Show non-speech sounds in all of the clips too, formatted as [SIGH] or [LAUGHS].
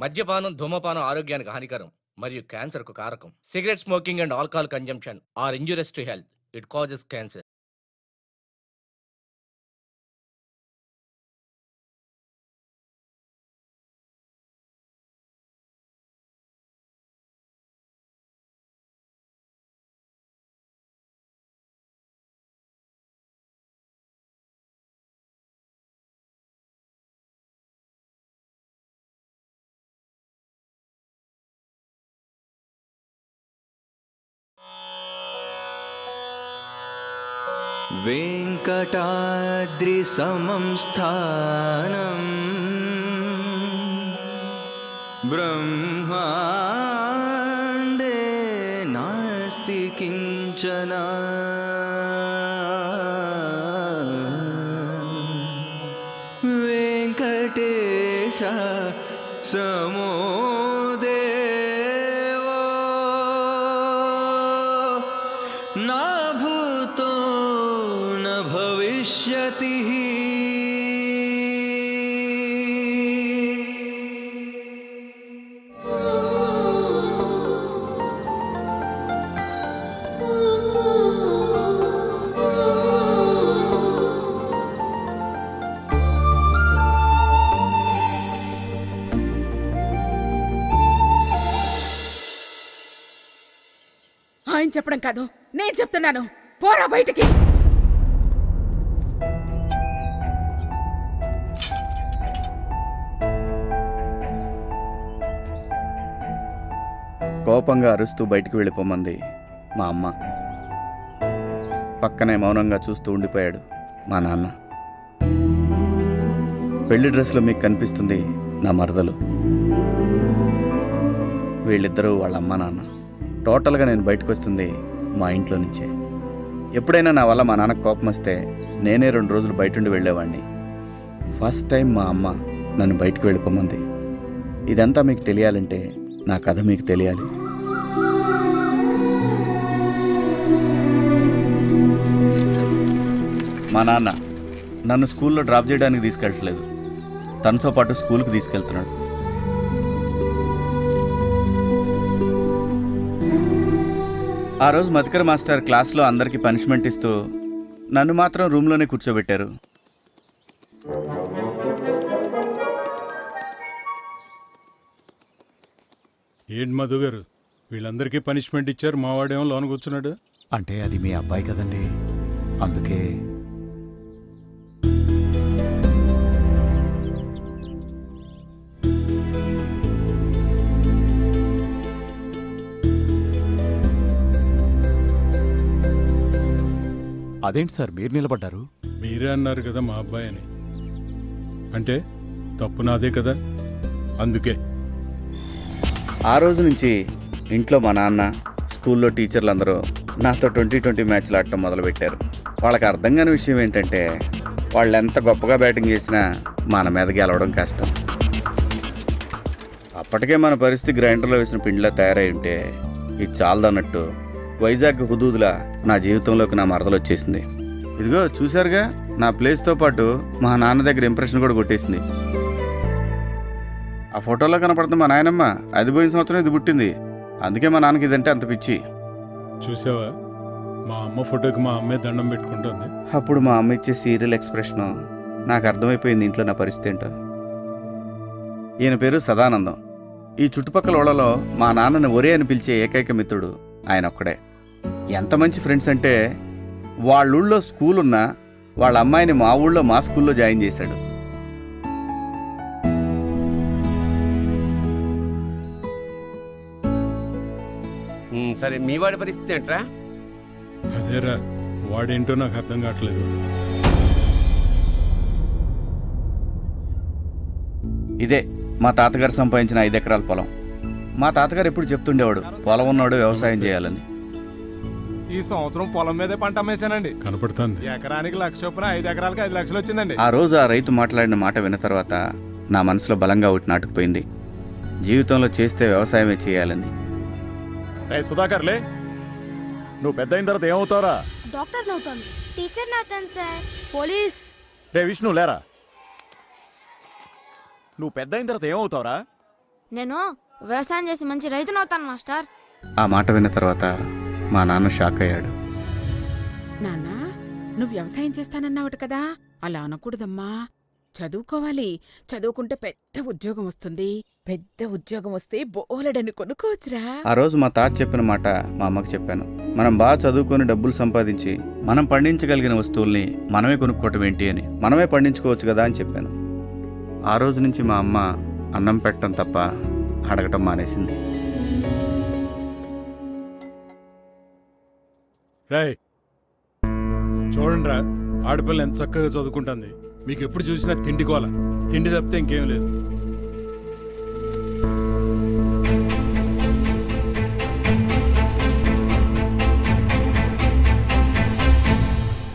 మద్యపానం ధూమపానం ఆరోగ్యానికి హానికరం మరియు క్యాన్సర్కు కారకం. Cigarette smoking and alcohol consumption are injurious to health. It causes cancer. समं स्थान। చెప్పడం కాదు. నేను చెప్తున్నాను. పోరా బయటికి. కోపంగా అరుస్తూ బయటికి వెళ్ళిపోమంది మా అమ్మ. పక్కనే మౌనంగా చూస్తూ ఉండిపోయాడు మా నాన్న. పెళ్ళి డ్రెస్లో మీకు కనిపిస్తుంది నా మరదలు. వీళ్ళిద్దరూ వాళ్ళ అమ్మ నాన్న. టోటల్గా నేను బయటకు వస్తుంది మా ఇంట్లో నుంచే. ఎప్పుడైనా నా వల్ల మా నాన్నకు కోపం వస్తే నేనే రెండు రోజులు బయటుండి వెళ్ళేవాడిని ఫస్ట్ టైం మా అమ్మ నన్ను బయటకు వెళ్ళిపోమంది. ఇదంతా మీకు తెలియాలంటే నా కథ మీకు తెలియాలి. మా నాన్న నన్ను స్కూల్లో డ్రాప్ చేయడానికి తీసుకెళ్ళట్లేదు. తనతో పాటు స్కూల్కి తీసుకెళ్తున్నాడు. ఆ రోజు మతికర మాస్టర్ క్లాస్లో అందరికీ పనిష్మెంట్ ఇస్తూ నన్ను మాత్రం రూమ్లోనే కూర్చోబెట్టారు. ఏంటి మధు గారు? వీళ్ళందరికీ పనిష్మెంట్ ఇచ్చారు మావాడేమో లోన కూర్చున్నాడు. అంటే అది మీ అబ్బాయి కదండి. అందుకే అదేంటి సార్ మీరు నిలబడ్డారు? మీరే అన్నారు కదా మా అబ్బాయి అని. అంటే తప్పు నాదే కదా? అందుకే. ఆ రోజు నుంచి ఇంట్లో మా నాన్న స్కూల్లో టీచర్లు అందరూ నాతో ట్వంటీ ట్వంటీ మ్యాచ్లు ఆడటం మొదలుపెట్టారు. వాళ్ళకి అర్థం కాని విషయం ఏంటంటే వాళ్ళు ఎంత గొప్పగా బ్యాటింగ్ చేసినా మన మీద గెలవడం కష్టం. అప్పటికే మన పరిస్థితి గ్రైండర్లో వేసిన పిండిలా తయారై ఉంటే ఇది చాలదన్నట్టు వైజాగ్ హుదూదులా నా జీవితంలోకి నా మరదలు వచ్చేసింది. ఇదిగో చూశారుగా? నా ప్లేస్తో పాటు మా నాన్న దగ్గర ఇంప్రెషన్ కూడా కొట్టేసింది. ఆ ఫోటోలో కనపడుతుంది మా నాయనమ్మ. అది పోయిన సంవత్సరం ఇది పుట్టింది. అందుకే మా నాన్నకి ఇదంటే అంత పిచ్చి. చూసావా? మా అమ్మ ఫోటోకి మా అమ్మే దండం పెట్టుకుంటుంది. అప్పుడు మా అమ్మ ఇచ్చే సీరియల్ ఎక్స్ప్రెషన్ నాకు అర్థమైపోయింది ఇంట్లో నా పరిస్థితి ఏంటో. ఈయన పేరు సదానందం. ఈ చుట్టుపక్కల ఓళ్ళలో మా నాన్నని ఒరే అని పిలిచే ఏకైక మిత్రుడు ఆయన ఒక్కడే. ఎంత మంచి ఫ్రెండ్స్ అంటే వాళ్ళ ఊళ్ళో స్కూల్ ఉన్నా వాళ్ళ అమ్మాయిని మా ఊళ్ళో మా స్కూల్లో జాయిన్ చేశాడు. సరే మీ వాడి పరిస్థితి ఏంట్రా? అదేరా వాడేంటో నాకు అర్థం కావట్లేదు. ఇదే మా తాతగారు సంపాదించిన ఐదు ఎకరాల పొలం. మా తాతగారు ఎప్పుడు చెప్తుండేవాడు పొలం ఉన్నాడు వ్యవసాయం చేయాలని. ఈ సంవత్సరం పొలం మీదే పంట అమ్మేశానండి. కనపడుతుంది. ఎకరానికి లక్ష చొప్పున ఐదు ఎకరాలకి ఐదు లక్షలు వచ్చిందండి. ఆ రోజు ఆ రైతు మాట్లాడిన మాట విన్న తర్వాత నా మనసులో బలంగా ఒకటి నాటుకుపోయింది. జీవితంలో చేస్తే వ్యవసాయమే చేయాలని. రే సుధాకర్లే నువ్వు పెద్ద అయిన తర్వాత ఏమవుతావురా? డాక్టర్ నవ్వుతాను టీచర్ నవ్వుతాను సార్. పోలీస్. రే విష్ణు లేరా? నువ్వు పెద్ద అయిన తర్వాత ఏమవుతావురా? నేను వ్యవసాయం చేసి మంచి రైతును అవుతాను మాస్టర్. ఆ మాట విన్న తర్వాత మా నాన్న షాక్ అయ్యాడు. నాన్నా నువ్వు వ్యవసాయం చేస్తానన్నావట కదా? అలా అనకూడదమ్మా. చదువుకోవాలి. చదువుకుంటే పెద్ద ఉద్యోగం వస్తుంది. పెద్ద ఉద్యోగం వస్తే బోలెడని కొనుక్కోవచ్చురా. ఆ రోజు మా తాత చెప్పిన మాట మా అమ్మకి చెప్పాను. మనం బాగా చదువుకొని డబ్బులు సంపాదించి మనం పండించగలిగిన వస్తువుల్ని మనమే కొనుక్కోవటం ఏంటి అని మనమే పండించుకోవచ్చు కదా అని చెప్పాను. ఆ రోజు నుంచి మా అమ్మ అన్నం పెట్టడం తప్ప అడగటం మానేసింది. రాయ్ చూడండిరా ఆడపిల్ల ఎంత చక్కగా చదువుకుంటుంది. మీకు ఎప్పుడు చూసినా తిండి కోల. తిండి తప్పితే ఇంకేం లేదు.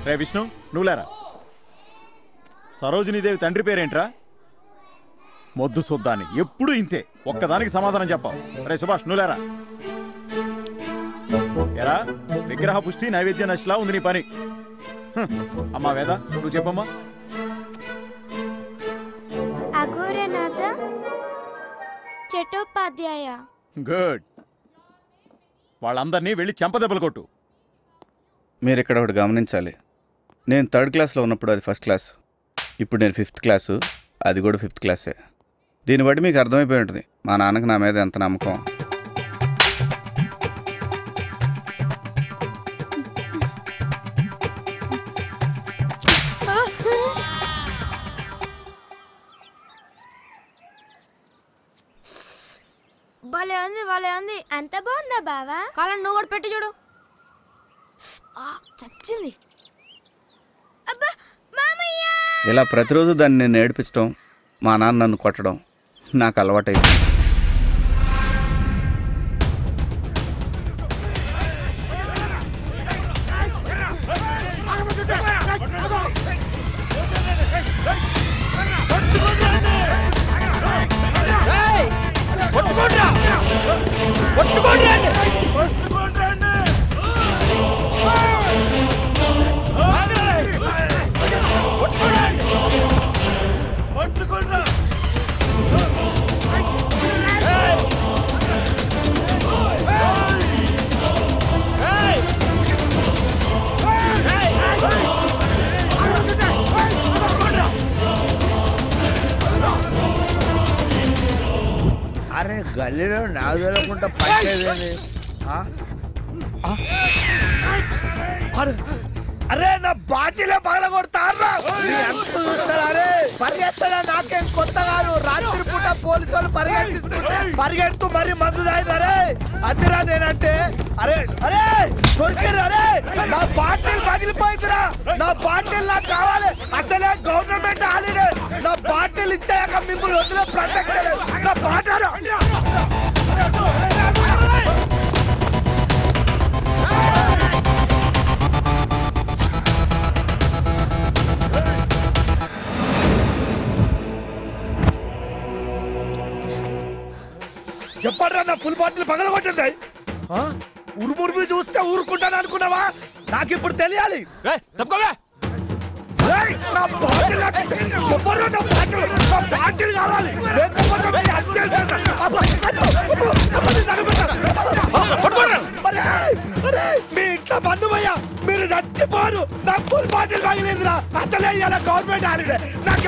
రే విష్ణు నువ్వులేరా సరోజినీదేవి తండ్రి పేరేంట్రా? మొద్దు చూద్దాన్ని ఎప్పుడు ఇంతే. ఒక్కదానికి సమాధానం చెప్పావు. రే సుభాష్ నువ్వులేరా ఎరా విగ్రహ పుష్టి నైవేద్య నష్లా ఉంది నీ పని. అమ్మా వేద నువ్వు చెప్పమ్మా. అఘోరనాథ చటోపాధ్యాయ. గుడ్. వాళ్ళందరినీ వెళ్ళి చెంపదెబ్బలు కొట్టు. మీరు ఇక్కడ ఒకటి గమనించాలి. నేను థర్డ్ క్లాస్లో ఉన్నప్పుడు అది ఫస్ట్ క్లాస్. ఇప్పుడు నేను ఫిఫ్త్ క్లాసు. అది కూడా ఫిఫ్త్ క్లాసే. దీన్ని బట్టి మీకు అర్థమైపోయి ఉంటుంది. మా నాన్నకి నా మీద ఎంత నమ్మకం? భలే ఉంది భలే ఉంది అంత బాగుందా బావా? కాలం నువ్వు కూడా పెట్టి చూడు. చచ్చింది. అబ్బా మామయ్య! ఇలా ప్రతిరోజు దాన్ని నేను ఏడిపించడం మా నాన్న నన్ను కొట్టడం నాకు అలవాటైంది అరే నా బాటిలే పగల కొడతారా అరే పరిగెత్తడా నాకేం కొత్త కాదు. రాత్రి పూట పోలీసు వాళ్ళు పరిగెత్తిస్తుంటే పరిగెడుతూ మరి మందు తాగినారే అదిరా నేనంటే. అరే అరే దొరికారు అరే నా బాటిల్ పగిలిపోయిందిరా. నా బాటిల్ నాకు కావాలి. అసలే గవర్నమెంట్ హాలిడే. నా బాటిల్ ఇచ్చాక మిమ్మల్ని వదిలే లేదు. నా బాటలు ఫుల్ బాటిల్ పగల కొట్టింది ఉరుమురుమి చూస్తే ఊరుకుంటాను అనుకున్నావా నాకు ఇప్పుడు తెలియాలి ఏయ్, నా బాటిల్ నాకు ఇచ్చేయ్. చెప్పండి నా బాటిల్ నా బాటిల్ కావాలి మీ ఇంట్లో బంధువయ్యా మీరు చచ్చిపోరు నా ఫుల్ బాటిల్ పగిలిందిరా అసలే ఇలా గవర్నమెంట్ హాలిడే నాకు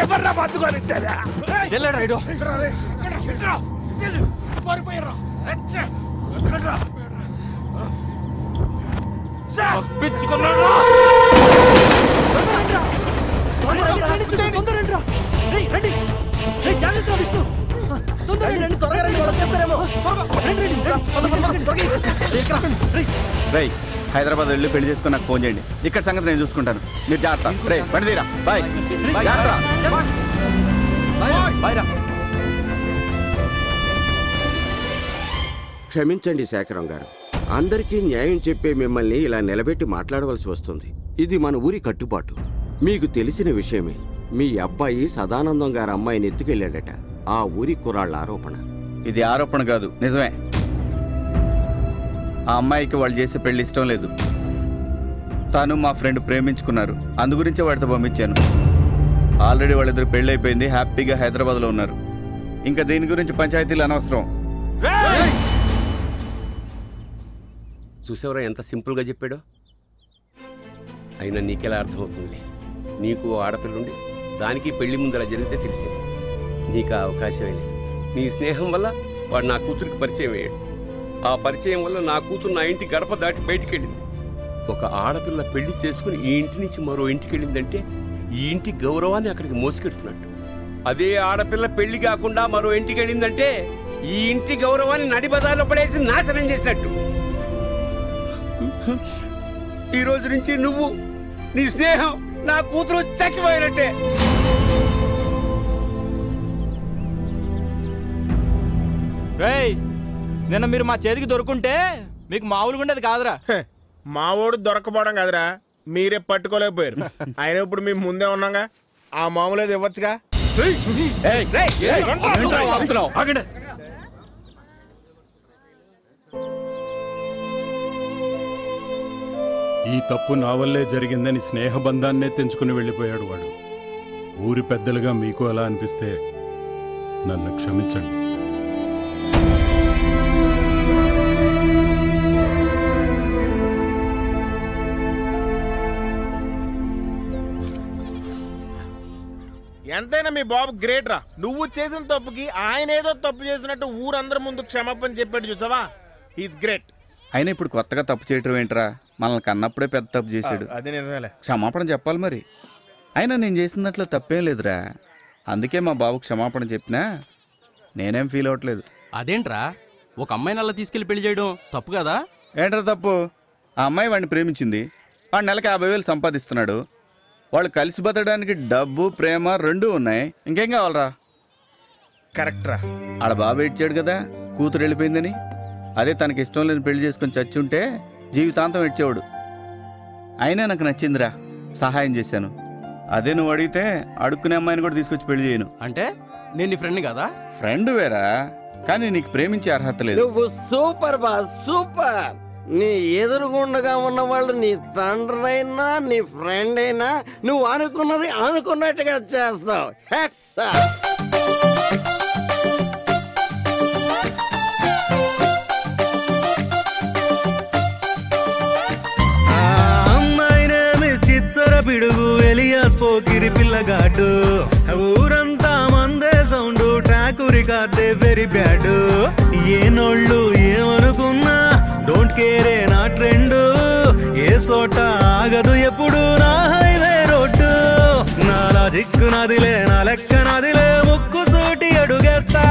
రై హైదరాబాద్ వెళ్ళి పెళ్ళి చేసుకుని నాకు ఫోన్ చేయండి. ఇక్కడ సంగతి నేను చూసుకుంటాను. మీరు జాగ్రత్త. రే బండి తీరా. బాయ్. జాగ్రత్త. బాయ్ రా. క్షమించండి శేఖరం గారు. అందరికీ న్యాయం చెప్పే మిమ్మల్ని ఇలా నిలబెట్టి మాట్లాడవలసి వస్తుంది. ఇది మన ఊరి కట్టుబాటు. మీకు తెలిసిన విషయమే మీ అబ్బాయి సదానందం గారి అమ్మాయిని ఎత్తుకెళ్ళాడట. ఆ ఊరి కురాళ్ళ ఆరోపణ. ఇది ఆరోపణ కాదు నిజమే. ఆ అమ్మాయికి వాళ్ళు చేసే పెళ్ళి ఇష్టం లేదు. తాను మా ఫ్రెండ్ ప్రేమించుకున్నారు. అందు గురించి వాడితో పంపించాను. ఆల్రెడీ వాళ్ళిద్దరు పెళ్ళి అయిపోయింది హ్యాపీగా హైదరాబాద్లో ఉన్నారు. ఇంకా దీని గురించి పంచాయతీలు అనవసరం. చూసేవరా ఎంత సింపుల్గా చెప్పాడో? అయినా నీకెలా అర్థమవుతుందిలే నీకు ఆడపిల్లుండి దానికి పెళ్ళి ముందు అలా జరిగితే తెలిసేది. నీకు ఆ అవకాశమే లేదు. నీ స్నేహం వల్ల వాడు నా కూతురికి పరిచయం అయ్యాడు. ఆ పరిచయం వల్ల నా కూతురు నా ఇంటి గడప దాటి బయటికి వెళ్ళింది ఒక ఆడపిల్ల పెళ్ళి చేసుకుని ఈ ఇంటి నుంచి మరో ఇంటికి వెళ్ళిందంటే ఈ ఇంటి గౌరవాన్ని అక్కడికి మోసుకెడుతున్నట్టు. అదే ఆడపిల్ల పెళ్ళి కాకుండా మరో ఇంటికి వెళ్ళిందంటే ఈ ఇంటి గౌరవాన్ని నడిబజార్లో పడేసి నాశనం చేసినట్టు. ఈ రోజు నుంచి నువ్వు నీ స్నేహం నా కూతురు చచ్చిపోయినట్టే రేయ్ నిన్న మీరు మా చేతికి దొరుకుంటే మీకు మామూలుగా ఉండేది కాదురా మా ఓడు దొరకపోవడం కదరా మీరే పట్టుకోలేకపోయారు ఆయన ఇప్పుడు మేము ముందే ఉన్నాగా ఆ మామూలు ఏదో ఇవ్వచ్చుగా ఈ తప్పు నా వల్లే జరిగిందని స్నేహబంధాన్నే తెంచుకుని వెళ్ళిపోయాడు వాడు. ఊరి పెద్దలుగా మీకు అలా అనిపిస్తే నన్ను క్షమించండి. ఎంతైనా మీ బాబు గ్రేట్ రా. నువ్వు చేసిన తప్పుకి ఆయన ఏదో తప్పు చేసినట్టు ఊరందరి ముందు క్షమాపణ చెప్పాడు చూసావా? హీస్ గ్రేట్ అయినా ఇప్పుడు కొత్తగా తప్పు చేయటం ఏంట్రా? మనల్ని కన్నప్పుడే పెద్ద తప్పు చేశాడు. అది నిజమేలే. క్షమాపణ చెప్పాలి మరి. అయినా నేను చేసిన దాంట్లో తప్పేం లేదురా. అందుకే మా బాబు క్షమాపణ చెప్పినా నేనేం ఫీల్ అవ్వట్లేదు. అదేంట్రా? ఒక అమ్మాయిని అలా తీసుకెళ్ళి పెళ్ళి చేయడం తప్పు కదా? ఏంట్రా తప్పు? ఆ అమ్మాయి వాడిని ప్రేమించింది. వాడు నెలకు యాభై వేలు సంపాదిస్తున్నాడు. వాళ్ళు కలిసి బతకడానికి డబ్బు ప్రేమ రెండూ ఉన్నాయి. ఇంకేం కావాలరా? కరెక్ట్ రా ఆడ బాబు ఏడ్చాడు కదా కూతురు వెళ్ళిపోయిందని. అదే తనకి ఇష్టం లేని పెళ్ళి చేసుకొని చచ్చి ఉంటే జీవితాంతం ఏడ్చేవాడు. అయినా నాకు నచ్చిందిరా సహాయం చేశాను. అదే నువ్వు అడిగితే అడుక్కునే అమ్మాయిని కూడా తీసుకొచ్చి పెళ్ళి చేయను. అంటే నేను నీ ఫ్రెండ్ కదా? ఫ్రెండ్ వేరా కానీ నీకు ప్రేమించే అర్హత లేదు. నువ్వు సూపర్ బా సూపర్. నీ ఎదురుగుండగా ఉన్న వాళ్ళు నీ తండ్రైనా నీ ఫ్రెండ్ అయినా నువ్వు అనుకున్నది అనుకున్నట్టుగా చేస్తావు. పోకిరి పిల్లగాడు. ఊరంతా మందే సౌండ్ ట్రాక్ రికార్డే వెరీ బ్యాడ్. ఏ నోళ్ళు ఏమనుకున్నా డోంట్ కేరే నా ట్రెండ్. ఏ చోట ఆగదు ఎప్పుడు నా హైవే రోడ్డు. నా లాజిక్ నాదిలే నా లెక్క నాదిలే ముక్కు సూటి అడుగేస్తా.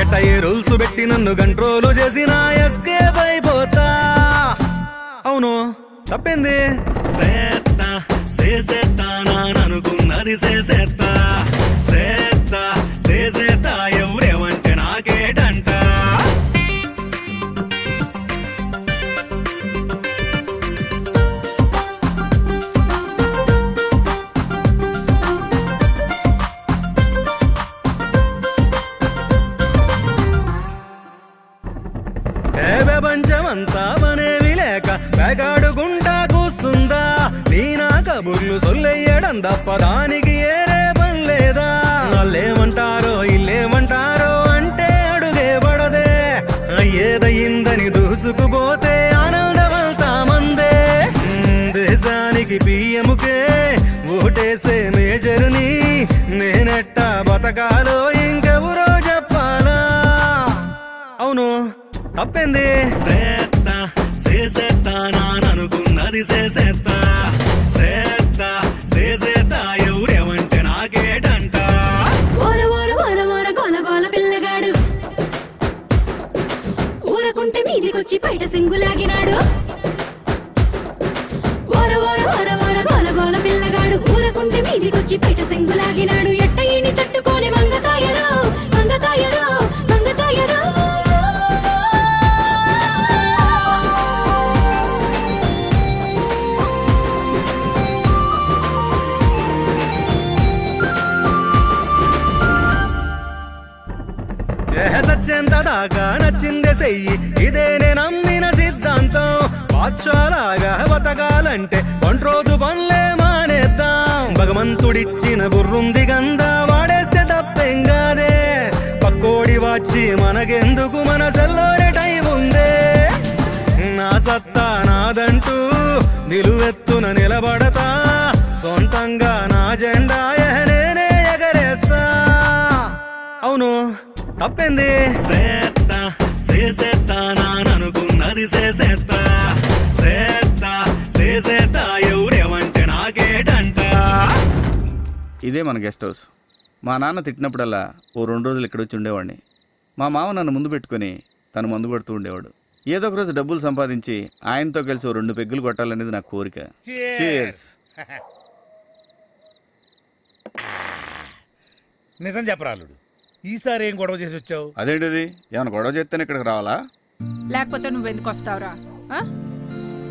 ఎట్ట ఏ రూల్స్ పెట్టి నన్ను కంట్రోల్ చేసి నా ఎస్కేప్ అయిపోతా. అవును తప్పింది? సేత్తా చేసేత్తా. చేస్తా చేసేత్తా ఎవరేమంటే నాకేటంట. ప్రపంచమంతా మనేవి లేక వేగాడుకుంటా కూస్తుందా నా కబుర్లు సొల్లెయ్యడం తప్ప దానికి ఏరే పని లేదా? వాళ్ళేమంటారో ఇల్లేమంటారో అంటే అడుగే పడదే. ఏదయిందని దూసుకుపోతే ఆనందమంతామందే దేశానికి బియ్యముకే ఓటేసే మేజరుని నేనెట్టా బతకాలో ఇంకెవరో చెప్పాలా? అవును తప్పింది? సేత్తా అది చేసేత్తా సేత్తా చేసేత్తా. ఎవరేమంటే నాకేటంట ఓర ఓర ఓర ఓర గోల గోల పిల్లగాడు. ఊరకుంటే మీదికొచ్చి బయట సింగులాగినాడు ఓర ఓర ఓర ఓర గోల గోల పిల్లగాడు. ఊరకుంటే మీదికొచ్చి బయట సింగులాగినాడు ఎట్ట ఈని తట్టుకోని మంగతాయరో మంగతాయరో మంగతాయరో బాగా నచ్చిందే సెయ్యి. ఇదే నేను నమ్మిన సిద్ధాంతం. పాఠశాలగా బతకాలంటే ఒంట్రోజు పనులే మానేద్దాం. భగవంతుడిచ్చిన బుర్రుంది గందా వాడేస్తే తప్పేం కాదే. పక్కోడి వాచి మనకెందుకు? మన సెల్లోనే టైం ఉందే. నా సత్తా నాదంటూ నిలువెత్తున నిలబడతా. సొంతంగా నా జెండా నేనే ఎగరేస్తా. అవును తప్పింది? చేసేత్తా నాననుకున్నది చేసేత్తా. సేత్తా చేసేత్తా ఎవరేమంటే నాకేటంట. ఇదే మన గెస్ట్ హౌస్. మా నాన్న తిట్టినప్పుడల్లా ఓ రెండు రోజులు ఇక్కడ వచ్చి ఉండేవాడిని. మా మామ నన్ను ముందు పెట్టుకొని తను మందు కొడుతూ ఉండేవాడు. ఏదో ఒక రోజు డబ్బులు సంపాదించి ఆయనతో కలిసి ఓ రెండు పెగ్గులు కొట్టాలనేది నా కోరిక. Cheers. [LAUGHS] నిజం చెప్పరాలుడు. ఈసారి ఏం గొడవ చేసి వచ్చావు? అదేంటిది? ఏమైనా గొడవ చేస్తేనే ఇక్కడికి రావాలా? లేకపోతే నువ్వెందుకు వస్తావురా? ఆ?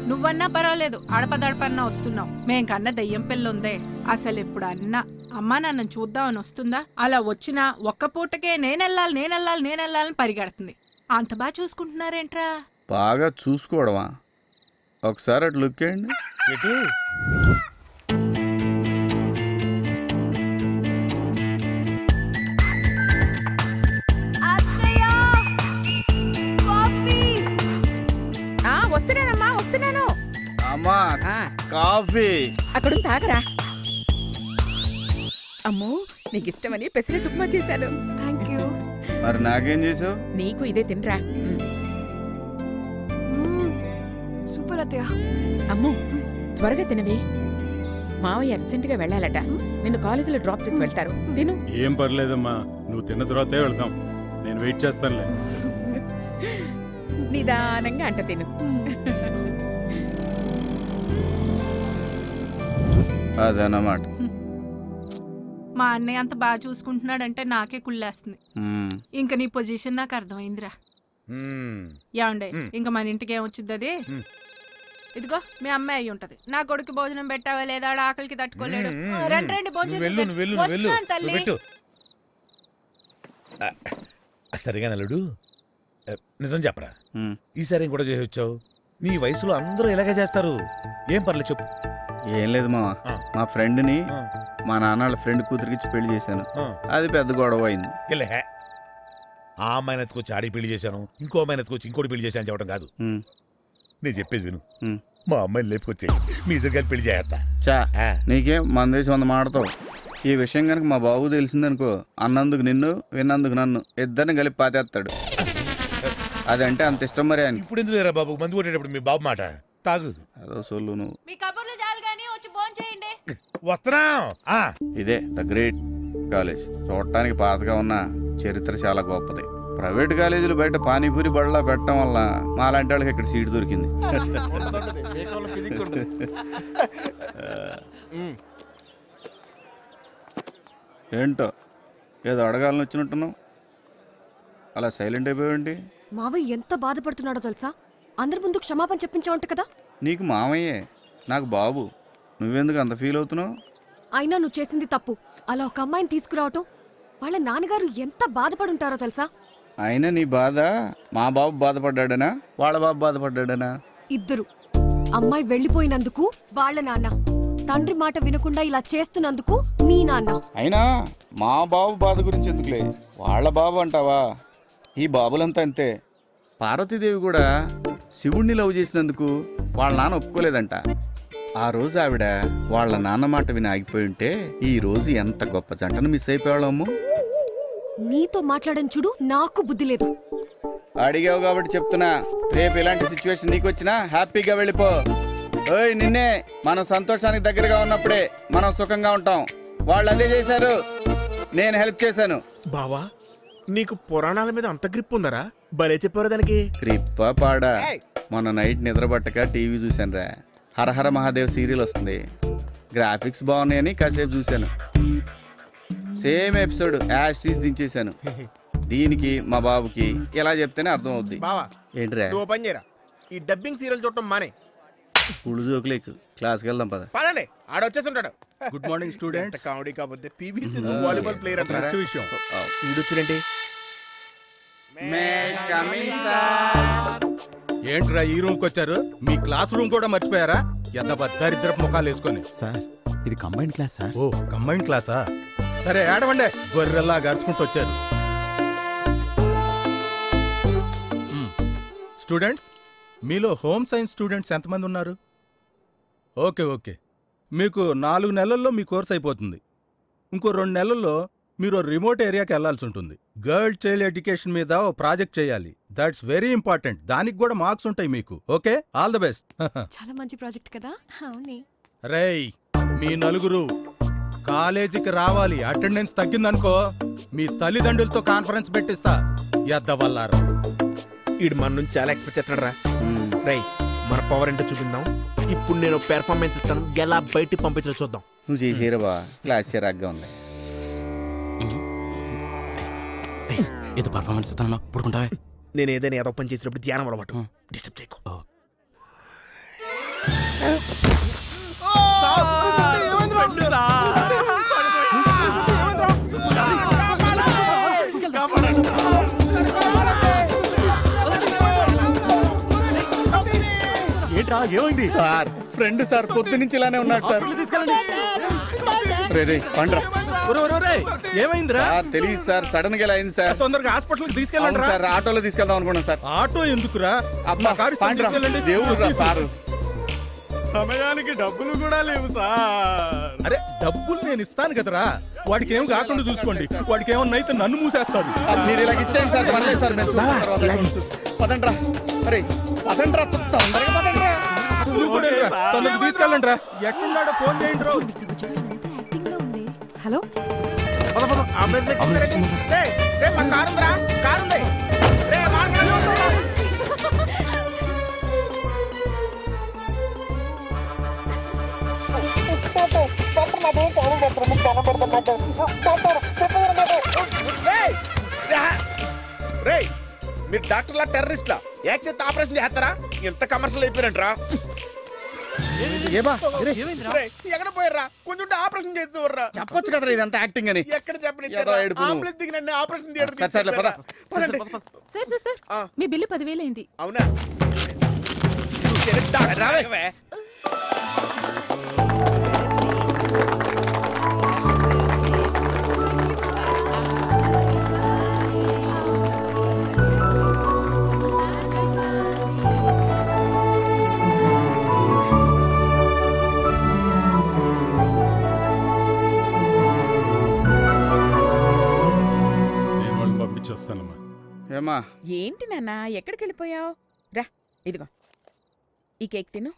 నువ్వన్నా పర్వాలేదు అడపదడపన్నా వస్తున్నావు. మేం కన్నా దయ్యం పిల్ల ఉందే అసలు ఇప్పుడు అన్నా అమ్మా నన్ను చూద్దామని వస్తుందా? అలా వచ్చినా ఒక్క పూటకే నేనెళ్ళాలి నేనెళ్ళాలి నేనెళ్ళాలని పరిగెడుతుంది. అంత బాగా చూసుకుంటున్నారేంట్రా? బాగా చూసుకోవడమా? ఒకసారి అటు లుక్ చేయండి ఎటు? అమ్మా కాఫీ. అక్కడ తాగరా. అమ్మో నీకు ఇష్టమని పెసరెట్ ఉప్మా చేశాను. థ్యాంక్ యూ మరి నాకేం చేసావు? నీకు ఇదే తినరా. సూపర్ అత్తయ్య. అమ్మో త్వరగా తినవి. మావయ్య అర్జెంటుగా వెళ్ళాలట. నిన్ను కాలేజీలో డ్రాప్ చేసి వెళ్తారు. తిను. ఏం పర్లేదమ్మా నువ్వు తిన్న తర్వాతే వెళ్దాం నేను వెయిట్ చేస్తానులే. నిదానంగా అంట తిను. అదన్నమాట. మా అన్నయ్య అంత బాగా చూసుకుంటున్నాడంటే నాకే కుళ్ళేస్తుంది. ఇంకా నీ పొజిషన్ నాకు అర్థమైందిరా. ఏమండే ఇంకా మన ఇంటికి ఏమొచ్చుద్ది అది? ఇదిగో మీ అమ్మాయి అయి ఉంటది. నా కొడుకు భోజనం పెట్టావా లేదా ఆడ ఆకలికి తట్టుకోలేడు? రండి రండి భోజనం తల్లి. సరిగా నలుడు నిజం చెప్పరా. ఈసారి గొడవ చేసి వచ్చావు? నీ వయసులో అందరూ ఇలాగే చేస్తారు. ఏం పర్లేదు చెప్పు. ఏం లేదు మా మా ఫ్రెండ్ని మా నాన్న వాళ్ళ ఫ్రెండ్ కూతురికి పెళ్ళి చేశాను. అది పెద్ద గొడవ అయింది. ఆ అమ్మాయిని ఎత్తుకొచ్చి ఆడికి పెళ్ళి చేశాను. ఇంకో అమ్మాయిని ఎత్తుకొచ్చి ఇంకోటి పెళ్ళి చేశాను చెప్పడం కాదు. నేను చెప్పేది విను. మా అమ్మాయిని లేపుకొచ్చి మీ ఇద్దరు కలిపి పెళ్ళి చేస్తా చా నీకేం మన దేశం వంద మాడతావు ఈ విషయం కనుక మా బాబు తెలిసిందనుకో అన్నందుకు నిన్ను విన్నందుకు నన్ను ఇద్దరిని కలిపి పాతేస్తాడు. అదంటే అంత ఇష్టం మరి ఇప్పుడు ఎందుకు బాబు? మందు కొట్టేటప్పుడు మీ బాబు మాట? తాగు. అదో సొల్లు నువ్వు మీ కబుర్లు చాలు కానీ వచ్చి భోజనం చేయండి. వస్తున్నాం. ఆ, ఇదే ద గ్రేట్ కాలేజ్. చూడటానికి పాతగా ఉన్న చరిత్ర చాలా గొప్పది. ప్రైవేట్ కాలేజీలు బయట పానీపూరి బళ్ళ పెట్టడం వల్ల మా లాంటి వాళ్ళకి ఇక్కడ సీట్ దొరికింది. [LAUGHS] ఏంటో ఏదో అడగాలని వచ్చినట్టున్నావు? అలా సైలెంట్ అయిపోయావేంటి? మావయ్య ఎంత బాధపడుతున్నాడో తెలుసా? అందరి ముందు క్షమాపణ చెప్పించావంట కదా? నీకు మామయ్యే నాకు బాబు. నువ్వెందుకు అంత ఫీల్ అవుతున్నావు? అయినా నువ్వు చేసింది తప్పు. అలా ఒక అమ్మాయిని తీసుకురావటం వాళ్ళ నాన్నగారు ఎంత బాధపడుంటారో తెలుసా? అయినా నీ బాధ మా బాబు బాధపడ్డాడనా? వాళ్ళ బాబు బాధపడ్డాడనా? ఇద్దరు. అమ్మాయి వెళ్ళిపోయినందుకు వాళ్ళ నాన్న. తండ్రి మాట వినకుండా ఇలా చేస్తున్నందుకు మీ నాన్న. అయినా మా బాబు బాధ గురించి ఎందుకులే? వాళ్ళ బాబు అంటావా? ఈ బాబులంతా అంతే. పార్వతీదేవి కూడా శివుణ్ణి లవ్ చేసినందుకు వాళ్ళ నాన్న ఒప్పుకోలేదంట. ఆ రోజు ఆవిడ వాళ్ళ నాన్న మాట విని ఆగిపోయి ఉంటే ఈ రోజు ఎంత గొప్ప జంటను మిస్ అయిపోయాళ్ళము నీతో మాట్లాడని చూడు నాకు బుద్ధి లేదు. అడిగావు కాబట్టి చెప్తున్నా. రేపు ఇలాంటి సిచ్యువేషన్ నీకు వచ్చినా హ్యాపీగా వెళ్ళిపో. ఓయ్ నిన్నే మనం సంతోషానికి దగ్గరగా ఉన్నప్పుడే మనం సుఖంగా ఉంటాం. వాళ్ళు అదే చేశారు. నేను హెల్ప్ చేశాను. బావా నీకు పురాణాల మీద అంత గ్రిప్ ఉందరా? భలే చెప్పారు దానికి. క్రిప్ప పాడా. మొన్న నైట్ నిద్రపట్టక టీవీ చూశాను రా. హరహర మహాదేవ్ సీరియల్ వస్తుంది. గ్రాఫిక్స్ బాగున్నాయని కాసేపు చూశాను. సేమ్ ఎపిసోడ్ యాస్టీస్ దించేశాను. దీనికి మా బాబుకి ఇలా చెప్తేనే అర్థం అవుద్ది బావా ఏంట్రా? నువ్వు ఓ పని చేయరా. ఈ డబ్బింగ్ సీరియల్ చూడటం మానే. పుడు జోకులేకు క్లాస్కి వెళ్దాం పద. పదండి ఆడ వచ్చేసి ఉంటాడు గుడ్ మార్నింగ్ స్టూడెంట్స్. కామెడీ కాకపోతే పీవీసీ వాలీబాల్ ప్లేయర్ ముఖ్య విషయం ఈడొచ్చుడండి ఏంట్రా ఈ రూమ్కి వచ్చారు? మీ క్లాస్ రూమ్ కూడా మర్చిపోయారా? ఎంత దరిద్రపు ముఖాలు వేసుకొని. సార్ ఇది కంబైన్ క్లాస్ సార్. ఓ కంబైన్ క్లాసా సరే ఏడవండి. గొర్రెల్లా గరుచుకుంటూ వచ్చారు. స్టూడెంట్స్ మీలో హోమ్ సైన్స్ స్టూడెంట్స్ ఎంతమంది ఉన్నారు? Okay okay. మీకు నాలుగు నెలల్లో మీ కోర్స్ అయిపోతుంది. ఇంకో రెండు నెలల్లో మీరు రిమోట్ ఏరియాకి వెళ్ళాల్సి ఉంటుంది. గర్ల్ చైల్డ్ ఎడ్యుకేషన్ మీద ఓ ప్రాజెక్ట్ చేయాలి. దట్స్ వెరీ ఇంపార్టెంట్ దానికి కూడా మార్క్స్ ఉంటాయి మీకు. ఓకే ఆల్ ద బెస్ట్ చాలా మంచి ప్రాజెక్ట్ కదా? అవునే. రేయ్ మీ నలుగురు కాలేజీకి రావాలి. అటెండెన్స్ తగ్గిందనుకో మీ తల్లిదండ్రులతో కాన్ఫరెన్స్ పెట్టిస్తా. ఎద్దవల్లారు. ఈడు మన నుంచి చాలా ఎక్స్పెక్ట్ చేస్తాడు రా రై మన పవర్ ఏంటో చూపిందాం. ఇప్పుడు నేను పెర్ఫార్మెన్స్ ఇస్తాను. ఎలా బయటికి పంపించో చూద్దాం. నువ్వు చేసేరా బా క్లాస్ చిరాగ్గా ఉంది. ఏదో పర్ఫార్మెన్స్ ఇస్తాను పడుకుంటావే? నేను ఏదైనా ఏదో పని చేసినప్పుడు ధ్యానం అలవాటు. డిస్టర్బ్ చేయకు. ఏంట్రా ఏమైంది? సార్. ఫ్రెండ్ సార్ పొద్దు నుంచి ఇలానే ఉన్నాడు సార్. రే రే పండ్రా. ఏమైందిరా? తెలియదు సార్ సడన్గా అయింది సార్. తొందరగా హాస్పిటల్కి అవును తీసుకెళ్ళండి సార్ ఆటోలో తీసుకెళ్దాం అనుకున్నాం సార్. ఆటో ఎందుకురా? అబ్బా కారు. దేవుడు సార్ సమయానికి డబ్బులు కూడా లేవు సార్. అరే డబ్బులు నేను ఇస్తాను కదరా. వాడికి ఏం కాకుండా చూసుకోండి. వాడికి ఏమన్నా అయితే నన్ను మూసేస్తాడు. మీరు ఇలాగ ఇచ్చేయండి సార్ పర్లేదు సార్ మేము. పదండ్రా. అరే పదండ్రా తొందరగా పదండ్రా. నువ్వు కూడా వెళ్ళరా. తొందరగా తీసుకెళ్ళండి రా ఎక్కడున్నాడో ఫోన్ చేయండి రో. హలో? రే మీరు డాక్టర్లా టెర్రరిస్ట్లా? యాక్ చేస్తే ఆపరేషన్ చేస్తారా? ఎంత కమర్షియల్ రేయ్, ఎక్కడ పోయారా కొంచెం ఆపరేషన్ చేసేవర్రా చెప్పొచ్చు కదరా ఇదంతా యాక్టింగ్ అని. ఎక్కడ చెప్పని ఏదో ఏడుపు నువ్వు. ఆంబులెన్స్ దిగినండి ఆపరేషన్ థియేటర్ సరే, సర్లే, పద. పదండి. సార్ సార్ సార్ మీ బిల్లు పదివేలైంది అవునా? రావే. ఏమా? ఏంటి నాన్న ఎక్కడికి వెళ్ళిపోయావు రా ఇదిగో. ఈ కేక్ తిను.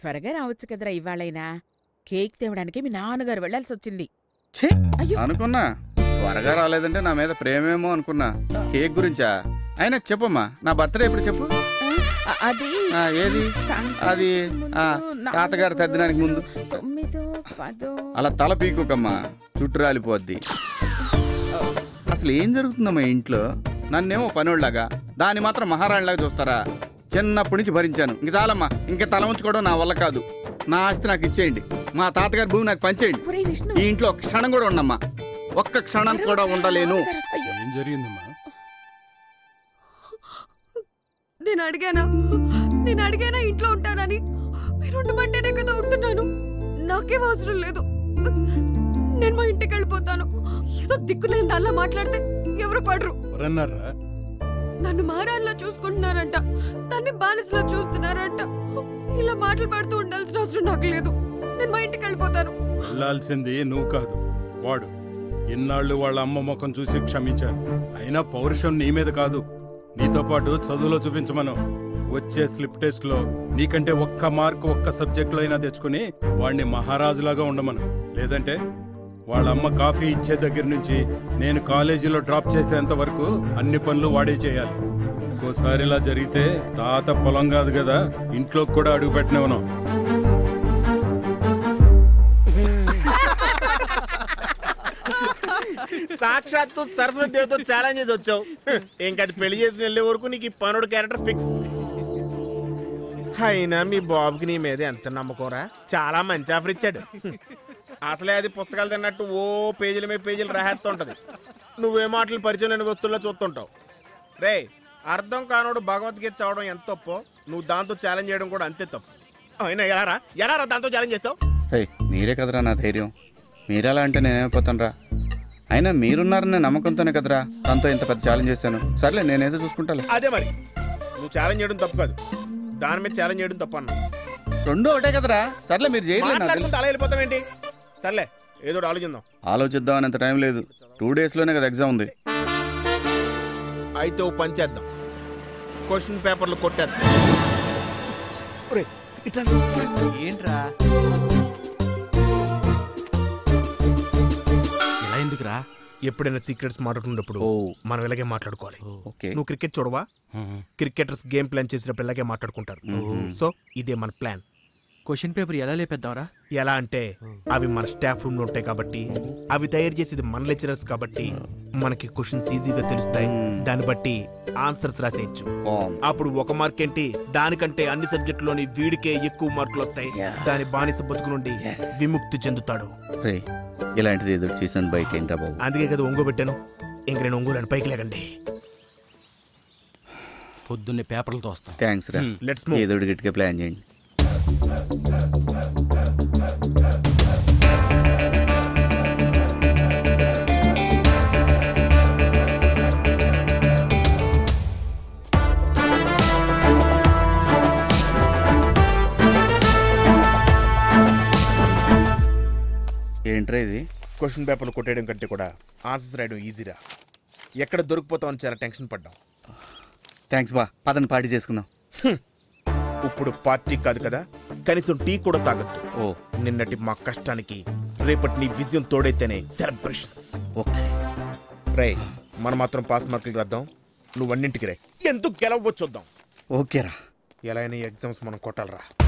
త్వరగా రావచ్చు కదరా ఇవాళైనా. కేక్ తేవడానికి మీ నాన్నగారు వెళ్ళాల్సి వచ్చింది అనుకున్నా. త్వరగా రాలేదంటే నా మీద ప్రేమేమో అనుకున్నా. కేక్ గురించా? అయినా చెప్పమ్మా నా బర్త్డే ఎప్పుడు చెప్పు? అ- అది ఆ, ఏది? అది ఆ, తాతగారు తద్దడానికి ముందు. తొమ్మిదో పదో అలా తల పీకుకమ్మా చుట్టూ రాలిపోద్ది. అసలు ఏం జరుగుతుందమ్మా ఇంట్లో? నన్నేమో పనోళ్ళలాగా దాన్ని మాత్రం మహారాణిలాగా చూస్తారా? చిన్నప్పటి నుంచి భరించాను. ఇంక చాలమ్మా ఇంక తల ఉంచుకోవడం నా వల్ల కాదు. నా ఆస్తి నాకు ఇచ్చేయండి. మా తాతగారి భూమి నాకు పంచేయండి. ఈ ఇంట్లో ఒక్క క్షణం కూడా ఉండమ్మా. ఒక్క క్షణం కూడా ఉండలేను. ఏం జరిగిందమ్మా? నేను అడిగానా? నేను అడిగానా ఇంట్లో ఉంటానని? మీరు ఉండమంటేనే కదా ఉంటున్నాను. నాకేం అవసరం లేదు. నేను మా ఇంటికి వెళ్ళిపోతాను. ఏదో దిక్కులేని దానిలా మాట్లాడితే ఎవరు పడరు. ఎవరన్నారా? నన్ను మహారాణిలా చూసుకుంటున్నారంట. తన్ని బానిసలా చూస్తున్నారంట. ఇలా మాటలు పడుతూ ఉండాల్సిన అవసరం నాకు లేదు. నేను మా ఇంటికి వెళ్ళిపోతాను. వెళ్ళాల్సింది నువ్వు కాదు వాడు. ఇన్నాళ్ళు వాళ్ళ అమ్మ ముఖం చూసి క్షమించాను అయినా పౌరుషం నీ మీద కాదు. నీతో పాటు చదువులో చూపించమను. వచ్చే స్లిప్ టెస్ట్లో నీకంటే ఒక్క మార్క్ ఒక్క సబ్జెక్ట్లో అయినా తెచ్చుకుని వాడిని మహారాజులాగా ఉండమను. లేదంటే వాళ్ళ అమ్మ కాఫీ ఇచ్చే దగ్గర నుంచి నేను కాలేజీలో డ్రాప్ చేసేంత వరకు అన్ని పనులు వాడే చేయాలి. ఇంకోసారి ఇలా జరిగితే తాత పొలం కాదు కదా ఇంట్లో కూడా అడుగు పెట్టినవను సాక్షాత్తు సరస్వతి దేవతో ఛాలెంజ్ చేసి వచ్చావు. ఇంకా అది పెళ్ళి చేసి వెళ్ళే వరకు నీకు ఈ పనుడు క్యారెక్టర్ ఫిక్స్ అయినా మీ బాబుకి నీ మీద ఎంత నమ్మకంరా చాలా మంచి ఆఫర్ ఇచ్చాడు. అసలే అది పుస్తకాలు తిన్నట్టు ఓ పేజీల మీద పేజీలు రాహేస్తుంటది నువ్వే మాటలు పరిచయం లేని వస్తువుల్లో చూస్తుంటావు. రే అర్థం కానోడు భగవద్గీత చదవడం ఎంత తప్పో నువ్వు దాంతో ఛాలెంజ్ చేయడం కూడా అంతే తప్పు. అయినా ఎలారా? ఎలారా దాంతో ఛాలెంజ్ చేసావు? రే మీరే కదరా నా ధైర్యం. మీరెలా అంటే నేనేమైపోతాను రా. అయినా మీరున్నారనే నమ్మకంతోనే కదరా. తనతో ఇంత పెద్ద ఛాలెంజ్ చేశాను. సర్లే నేనేదో చూసుకుంటాలే. అదే మరి. నువ్వు ఛాలెంజ్ చేయడం తప్పు కాదు. దాని మీద ఛాలెంజ్ చేయడం తప్పు అన్నా రెండు ఒకటే కదరా. సర్లే మీరు చేయలేదు అలా వెళ్ళిపోతావేంటి? సర్లే ఏదో ఒకటి ఆలోచిద్దాం. ఆలోచిద్దాం అనేంత టైం లేదు. టూ డేస్లోనే కదా ఎగ్జామ్ ఉంది. అయితే ఓ పని చేద్దాం. క్వశ్చన్ పేపర్లు కొట్టేద్దాం. ఏంట్రా? ఇలా ఎందుకురా? ఎప్పుడైనా సీక్రెట్స్ మాట్లాడుకున్నప్పుడు మనం ఇలాగే మాట్లాడుకోవాలి. ఓకే. నువ్వు క్రికెట్ చూడవా? క్రికెటర్స్ గేమ్ ప్లాన్ చేసినప్పుడు ఇలాగే మాట్లాడుకుంటారు. సో ఇదే మన ప్లాన్. క్వశ్చన్ పేపర్ ఎలా లేపేద్దాంరా? ఎలా అంటే అవి మన స్టాఫ్ రూమ్లో ఉంటాయి కాబట్టి అవి తయారు చేసేది మన లెక్చరర్స్ కాబట్టి మనకి క్వశ్చన్స్ ఈజీగా తెలుస్తాయి. దాన్ని బట్టి ఆన్సర్స్ రాసేయచ్చు. అప్పుడు ఒక మార్క్ ఏంటి? దానికంటే అన్ని సబ్జెక్టులోని వీడికే ఎక్కువ మార్కులు వస్తాయి. దాని బానిస బతుకు నుండి విముక్తి చెందుతాడు. ఇలాంటిది ఎదురు చేసాను బయట ఏంటా బాబు? అందుకే కదా ఒంగో పెట్టాను. ఇంక నేను ఒంగోలని పైకి లేకండి. పొద్దున్నే పేపర్లతో వస్తాం. థ్యాంక్స్ రా. Move. ఏదో ఒకటి గట్టిగా ప్లాన్ చేయండి. ఏంట్రా ఇది? క్వశ్చన్ పేపర్లు కొట్టేయడం కంటే కూడా ఆన్సర్స్ రాయడం ఈజీరా. ఎక్కడ దొరికిపోతామని చాలా టెన్షన్ పడ్డాం. థ్యాంక్స్ బా పదని పార్టీ చేసుకుందాం. ఇప్పుడు పార్టీ కాదు కదా కనీసం టీ కూడా తాగొద్దు. ఓ. నిన్నటి మా కష్టానికి రేపటి నీ విజయం తోడైతేనే సెలబ్రేషన్స్. ఓకే. రే మనం మాత్రం పాస్ మార్కులు రాద్దాం. నువ్వు అన్నింటికి రే. ఎందుకు గెలవచ్చొద్దాం? ఓకేరా. ఎలా అయినా ఎగ్జామ్స్ మనం కొట్టాలరా.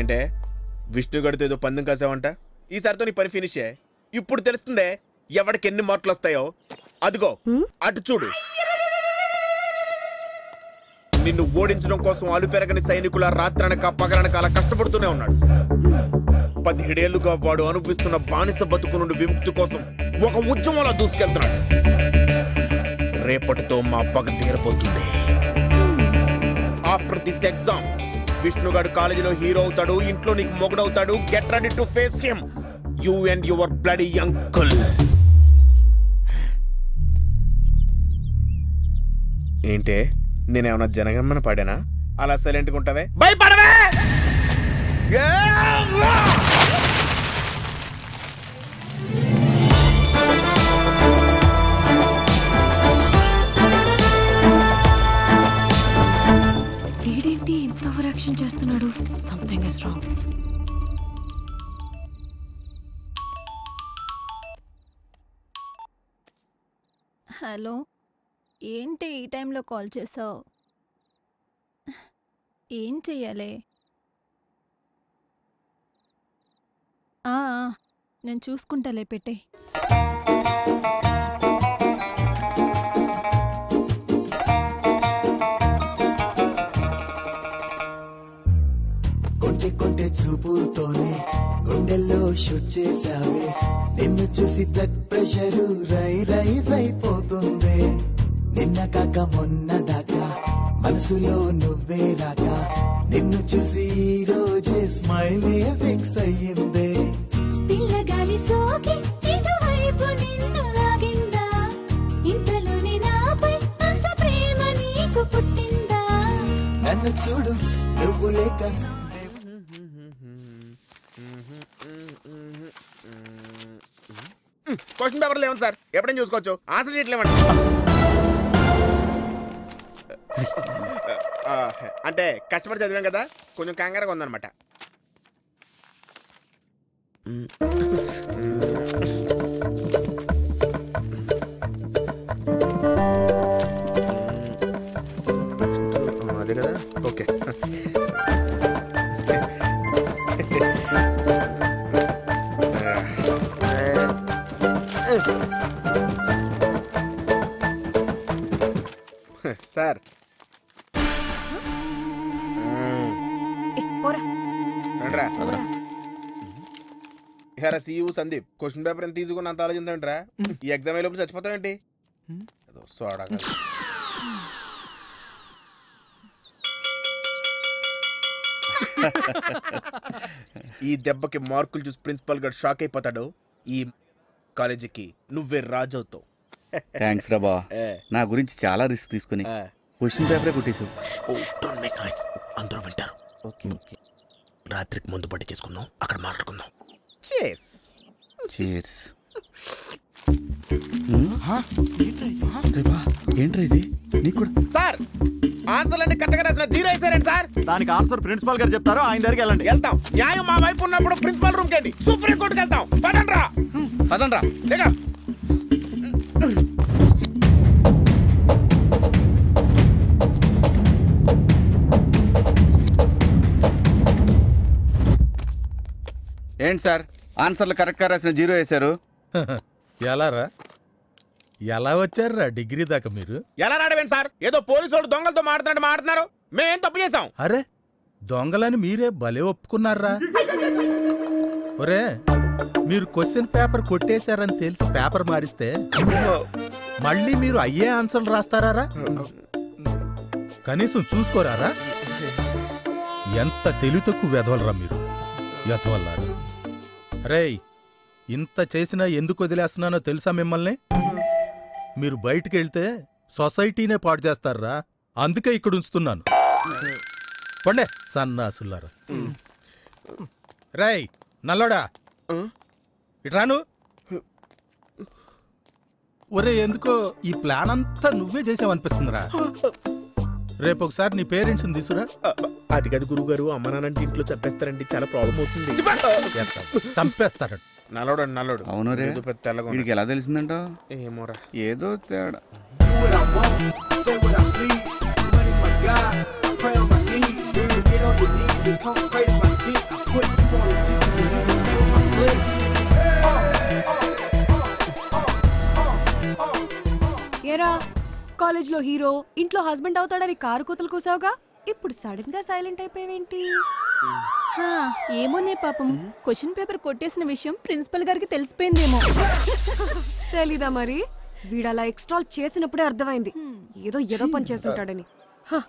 ఏంటే? విష్ణుగడితో ఏదో పందెం కాసావంట? ఈసారితో నీ పని ఫినిషే ఇప్పుడు తెలుస్తుందే ఎవడికి ఎన్ని మార్కులు వస్తాయో. అదిగో అటు చూడు. నిన్ను ఓడించడం కోసం అలుపెరగని సైనికుల రాత్రనక పగలనక అలా కష్టపడుతూనే ఉన్నాడు. పదిహేడేళ్ళుగా వాడు అనుభవిస్తున్న బానిస బతుకు నుండి విముక్తి కోసం ఒక ఉద్యమంలో దూసుకెళ్తున్నాడు. రేపటితో మా పగ తీరబోతుంది. ఆఫ్టర్ దిస్ ఎగ్జామ్ విష్ణుగాడు కాలేజీలో హీరో అవుతాడు ఇంట్లో నీకు మొగుడవుతాడు. Get ready to face him you and your bloody uncle ఏంటే? నేనేమన్నా జనగణమన పాడానా? అలా సైలెంట్గా ఉంటావే? భయపడవే! ఇంత చేస్తున్నాడు? Something is wrong hello? ఏంటి ఈ టైంలో కాల్ చేసావు? ఏం చెయ్యాలి? నేను చూసుకుంటాలే పెట్టే. చూపుతోనే గుండెల్లో షూట్ చేసావే నిన్ను చూసి బ్లడ్ ప్రెషర్ రై రైజ్ అయిపోతుంది. నిన్న కాక మొన్న దాకా మనసులో నువ్వే రాక. నిన్ను చూసి ఈ రోజే స్మైలే ఫిక్స్ అయ్యిందే. పిల్లగాలి సోకి ఇటువైపు నిన్ను లాగిందా? ఇంతలోనే నాపై అంత ప్రేమ నీకు పుట్టిందా? నన్ను చూడు నువ్వు లేక క్వశ్చన్ పేపర్లు ఏమన్నా సార్? ఎప్పుడైనా చూసుకోవచ్చు. ఆన్సర్ చేయట్లేమండి అంటే కష్టపడి చదివాం కదా కొంచెం కంగారుగా ఉందన్నమాట. హెరా సీయు సందీప్. క్వశ్చన్ పేపర్ ఎంత తీసుకుని అంత ఆలోచించండిరా ఈ ఎగ్జామ్ లోపల చచ్చిపోతావేంటి? సోడా. [LAUGHS] ఈ దెబ్బకి మార్కులు చూసి ప్రిన్సిపల్ గారు షాక్ అయిపోతాడు. ఈ కాలేజీకి నువ్వే రాజవుతావు థ్యాంక్స్ రా బా. నా గురించి చాలా రిస్క్ తీసుకుని. క్వశ్చన్ పేపరే కొట్టేసావు డోంట్ మేక్ నాయిస్ అందరూ వింటారు. ఓకే ఓకే రాత్రికి ముందు పట్టి చేసుకుందాం. అక్కడ మాట్లాడుకుందాం. చేస్ చీర్స్ ఏంట్రా ఇది? నీకు కూడా సార్ ఆన్సర్ అన్ని కరెక్ట్గా రాసిన జీరో వేసారండి సార్? దానికి ఆన్సర్ ప్రిన్సిపాల్ గారు చెప్తారు ఆయన దగ్గరికి వెళ్ళండి. వెళ్తాం. న్యాయం మా వైపు ఉన్నప్పుడు ప్రిన్సిపల్ రూమ్ కండి సుప్రీం కోర్టుకి వెళ్తాం. పదండి రా పదండి రా లేక ఏంటి సార్? ఆన్సర్లు కరెక్ట్గా రాసిన జీరో వేశారు. [LAUGHS] ఎలా రా ఎలా వచ్చారా డిగ్రీ దాకా మీరు? ఎలా రాడవేంటి సార్? ఏదో పోలీసు వాళ్ళు దొంగలతో మాట్లాడినట్టు మాట్లాడుతున్నారు. మేమేం తప్పు చేసాం అరే దొంగలని మీరే భలే ఒప్పుకున్నారా ఒరే మీరు క్వశ్చన్ పేపర్ కొట్టేశారని తెలిసి పేపర్ మారిస్తే మళ్ళీ మీరు అయ్యే ఆన్సర్లు రాస్తారా కనీసం చూసుకోరారా? ఎంత తెలివి తక్కువ వెధవలరా మీరు? వెధవల్లారా? రేయ్ ఇంత చేసినా ఎందుకు వదిలేస్తున్నానో తెలుసా మిమ్మల్ని? మీరు బయటికి వెళ్తే సొసైటీనే పాడు చేస్తారా? అందుకే ఇక్కడ ఉంచుతున్నాను. పండే సన్నాసులారా. రేయ్ నల్లోడా? ఇట్రాను ఒరే ఎందుకో ఈ ప్లాన్ అంతా నువ్వే చేసావనిపిస్తుందిరా. రేపు ఒకసారి నీ పేరెంట్స్ తీసురా. అది కాదు గురువు గారు అమ్మ నాన్నంటే ఇంట్లో చంపేస్తారండి చాలా ప్రాబ్లం అవుతుంది. చంపేస్తారట. నలోడు నలోడు అవును రేపు ఎలా తెలిసిందంట? ఏమోరా ఏదో తేడా. కాలేజ్లో హీరో ఇంట్లో హస్బెండ్ అవుతాడని కారు కూతలు కూసావుగా? ఇప్పుడు సడన్గా సైలెంట్ అయిపోయావేంటి? హా, ఏమోనే పాపం? క్వశ్చన్ పేపర్ కొట్టేసిన విషయం ప్రిన్సిపల్ గారికి తెలిసిపోయిందేమో. తెలీదా మరి? వీడు అలా ఎక్స్ట్రాల్ చేసినప్పుడే అర్థమైంది. ఏదో ఏదో పని చేస్తుంటాడని. హ.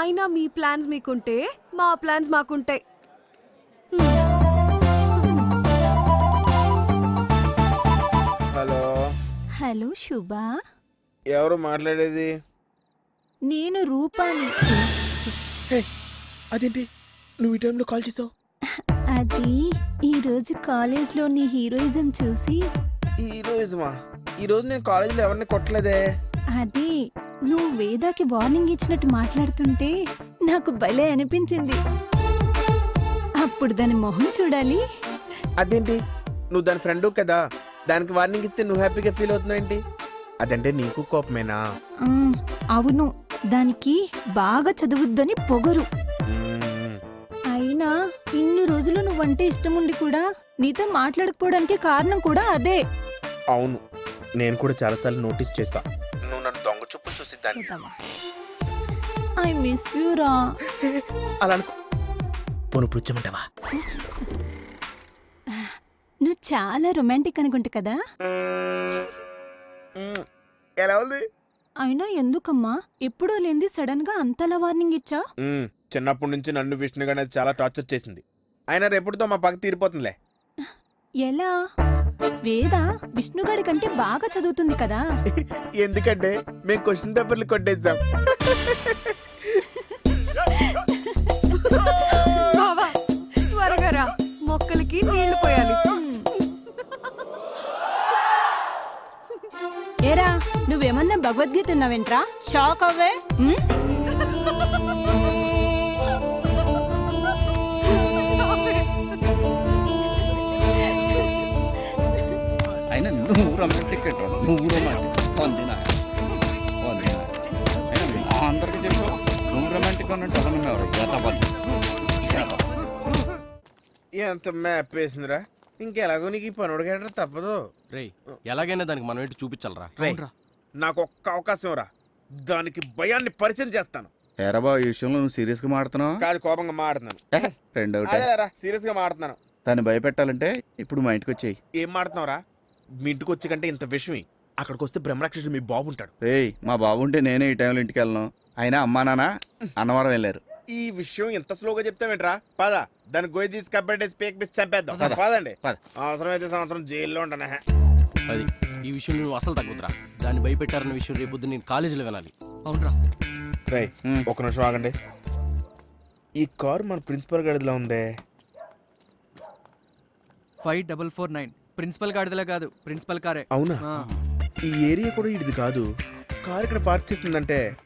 అయినా మీ ప్లాన్స్ మీకుంటే మా ప్లాన్స్ మాకుంటాయి. హలో. హలో శుభ. ఎవరు మాట్లాడేది? నేను రూపాని. అదేంటి? నువ్వు ఈ టైంలో కాల్ చేసావు? అది ఈరోజు కాలేజ్లో నీ హీరోయిజం చూసి. ఈ రోజుమా ఈ రోజు నేను కాలేజీలో ఎవరిని కొట్టలేదే? అది నువ్వు వేదాకి వార్నింగ్ ఇచ్చినట్టు మాట్లాడుతుంటే నాకు భలే అనిపించింది. అప్పుడు దాని మొహం చూడాలి. అదేంటి? నువ్వు దాని ఫ్రెండ్ కదా? దానికి వార్నింగ్ ఇస్తే నువ్వు హ్యాపీగా ఫీల్ అవుతున్నావు ఏంటి? అదంటే నీకు కోపమేనా? అవును. దానికి బాగా చదువుద్దని పొగరు. మ్మ్. అయినా ఇన్ని రోజులు నువ్వంటే ఇష్టం ఉండి కూడా నీతో మాట్లాడకపోవడానికి కారణం కూడా అదే. అవును. నేను కూడా చాలాసార్లు నోటీస్ చేస్తా నువ్వు నన్ను దొంగ చూపు చూసి దాన్ని ఐ మిస్ యూ రా. అలా అనుకో. పోను నువ్వు చాలా రొమాంటిక్ అనుకుంటా కదా? ఎలా ఉంది? అయినా ఎందుకమ్మా? ఎప్పుడూ లేంది సడన్గా అంతలా వార్నింగ్ ఇచ్చా. చిన్నప్పటి నుంచి నన్ను విష్ణుగా అనేది చాలా టార్చర్ చేసింది. అయినా రేపటితో మా పక్క తీరిపోతుందిలే. ఎలా? వేద? విష్ణుగాడి కంటే బాగా చదువుతుంది కదా? [LAUGHS] ఎందుకంటే మేము క్వశ్చన్ పేపర్లు కొట్టేసాం బావా త్వరగా రా. మొక్కలకి నీళ్ళు పోయాలి. ఏరా నువ్వేమన్నా భగవద్గీత ఉన్నావేంట్రా? షాక్ అవ్వే? అయినా నువ్వు రొమాంటిక్ నువ్వు రొమాంటిక్. పొందిన. పొందిన. అందరికి చెప్పు. నువ్వు రొమాంటిక్ అన్నట్టు ఎవరు ఎవరు చేతపల్లి ఎంత మ్యాప్ వేసిందిరా? ఇంకెలాగో నీకు ఈ పనుడు గట్రా తప్పదు. రేయ్ ఎలాగైనా దానికి మనం ఏంటి చూపించాలరా? రేయ్, నాకు ఒక్క అవకాశం రా దానికి భయాన్ని పరిచయం చేస్తాను. ఏరా ఈ విషయంలో నువ్వు సీరియస్గా మాడుతున్నావు? కాదు కోపంగా మాడుతున్నాను. రెండో అదేరా సీరియస్గా మాడుతున్నాను. దాన్ని భయపెట్టాలంటే ఇప్పుడు మా ఇంటికి వచ్చేయి. ఏం మాడుతున్నావురా? మీ ఇంటికి వచ్చి కంటే ఇంత విషయం అక్కడికి వస్తే బ్రహ్మరాక్షసుడు మీ బాబు ఉంటాడు. రేయ్ మా బాబుంటే నేనే ఈ టైంలో ఇంటికి వెళ్ళను. అయినా అమ్మా నాన్న అన్నవరం వెళ్ళారు. ఈ విషయం ఎంత స్లోగా చెప్తావేంట్రా పద. దాని గొయ్యి తీసి కబ్బెట్టేసి పేక్ పిసి చంపేద్దాం. పద. పదండి. పద. అవసరమైతే సంవత్సరం జైల్లో ఉంటానే. అది ఈ విషయం నువ్వు అసలు తగ్గుతురా దాన్ని భయపెట్టారన్న విషయం రేపొద్దు నేను కాలేజీలో వినాలి అవునరా. రై ఒక నిమిషం ఆగండి. ఈ కారు మన ప్రిన్సిపల్ గడిలో ఉందే? Five double four nine. Principal గాడిదలే కాదు ప్రిన్సిపల్ కారే. అవునా? ఆ. ఈ ఏరియా కూడా ఇది కాదు. కారు ఇక్కడ పార్క్ చేస్తుందంటే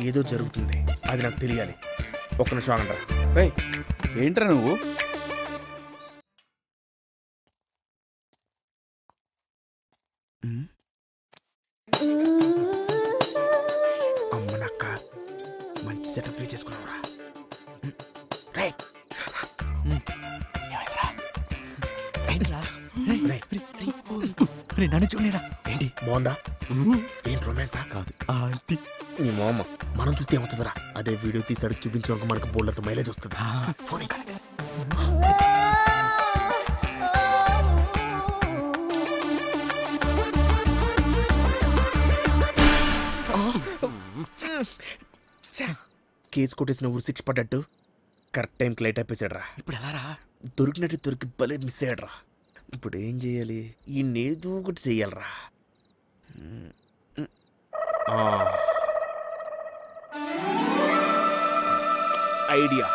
ఏదో జరుగుతుంది. అది నాకు తెలియాలి. ఒక నిమిషం ఆగండి రేయ్ ఏంట్రా నువ్వు? అమ్మనక్క మంచి సెటప్ ప్లే చేసుకున్నావురా రే. నన్ను చూడరా ఏంటి బాగుందా? ఏం రొమాన్సా కాదు నీ మామ మనం చూస్తే ఏమవుతుందిరా? అదే వీడియో తీసాడు చూపించడానికి మనకు బోల్డంత మైలేజ్ వస్తుంది. ఫోన్ కేసు కొట్టేసిన ఊరు శిక్ష పడ్డట్టు. కరెక్ట్ టైంకి లైట్ అయిపోయాడు రా ఇప్పుడు ఎలా రా? దొరికినట్టు దొరికి భలే మిస్ అయ్యాడు రా ఇప్పుడు ఏం చేయాలి? ఈ నేదో ఒకటి చెయ్యాలరా ఐడియా.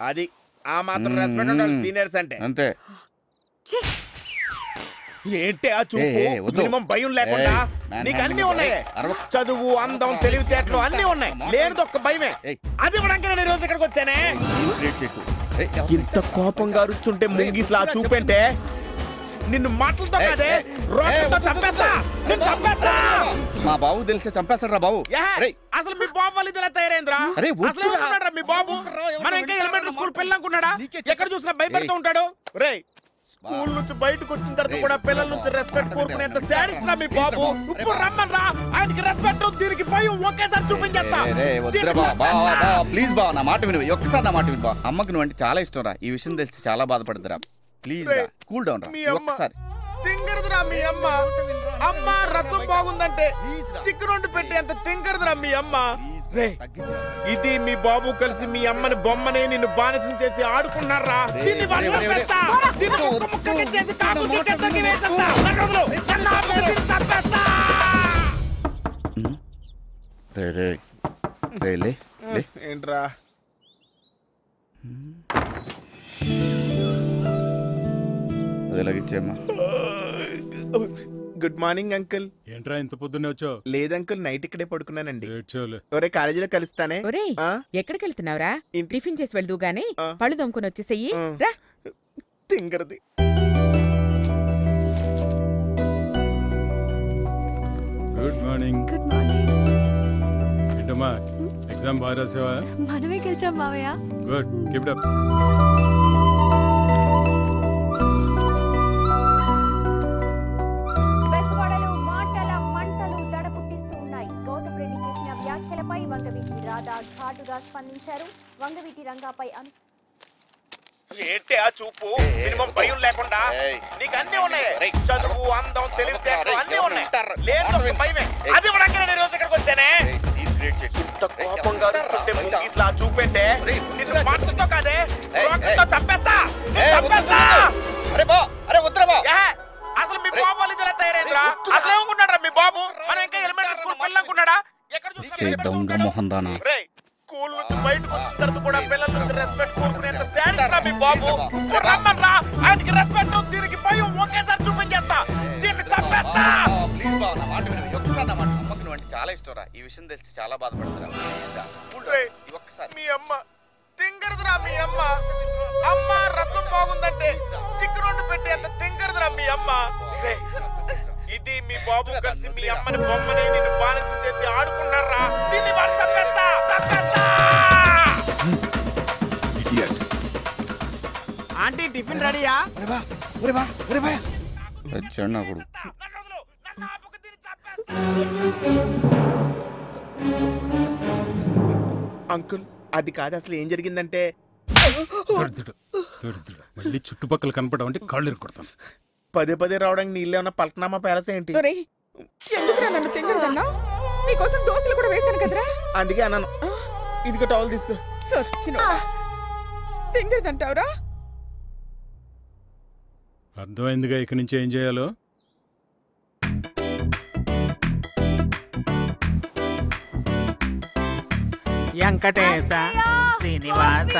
అది ఆ మాత్రం రెస్పెక్ట్ ఉండాలి సీనియర్స్ అంటే. అంతే. ఏంటి ఆ చూపు వద్దు. మినిమం భయం లేకుండా ఏయ్, నీకు అన్ని. ఉన్నాయి. చదువు అందం తెలివితేటలు అన్ని ఉన్నాయి లేనిది ఒక్క భయమే అది ఇవ్వడానికి నేను రోజు ఇక్కడికి వచ్చానే ఇంత కోపంగా అరుస్తుంటే ముంగిస్లా చూపంటే నిన్ను మాటలతో ఏయ్, కాదే ఏయ్, రోడ్లతో ఏయ్, చంపేస్తా నిన్ను చంపేస్తా మా బాబు తెలిస్తే చంపేస్తాడు బాబు ఏహే, అసలు మీ బాబు వాళ్ళు ఇదిలా తయారైందిరా అరే, వద్దురా. అసలు ఏమనుకున్నాడురా మీ బాబు మనం ఇంకా ఎలిమెంటరీ స్కూల్ పిల్లనుకున్నాడా ఎక్కడ చూసినా భయపడుతూ ఉంటాడు రే స్కూల్ నుంచి బయటకు వచ్చిన తర్వాత కూడా పిల్లల నుంచి రెస్పెక్ట్ కోరుకునేంత శాడిస్ట్ రా మీ బాబు. ఇప్పుడు రమ్మని రా. ఆయనకి రెస్పెక్ట్ దీనికి భయం ఒకేసారి చూపించేస్తా. ప్లీజ్ బా నా మాట విను. ఒక్కసారి నా మాట విను బా అమ్మకి నువ్వు అంటే చాలా ఇష్టం రా. ఈ విషయం తెలిసి చాలా బాధపడుతురా ప్లీజ్ కూల్ డౌన్ రా. ఒక్కసారి. తింగరదురా మీ అమ్మ. అమ్మ రసం బాగుందంటే చికెన్ వండి పెట్టేంత తింగరదురా మీ అమ్మ. రే ఇది మీ బాబు కలిసి మీ అమ్మని బొమ్మని నిన్ను బానిసం చేసి ఆడుకున్నారా దీన్ని వాళ్ళు రే, రే, రే. చంపేస్తా. దీన్ని ముక్క ముక్కగా చేసి కాకు గిక్కెట్లోకి వేసేస్తా. నన్ను వదలు. నన్ను ఆపకు, దీన్ని చంపేస్తా. రే రే రే లే లే ఏంట్రా అది ఇలాగిచ్చేమ్మా గుడ్ మార్నింగ్ అంకుల్. ఏంట్రా ఇంత పొద్దున్నే వచ్చావు? లేదు అంకుల్ నైట్ ఇక్కడే పడుకున్నానండి. ఒరే కాలేజీలో కలుస్తానే? ఒరేయ్ ఆ? ఎక్కడికి వెళ్తున్నావురా టిఫిన్ చేసి వెళ్దు గానీ పళ్ళు దొమ్ముకొని వచ్చేసెయ్యి ఆ. రా. తింగరది. గుడ్ మార్నింగ్ గుడ్ మార్నింగ్ ఏంటమ్మా ఎగ్జామ్ బాగా రాసావా? మనమే గెలిచాం మావయ్య. గుడ్ కీప్ అప్ రాధా ఘాటుగా స్పందించారు. వంగవీటి రంగాపై అను ఏంటి ఆ చూపు? మినిమం భయం లేకుండా? నీకు అన్ని ఉన్నాయి. చదువు అందం తెలివితేటలు అన్ని ఉన్నాయి. లేదు భయమే. అది ఇవ్వడానికి నేను ఈ రోజు ఇక్కడికి వచ్చానే. ఇంత కోపంగా అరుస్తుంటే ముంగిస్లా చూపేంటే నిన్ను మాటలతో కాదే? రోకలతో చంపేస్తా. చంపేస్తా. అరే బా అరే ఉత్తరా బా. ఏహే, అసలు మీ బాబు వాళ్ళు ఇదిలా తయారైందిరా అసలు ఏమనుకున్నాడా మీ బాబు? మనం ఇంకా ఎలిమెంటరీ స్కూల్ ఎక్కడ ఏ దొంగ మొహం దానా రే స్కూల్ నుంచి బయటకు వచ్చిన తర్వాత కూడా పిల్లల నుంచి రెస్పెక్ట్ కోరుకునేంత శాడిస్ట్ రా మీ బాబు. ఇప్పుడు రమ్మని రా ఆయనకి రెస్పెక్ట్ దీనికి భయం. ఒకేసారి చూపించేస్తా. దీన్ని చంపేస్తా. ప్లీజ్ బా నా మాట విను. ఒక్కసారి నా మాట అమ్మకి నువ్వు అంటే చాలా ఇష్టం రా. ఈ విషయం తెలిసి చాలా బాధపడుతురా ఒక్కసారి. మీ అమ్మ తింగరదురా మీ అమ్మ. అమ్మ రసం బాగుందంటే చికెన్ వండి పెట్టేంత తింగరదురా మీ అమ్మ. ఇది మీ బాబు కలిసి మీ అమ్మని బొమ్మని నిన్ను బానిసం చేసి ఆడుకున్నారా? దీన్ని వాడు చంపేస్తా చంపేస్తా! ఆంటీ టిఫిన్ రెడీయా? వచ్చాడు నా కొడుకు. అంకుల్ అది కాదు అసలు ఏం జరిగిందంటే? దరిద్రుడు దరిద్రుడు మళ్ళీ చుట్టుపక్కల కనపడమంటే కాళ్ళు ఇరుకొడతాను పదే పదే రావడానికి నీళ్ళేమన్నా పలకనామా ప్యాలెస్ ఏంటి? ఎందుకురా నన్ను తింగరదన్నా నీకోసం దోశలు కూడా వేశాను కదరా? అందుకే అన్నాను. ఇదిగో టవల్ తీసుకో. తింగరదంటావురా అర్థమైందిగా ఇక నుంచి ఏం చేయాలో? వెంకటేశ శ్రీనివాస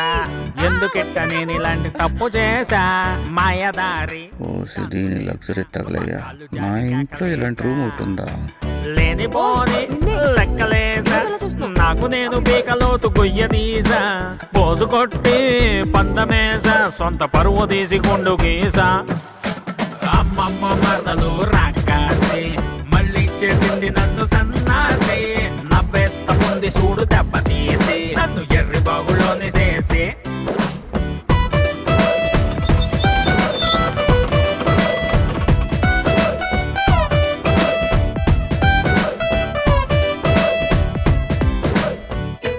ఎందుకిట్ట నేను ఇలాంటి తప్పు చేశా? మాయదారి. ఓ దీని లగ్జరీ తగలయ్యా. మా ఇంట్లో ఇలాంటి రూమ్ ఉంటుందా లేనిపోని లెక్కలేస నాకు నేను పీకలోతు గొయ్య తీసా పోజు కొట్టి పందమేస సొంత పరువు తీసి కొండు గీస అమ్మమ్మ మరదలు రాకాసి మళ్ళీ చేసింది నన్ను సన్నాసి. ఉంది చూడు దెబ్బ తీసి నన్ను ఎర్రి బాగులోని చేసి.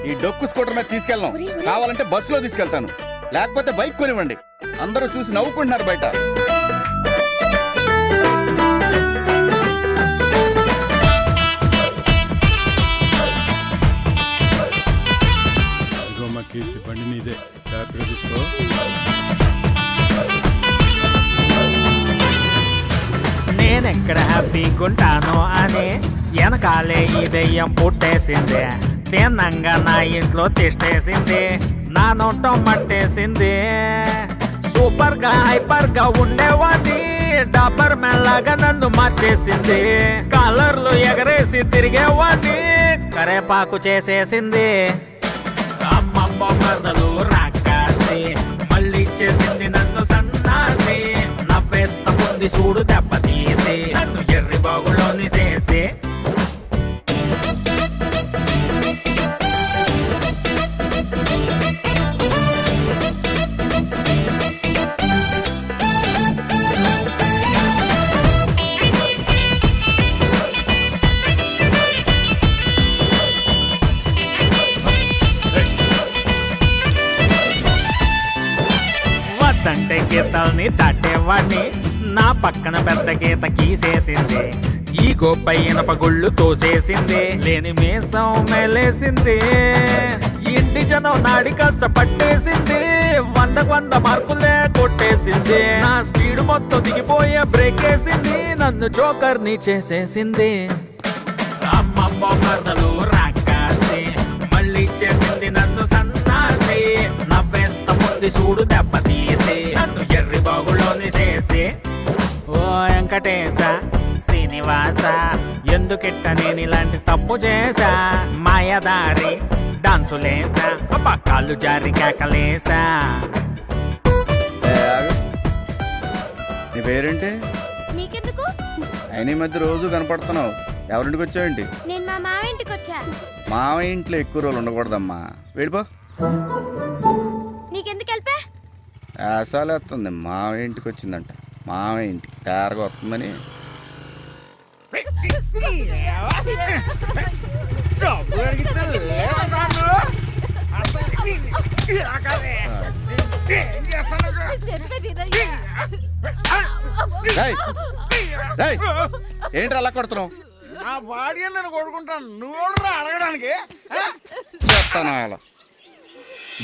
ఈ డొక్కు స్కూటర్ మీద తీసుకెళ్ళను కావాలంటే బస్సులో తీసుకెళ్తాను. లేకపోతే బైక్ కొనివ్వండి. అందరూ చూసి నవ్వుకుంటున్నారు బయట. ఇదిగో బండి మీదే. జాగ్రత్తగా తీసుకో నేనెక్కడ హ్యాపీగా ఉంటానో అని వెనకాలే ఈ దెయ్యం పుట్టేసింది. తిన్నంగా నా ఇంట్లో తిష్టేసింది నా నోటం మట్టేసింది. సూపర్గా హైపర్గా ఉండేవాడి డాబర్ మెల్లగా నన్ను మార్చేసింది. కలర్లు ఎగరేసి తిరిగేవాడి కరేపాకు చేసేసింది. అమ్మమ్మ రాకాసి మళ్ళీ చేసింది నన్ను సన్నాసి. నవ్వేస్త ఉంది చూడు దెబ్బ తీసి నన్ను ఎర్రి బాగులోని చేసి. గీతల్ని దాటేవాడిని నా పక్కన పెద్ద గీత గీసేసింది. ఈ గొప్ప ఇనప గుళ్ళు తోసేసింది. లేని మీసం మేలేసింది. ఇంటి జనం నాడి కాస్త పట్టేసింది. వందకు వంద మార్కులే కొట్టేసింది. నా స్పీడ్ మొత్తం దిగిపోయే బ్రేక్ వేసింది. నన్ను జోకర్ని చేసేసింది. అమ్మమ్మ కథలు రాకాసి మళ్ళీ చేసింది నన్ను సన్నాసి. నవ్వేస్త ముందు చూడు దెబ్బ తీసి నన్ను బాగులోని చేసి. ఓ వెంకటేశ శ్రీనివాస ఎందుకిట్ట నేను ఇలాంటి తప్పు చేసా మాయదారి డాన్సులేసా అబ్బా కాళ్ళు జారి కేకలేసా. నీ పేరేంటి? నీకెందుకు? అయిన ఈ మధ్య రోజు కనపడుతున్నావు. ఎవరింటికి వచ్చావేంటి? నేను మా మామ ఇంటికి వచ్చా. మావ ఇంట్లో ఎక్కువ రోజులు ఉండకూడదమ్మా. వెళ్ళిపో. నీకెందుకు వెళ్ళిపా వేసాలు వస్తుంది. మావ ఇంటికి వచ్చిందంట. మావ ఇంటికి తయారుగా వస్తుందని. ఏంట్రా అలా కొడుతున్నావు? నా బాడీ నేను కొడుకుంటాను. నువ్వు అడగడానికి? చెప్తాను అలా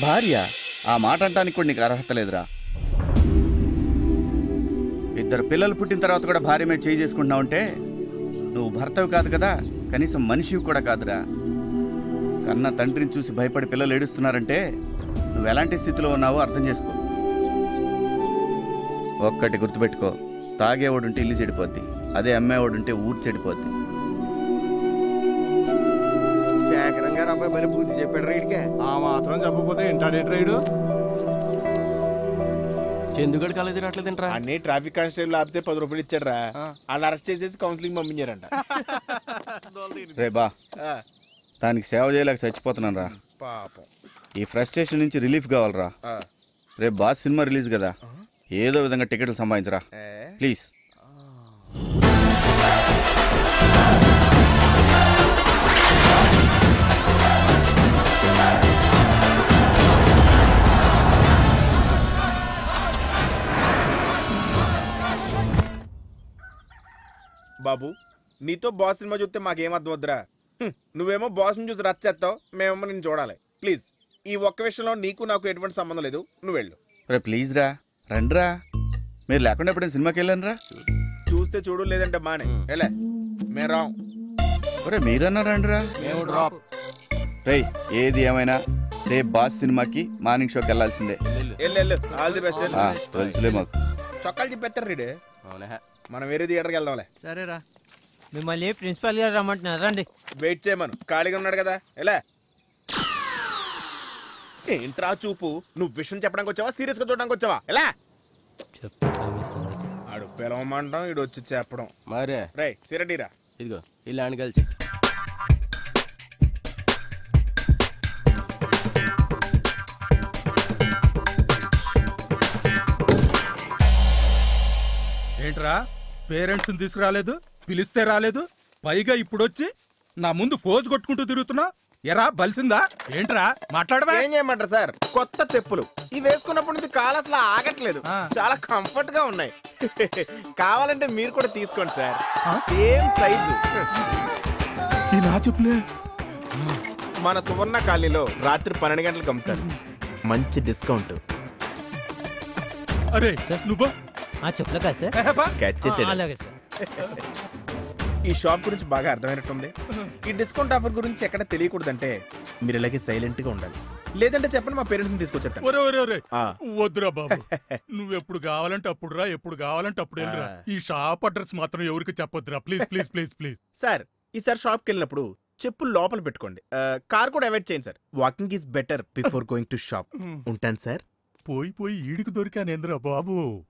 భార్య ఆ మాట అంటానికి కూడా నీకు అర్హత లేదురా. ఇద్దరు పిల్లలు పుట్టిన తర్వాత కూడా భార్య మీద చేయి చేసుకుంటున్నావు అంటే నువ్వు భర్తవి కాదు కదా కనీసం మనిషివి కూడా కాదురా. కన్న తండ్రిని చూసి భయపడి పిల్లలు ఏడుస్తున్నారంటే నువ్వు ఎలాంటి స్థితిలో ఉన్నావో అర్థం చేసుకో. ఒక్కటి గుర్తుపెట్టుకో తాగేవాడుంటే ఇల్లు చెడిపోద్ది అదే అమ్మేవాడుంటే ఊరు చెడిపోద్ది. అబ్బాయి బుద్ధి చెప్పాడు రైడ్కే ఆ మాత్రం చెప్పకపోతే ఇంటాడేంటి రైడు చందుగడ్ కాలేజీ రావట్లేదంట్రా అన్ని ట్రాఫిక్ కానిస్టేబుల్ ఆపితే పది రూపాయలు ఇచ్చాడురా. వాళ్ళు అరెస్ట్ చేసేసి కౌన్సిలింగ్ పంపించారంట. [LAUGHS] రే బా ఆ, దానికి సేవ చేయలేక చచ్చిపోతున్నాను రా. పాపం. ఈ ఫ్రస్ట్రేషన్ నుంచి రిలీఫ్ కావాలరా. ఆ. రేపు బాస్ సినిమా రిలీజ్ కదా ఏదో విధంగా టికెట్లు సంపాదించరా. ప్లీజ్. బాబు నీతో బాస్ సినిమా చూస్తే మాకేం అర్థం వద్దురా నువ్వేమో బాస్ని చూసి రచ్చేస్తావు మేమేమో నేను చూడాలి. ప్లీజ్ ఈ ఒక్క విషయంలో నీకు నాకు ఎటువంటి సంబంధం లేదు నువ్వు వెళ్ళు. రే ప్లీజ్ రా రండిరా. మీరు లేకుండా ఎప్పుడైనా సినిమాకి వెళ్ళాను రా చూస్తే చూడు లేదంటే బానే వెళ్ళే. మేము రాం. ఒరే మీరన్నా రండిరా? రే ఏది ఏమైనా రేపు బాస్ సినిమాకి మార్నింగ్ షోకి వెళ్ళాల్సిందే. వెళ్ళు వెళ్ళు. All the best. ఆ, తెలుసులే మాకు. చొక్కాలు చెప్పేస్తారు రీడే. మనం వేరే థియేటర్కి వెళ్దాంలే. సరేరా. మిమ్మల్ని ప్రిన్సిపల్ గారు రమ్మంటున్నారు. రండి. వెయిట్ చేయమను ఖాళీగా ఉన్నాడు కదా. ఎలా? ఏంట్రా చూపు? నువ్వు విషయం చెప్పడానికి వచ్చావా? సీరియస్గా చూడడానికి వచ్చావా? ఎలా? ఆడు పిలవమంటాం ఇడు వచ్చి చెప్పడం. మరే. రే సిరడీరా ఇదిగో ఇలా అని కలిసి ఏంట్రా పేరెంట్స్ని తీసుకురాలేదు పిలిస్తే రాలేదు పైగా ఇప్పుడొచ్చి నా ముందు ఫోజు కొట్టుకుంటూ తిరుగుతున్నా. ఎరా బలిసిందా? ఏంట్రా? మాట్లాడవా. ఏం చేయమంటారు సార్? కొత్త చెప్పులు. ఇవి వేసుకున్నప్పటి నుంచి కాలు అసలు ఆగట్లేదు. చాలా కంఫర్ట్గా ఉన్నాయి. [LAUGHS] కావాలంటే మీరు కూడా తీసుకోండి సార్. Same size. నా చెప్పులే. మన సువర్ణ కాలనీలో రాత్రి పన్నెండు గంటలకు అమ్ముతారు. మంచి డిస్కౌంట్. అరే నువ్వు? సార్ క్యాచ్ చేసాడు. ఆ, అలాగే సార్ ఈ షాప్ గురించి బాగా అర్థమైనట్టుంది. ఈ డిస్కౌంట్ ఆఫర్ గురించి ఎక్కడ తెలియకూడదంటే మీరు ఇలాగే సైలెంట్గా ఉండాలి. లేదంటే చెప్పండి మా పేరెంట్స్ తీసుకొచ్చేస్తాను. ఒరే ఒరే ఒరే. ఆ. వద్దురా బాబు. [LAUGHS] నువ్వు ఎప్పుడు కావాలంటే అప్పుడు రా ఎప్పుడు కావాలంటే అప్పుడు వెళ్ళరా ఈ షాప్ అడ్రస్ మాత్రం ఎవరికి చెప్పొద్దురా? Please please please please. Sir ఈసారి షాప్కి వెళ్ళినప్పుడు చెప్పులు లోపల పెట్టుకోండి. ఆ, కార్ కూడా అవాయిడ్ చేయండి sir. Walking is better before going to shop. ఉంటాను సార్. పోయి పోయి ఈడికి దొరికానేంద్రా బాబు.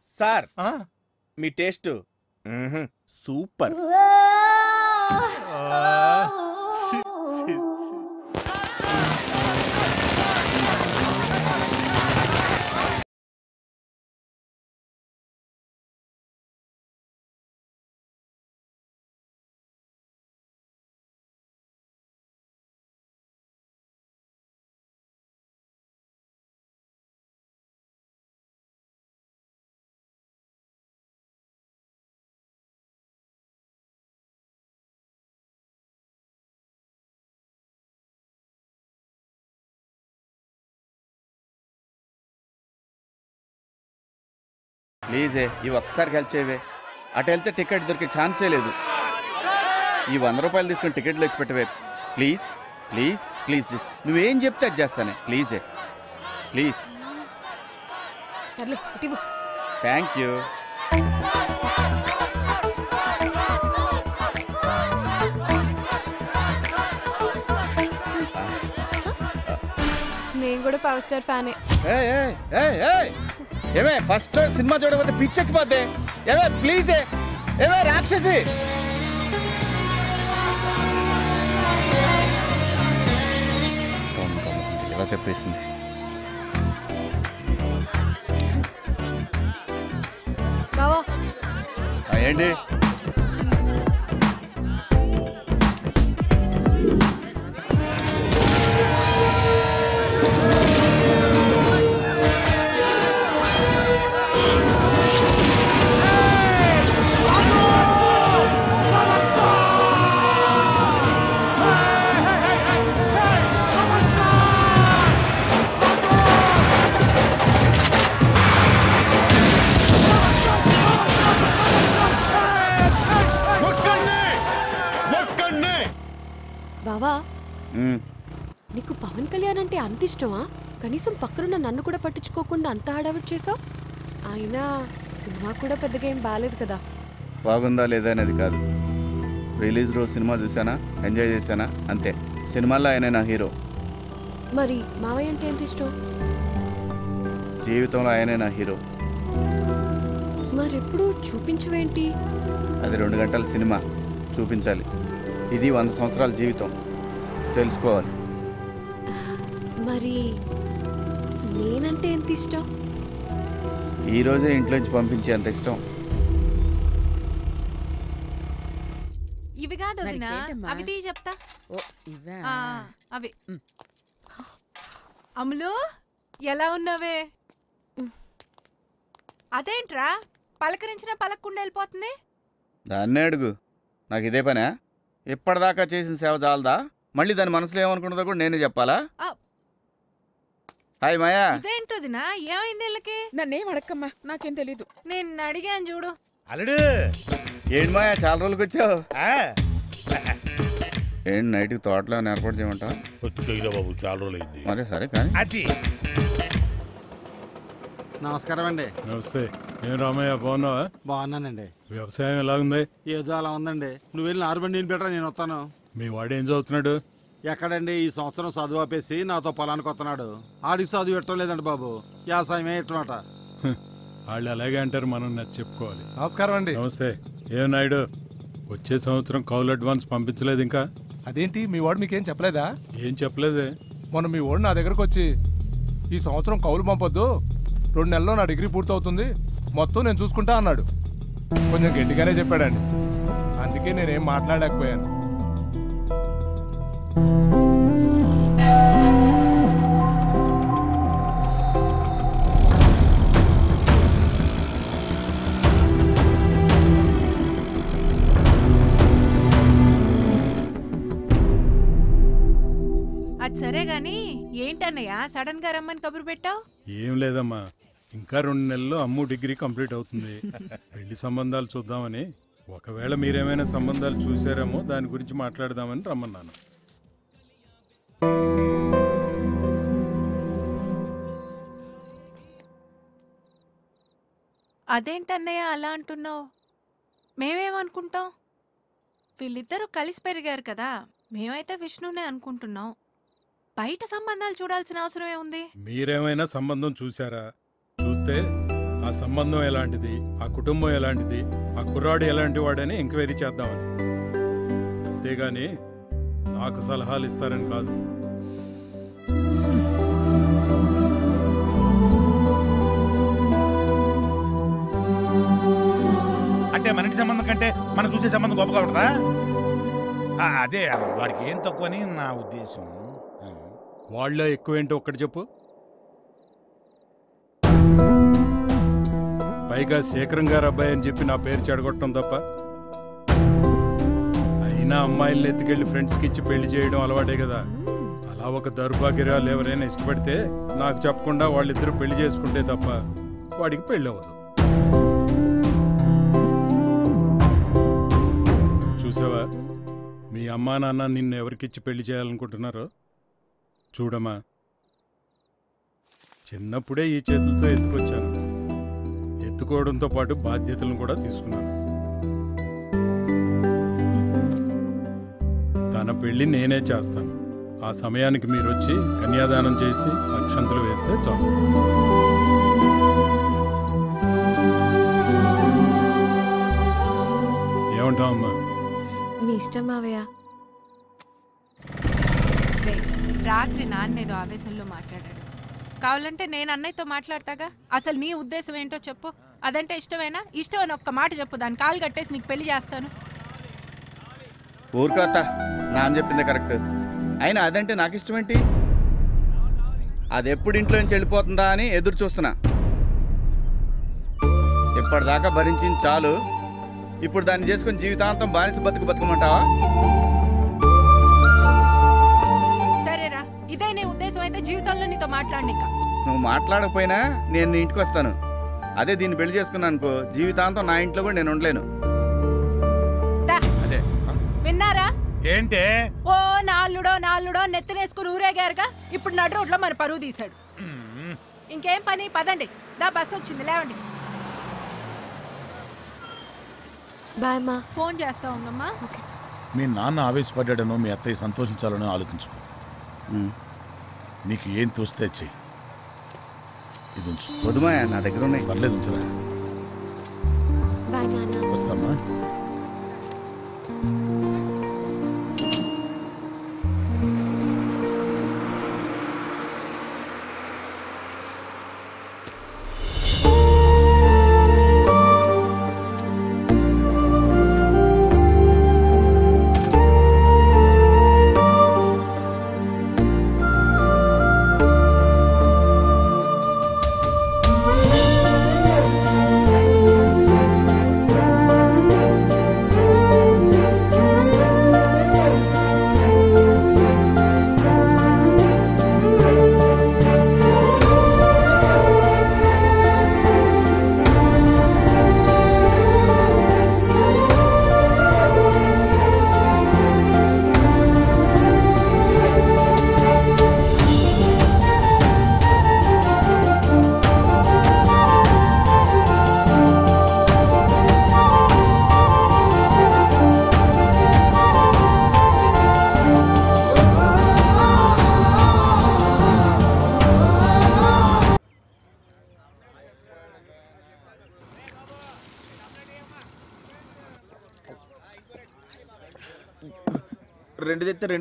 సార్ మీ టేస్ట్ సూపర్. ప్లీజే ఈ ఒక్కసారికి హెల్ప్ చేయవే. అటు వెళ్తే టికెట్ దొరికే ఛాన్సే లేదు. ఈ వంద రూపాయలు తీసుకుని టికెట్లు తెచ్చి పెట్టవే. Please please please please. నువ్వేం చెప్తే అది చేస్తానే. ప్లీజే ప్లీజ్. సర్లే థ్యాంక్ యూ నేను కూడా పవర్ స్టార్ ఫ్యానే. ఏమే ఫస్ట్ సినిమా చూడకపోతే పిచ్చెక్కిపోద్ది ఏమే ప్లీజ్ ఏమే రాక్షసి. ఎలా ఆ, ఏంటి? నీకు పవన్ కళ్యాణ్ అంటే అంత ఇష్టమా? కనీసం పక్కనున్న నన్ను కూడా పట్టించుకోకుండా అంత హడావిడి చేసావు? అయినా సినిమా కూడా పెద్దగా ఏం బాగాలేదు కదా. బాగుందా లేదా అనేది కాదు. రిలీజ్ రోజు సినిమా చూసానా ఎంజాయ్ చేశానా? అంతే. సినిమాల్లో ఆయన నా హీరో. మరి మావయ్య అంటే ఎంత ఇష్టం? జీవితంలో ఆయనే నా హీరో. మరెప్పుడు చూపించువేంటి? అది రెండు గంటల సినిమా. చూపించాలి. ఇది వంద సంవత్సరాల జీవితం. తెలుసుకోవాలి. మరి నేనంటే ఎంత ఇష్టం? ఈ రోజే ఇంట్లోంచి పంపించే అంత ఇష్టం. ఇవి కాదు వదినా? అవి తీ చెప్తా. ఓ ఇవా? ఆ, అవి. అమ్ములు ఎలా ఉన్నావే? అదేంట్రా పలకరించినా పలకకుండా వెళ్ళిపోతుంది? దాన్నే అడుగు. నాకు ఇదే పనా? ఇప్పటిదాకా చేసిన సేవ చాలదా? మళ్ళీ దాని మనసులో ఏమనుకుంటుందో కూడా నేనే చెప్పాలా. హాయ్ మాయా. ఇదేంటోదినా ఏమైంది వీళ్ళకి? నన్నేం అడక్కమ్మా నాకేం తెలీదు. నేను అడిగాను చూడు. అల్లుడు. ఏంటి మాయా చాలా రోజులకి వచ్చావు? ఏంటి నైట్కి తోటలో ఏర్పాటు చేయమంటావా వచ్చేయిరా బాబు చాలా రోజులైంది. మరే సరే కానీ. అది. నమస్కారం అండి. నమస్తే. ఏం రామయ్య బాగున్నావా? బాగున్నానండి. వ్యవసాయం ఎలా ఉంది ఏదో అలా ఉందండి. నువ్వు వెళ్ళి నారుబండి బెటర్ నేను వస్తాను. మీ వాడు ఏం చదువుతున్నాడు? ఎక్కడండి? ఈ సంవత్సరం చదువు ఆపేసి నాతో పొలానికి వస్తున్నాడు. ఆడికి చదువు పెట్టడం లేదండి బాబు. వ్యవసాయమే ఎట్టమాట హ్, వాళ్ళు అలాగే అంటారు మనం నచ్చి చెప్పుకోవాలి. నమస్కారం అండి. నమస్తే. ఏం నాయుడు వచ్చే సంవత్సరం కౌలు అడ్వాన్స్ పంపించలేదు ఇంకా? అదేంటి? మీ వాడు మీకేం చెప్పలేదా? ఏం చెప్పలేదే. మొన్న మీ వాడు నా దగ్గరకు వచ్చి ఈ సంవత్సరం కౌలు పంపొద్దు. రెండు నెలల్లో నా డిగ్రీ పూర్తవుతుంది. మొత్తం నేను చూసుకుంటా అన్నాడు. కొంచెం గట్టిగానే చెప్పాడండి. అందుకే నేనేం మాట్లాడలేకపోయాను. సరే గాని ఏంటన్నయ్య? సడన్గా రమ్మని కబురు పెట్టావు? ఏం లేదమ్మా. ఇంకా రెండు నెలల్లో అమ్ము డిగ్రీ కంప్లీట్ అవుతుంది. పెళ్ళి సంబంధాలు చూద్దామని. ఒకవేళ మీరేమైనా సంబంధాలు చూసారేమో దాని గురించి మాట్లాడదామని రమ్మన్నాను. అదేంటన్నయ్య అలా అంటున్నావు? మేమేమనుకుంటాం? వీళ్ళిద్దరూ కలిసి పెరిగారు కదా. మేమైతే విష్ణునే అనుకుంటున్నాం. బయట సంబంధాలు చూడాల్సిన అవసరం ఏముంది? మీరేమైనా సంబంధం చూసారా చూస్తే ఆ సంబంధం ఎలాంటిది ఆ కుటుంబం ఎలాంటిది ఆ కుర్రాడు ఎలాంటి వాడని ఎంక్వైరీ చేద్దామని. అంతేగాని నాకు సలహాలు ఇస్తారని కాదు. అంటే మన ఇంటి సంబంధం కంటే మనం చూసే సంబంధం గొప్పగా ఉంటుందా? అదే వాడికి ఏం తక్కువని నా ఉద్దేశం వాళ్ళ ఎక్కువేంటో ఒక్కటి చెప్పు. పైగా శేఖరం గారు అబ్బాయి అని చెప్పి నా పేరు చెడగొట్టడం తప్ప అయినా అమ్మాయిల్ని ఎత్తుకెళ్ళి ఫ్రెండ్స్కి ఇచ్చి పెళ్ళి చేయడం అలవాటే కదా. అలా ఒక దౌర్భాగ్యరాలు ఎవరైనా ఇష్టపడితే నాకు చెప్పకుండా వాళ్ళిద్దరూ పెళ్ళి చేసుకుంటే తప్ప వాడికి పెళ్ళి అవ్వదు. చూసావా? మీ అమ్మా నాన్న నిన్ను ఎవరికిచ్చి పెళ్ళి చేయాలనుకుంటున్నారో? చూడమ్మా చిన్నప్పుడే ఈ చేతులతో ఎత్తుకొచ్చాను. ఎత్తుకోవడంతో పాటు బాధ్యతలను కూడా తీసుకున్నాను. తన పెళ్ళి నేనే చేస్తాను. ఆ సమయానికి మీరు వచ్చి కన్యాదానం చేసి అక్షంతలు వేస్తే చాలు. ఏమంటావమ్మా మీ ఇష్టం మావయ్య. రాత్రి నాన్న ఏదో ఆవేశంలో మాట్లాడాడు. కావాలంటే నేను అన్నయ్యతో మాట్లాడతాగా? అసలు నీ ఉద్దేశం ఏంటో చెప్పు. అదంటే ఇష్టమేనా? ఇష్టం అని ఒక్క మాట చెప్పు. దాన్ని కాలు కట్టేసి నీకు పెళ్ళి చేస్తాను. ఊరుకోత నాన్న చెప్పింది కరెక్ట్. అయినా అదంటే నాకు ఇష్టం ఏంటి అది ఎప్పుడు ఇంట్లో నుంచి వెళ్ళిపోతుందా అని ఎదురు చూస్తున్నా. ఇప్పటిదాకా భరించింది చాలు. ఇప్పుడు దాన్ని చేసుకుని జీవితాంతం బానిస బతుకు బతుకమంటావా? ఇదే నీ ఉద్దేశం అయితే జీవితంలో నీతో మాట్లాడినిక. నువ్వు మాట్లాడకపోయినా నేను నీ ఇంటికి వస్తాను. అదే దీన్ని పెళ్ళి చేసుకున్నాను అనుకో జీవితాంతం నా ఇంట్లో కూడా నేను ఉండలేను. అదే. విన్నారా? ఏంటే? ఓ నాల్లుడో నాల్లుడో నెత్తినేసుకుని ఊరేగారుగా ఇప్పుడు నడు రోడ్లో మన పరువు తీశాడు. ఇంకేం పని? పదండి. దా బస్సు వచ్చింది. లేవండి. బాయ్ మా ఫోన్ చేస్తా ఉందమ్మా. మీ నాన్న ఆవేశపడ్డాడనో మీ అత్తయ్య సంతోషించాలనో ఆలోచించు నీకు ఏం తోస్తే చెయ్యి. ఇది ఉంచు. నా దగ్గర ఉన్నాయి. పర్లేదు ఉంచరా. వస్తామా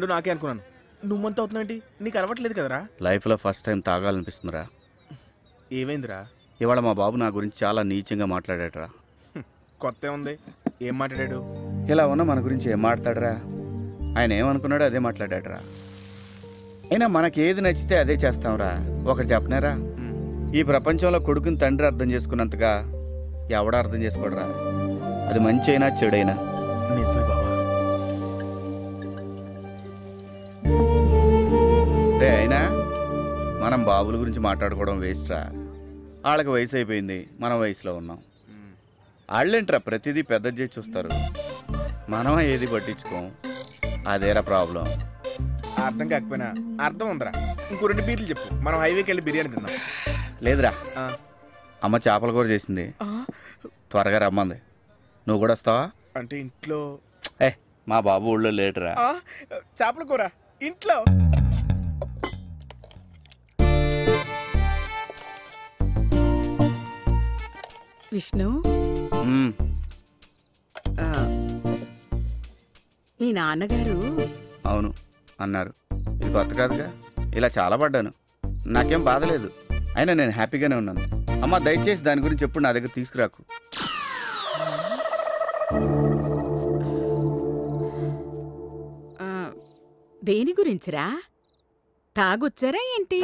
నాకే అనుకున్నాను. నువ్వంతా అవుతున్నావేంటి నీకు అలవట్లేదు కదరా? లైఫ్లో ఫస్ట్ టైం తాగాలనిపిస్తుందిరా. ఏమైందిరా? ఇవాళ మా బాబు నా గురించి చాలా నీచంగా మాట్లాడాడురా. కొత్త ఉంది. ఏం మాట్లాడాడు? ఇలా ఉన్న మన గురించి ఏం మాట్లాడరా? ఆయన ఏమనుకున్నాడో అదే మాట్లాడాడురా. అయినా మనకి ఏది నచ్చితే అదే చేస్తాంరా. ఒకటి చెప్పనేరా? ఈ ప్రపంచంలో కొడుకుని తండ్రి అర్థం చేసుకున్నంతగా ఎవడ అర్థం చేసుకోడరా? అది మంచి అయినా చెడైనా? రే అయినా మనం బాబుల గురించి మాట్లాడుకోవడం వేస్ట్రా వాళ్ళకి వయసు అయిపోయింది మనం వయసులో ఉన్నాం. వాళ్ళేంట్రా ప్రతిదీ పెద్ద చేసి చూస్తారు. మనం ఏది పట్టించుకోం అదేరా ప్రాబ్లం. అర్థం కాకపోయినా అర్థం ఉందిరా. ఇంకో రెండు బీర్లు చెప్పు. మనం హైవేకి వెళ్ళి బిర్యానీ తిందాం. లేదురా. ఆ. అమ్మ చేపల కూర చేసింది. త్వరగా రమ్మంది. నువ్వు కూడా వస్తావా? అంటే ఇంట్లో ఏ మా బాబు ఊళ్ళో లేటురా. ఆ, చేపల కూర. ఇంట్లో? విష్ణు. మ్మ్. ఆ, మీ నాన్నగారు అవును అన్నారు. ఇది కొత్త కాదుగా? ఇలా చాలా పడ్డాను. నాకేం బాధలేదు అయినా నేను హ్యాపీగానే ఉన్నాను. అమ్మ దయచేసి దాని గురించి ఎప్పుడు నా దగ్గర తీసుకురాకు. ఆ, దేని గురించిరా? తాగొచ్చారా ఏంటి?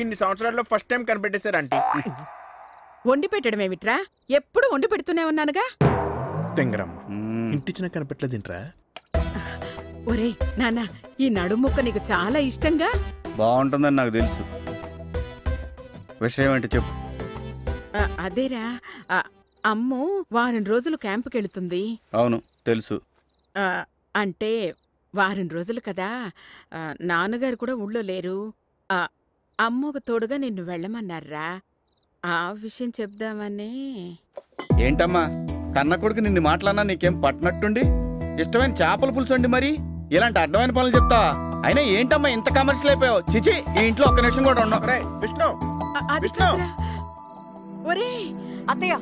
ఇన్ని సంవత్సరాల్లో ఫస్ట్ టైం కనిపెట్టేశారు ఆంటీ. వండి పెట్టడం ఏమిట్రా ఎప్పుడు వండి పెడుతూనే ఉన్నానుగా? తెంగరమ్మ ఇంటిచ్చిన కనిపెట్టలేదు ఏంట్రా ఒరేయ్ నాన్న ఈ నడుముక్క నీకు చాలా ఇష్టంగా? బాగుంటుందని నాకు తెలుసు. విషయం ఏంటి చెప్పు. అదేరా అమ్ము వారం రోజులు క్యాంపుకి వెళుతుంది అవును తెలుసు. అంటే వారం రోజులు కదా. నాన్నగారు కూడా ఊళ్ళో లేరు. ఆ, అమ్మకు తోడుగా నిన్ను వెళ్ళమన్నారా? ఆ విషయం చెప్దామని. ఏంటమ్మా? కన్న కొడుకు నిన్ను మాట్లాడినా నీకేం పట్టినట్టుండి? ఇష్టమైన చేపల పులుసు అండి మరి? ఇలాంటి అడ్డమైన పనులు చెప్తావా అయినా ఏంటమ్మా ఇంత కమర్షియల్ అయిపోయావు? చిచి ఈ ఇంట్లో ఒక్క నిమిషం కూడా ఉండవు. విష్ణు విష్ణు. ఒరే! అత్తయ్య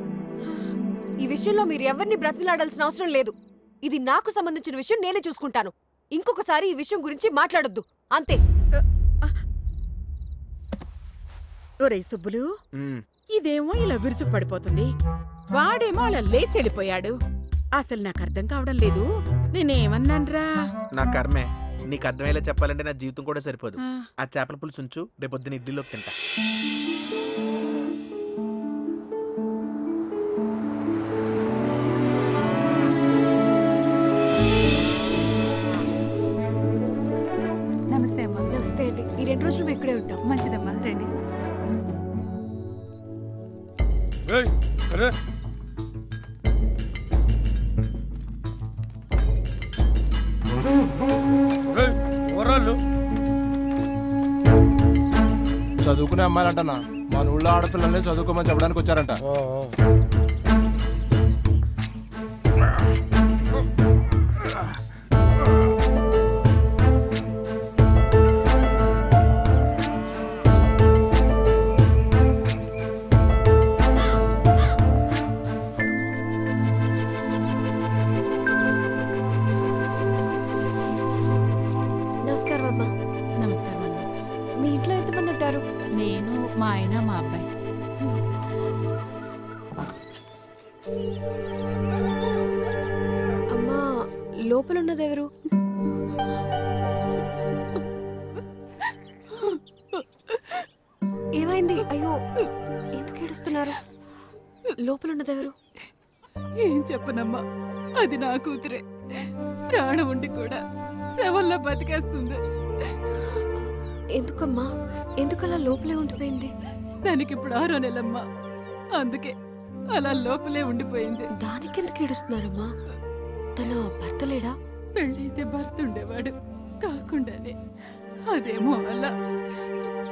ఈ విషయంలో మీరు ఎవరిని బ్రతిమలాడాల్సిన అవసరం లేదు. ఇది నాకు సంబంధించిన విషయం నేనే చూసుకుంటాను. ఇంకొకసారి ఈ విషయం గురించి మాట్లాడొద్దు. అంతే. ఒరే సుబ్బులు. ఇదేమో ఇలా విరుచుకు పడిపోతుంది వాడేమో అలా లేచి వెళ్ళిపోయాడు. అసలు నాకు అర్థం కావడం లేదు. నేనేమన్నాన్రా? నా కర్మే. నీకు అర్థమయ్యేలా చెప్పాలంటే నా జీవితం కూడా సరిపోదు. ఆ. చేపల పులుసు ఉంచు రేపు పొద్దున ఇడ్లీలోకి తింటా. నమస్తే అమ్మా. నమస్తే అండి. ఈ రెండు రోజులు మేము ఇక్కడే ఉంటాం. చదువుకునే అమ్మాయిలంటనా మన ఊళ్ళో ఆడపిల్లల్ని చదువుకోమని చెప్పడానికి వచ్చారంట. అలా లోపలే ఉండిపోయింది. దానికెందుకు ఏడుస్తున్నారమ్మా? తన భర్త లేడా? పెళ్ళైతే భర్త ఉండేవాడు కాకుండానే. అదేమో అలా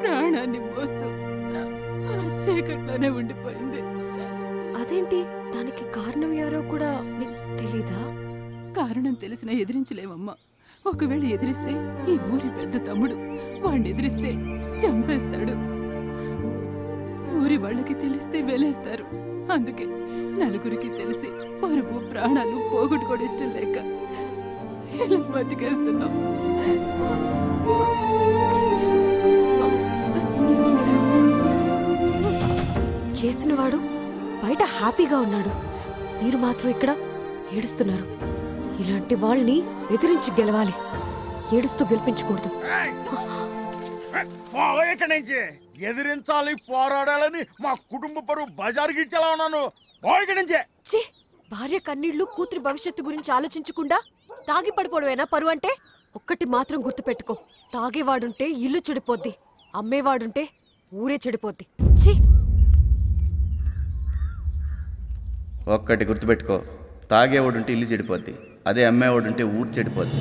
ప్రాణాన్ని మోస్తూ అలా చీకట్లోనే ఉండిపోయింది. అదేంటి? దానికి కారణం ఎవరో కూడా మీకు తెలీదా? కారణం తెలిసినా ఎదిరించలేమమ్మా. ఒకవేళ ఎదిరిస్తే ఈ ఊరి పెద్ద తమ్ముడు వాణ్ణి ఎదిరిస్తే చంపేస్తాడు. ఊరి వాళ్ళకి తెలిస్తే వెలేస్తారు. అందుకే నలుగురికి తెలిసి పరువు ప్రాణాలు పోగొట్టుకోవడం ఇష్టం లేక ఇలా బతికేస్తున్నావు చేసిన వాడు బయట హ్యాపీగా ఉన్నాడు. మీరు మాత్రం ఇక్కడ ఏడుస్తున్నారు. ఇలాంటి వాళ్ళని ఎదిరించి గెలవాలి. ఏడుస్తూ గెలిపించకూడదు. నుంచి? ఎదిరించాలి పోరాడాలని మా కుటుంబ పరువు బజారుకి ఇచ్చేలా ఉన్నాను. నుంచే. భార్య కన్నీళ్ళు కూతురి భవిష్యత్తు గురించి ఆలోచించకుండా తాగి పడిపోవడమేనా పరువు అంటే? ఒక్కటి మాత్రం గుర్తుపెట్టుకో. తాగేవాడుంటే ఇల్లు చెడిపోద్ది. అమ్మేవాడుంటే ఊరే చెడిపోద్ది. ఛీ! ఒక్కటి గుర్తుపెట్టుకో. తాగేవాడుంటే ఇల్లు చెడిపోద్ది. అదే అమ్మేవాడుంటే ఊరు చెడిపోద్ది.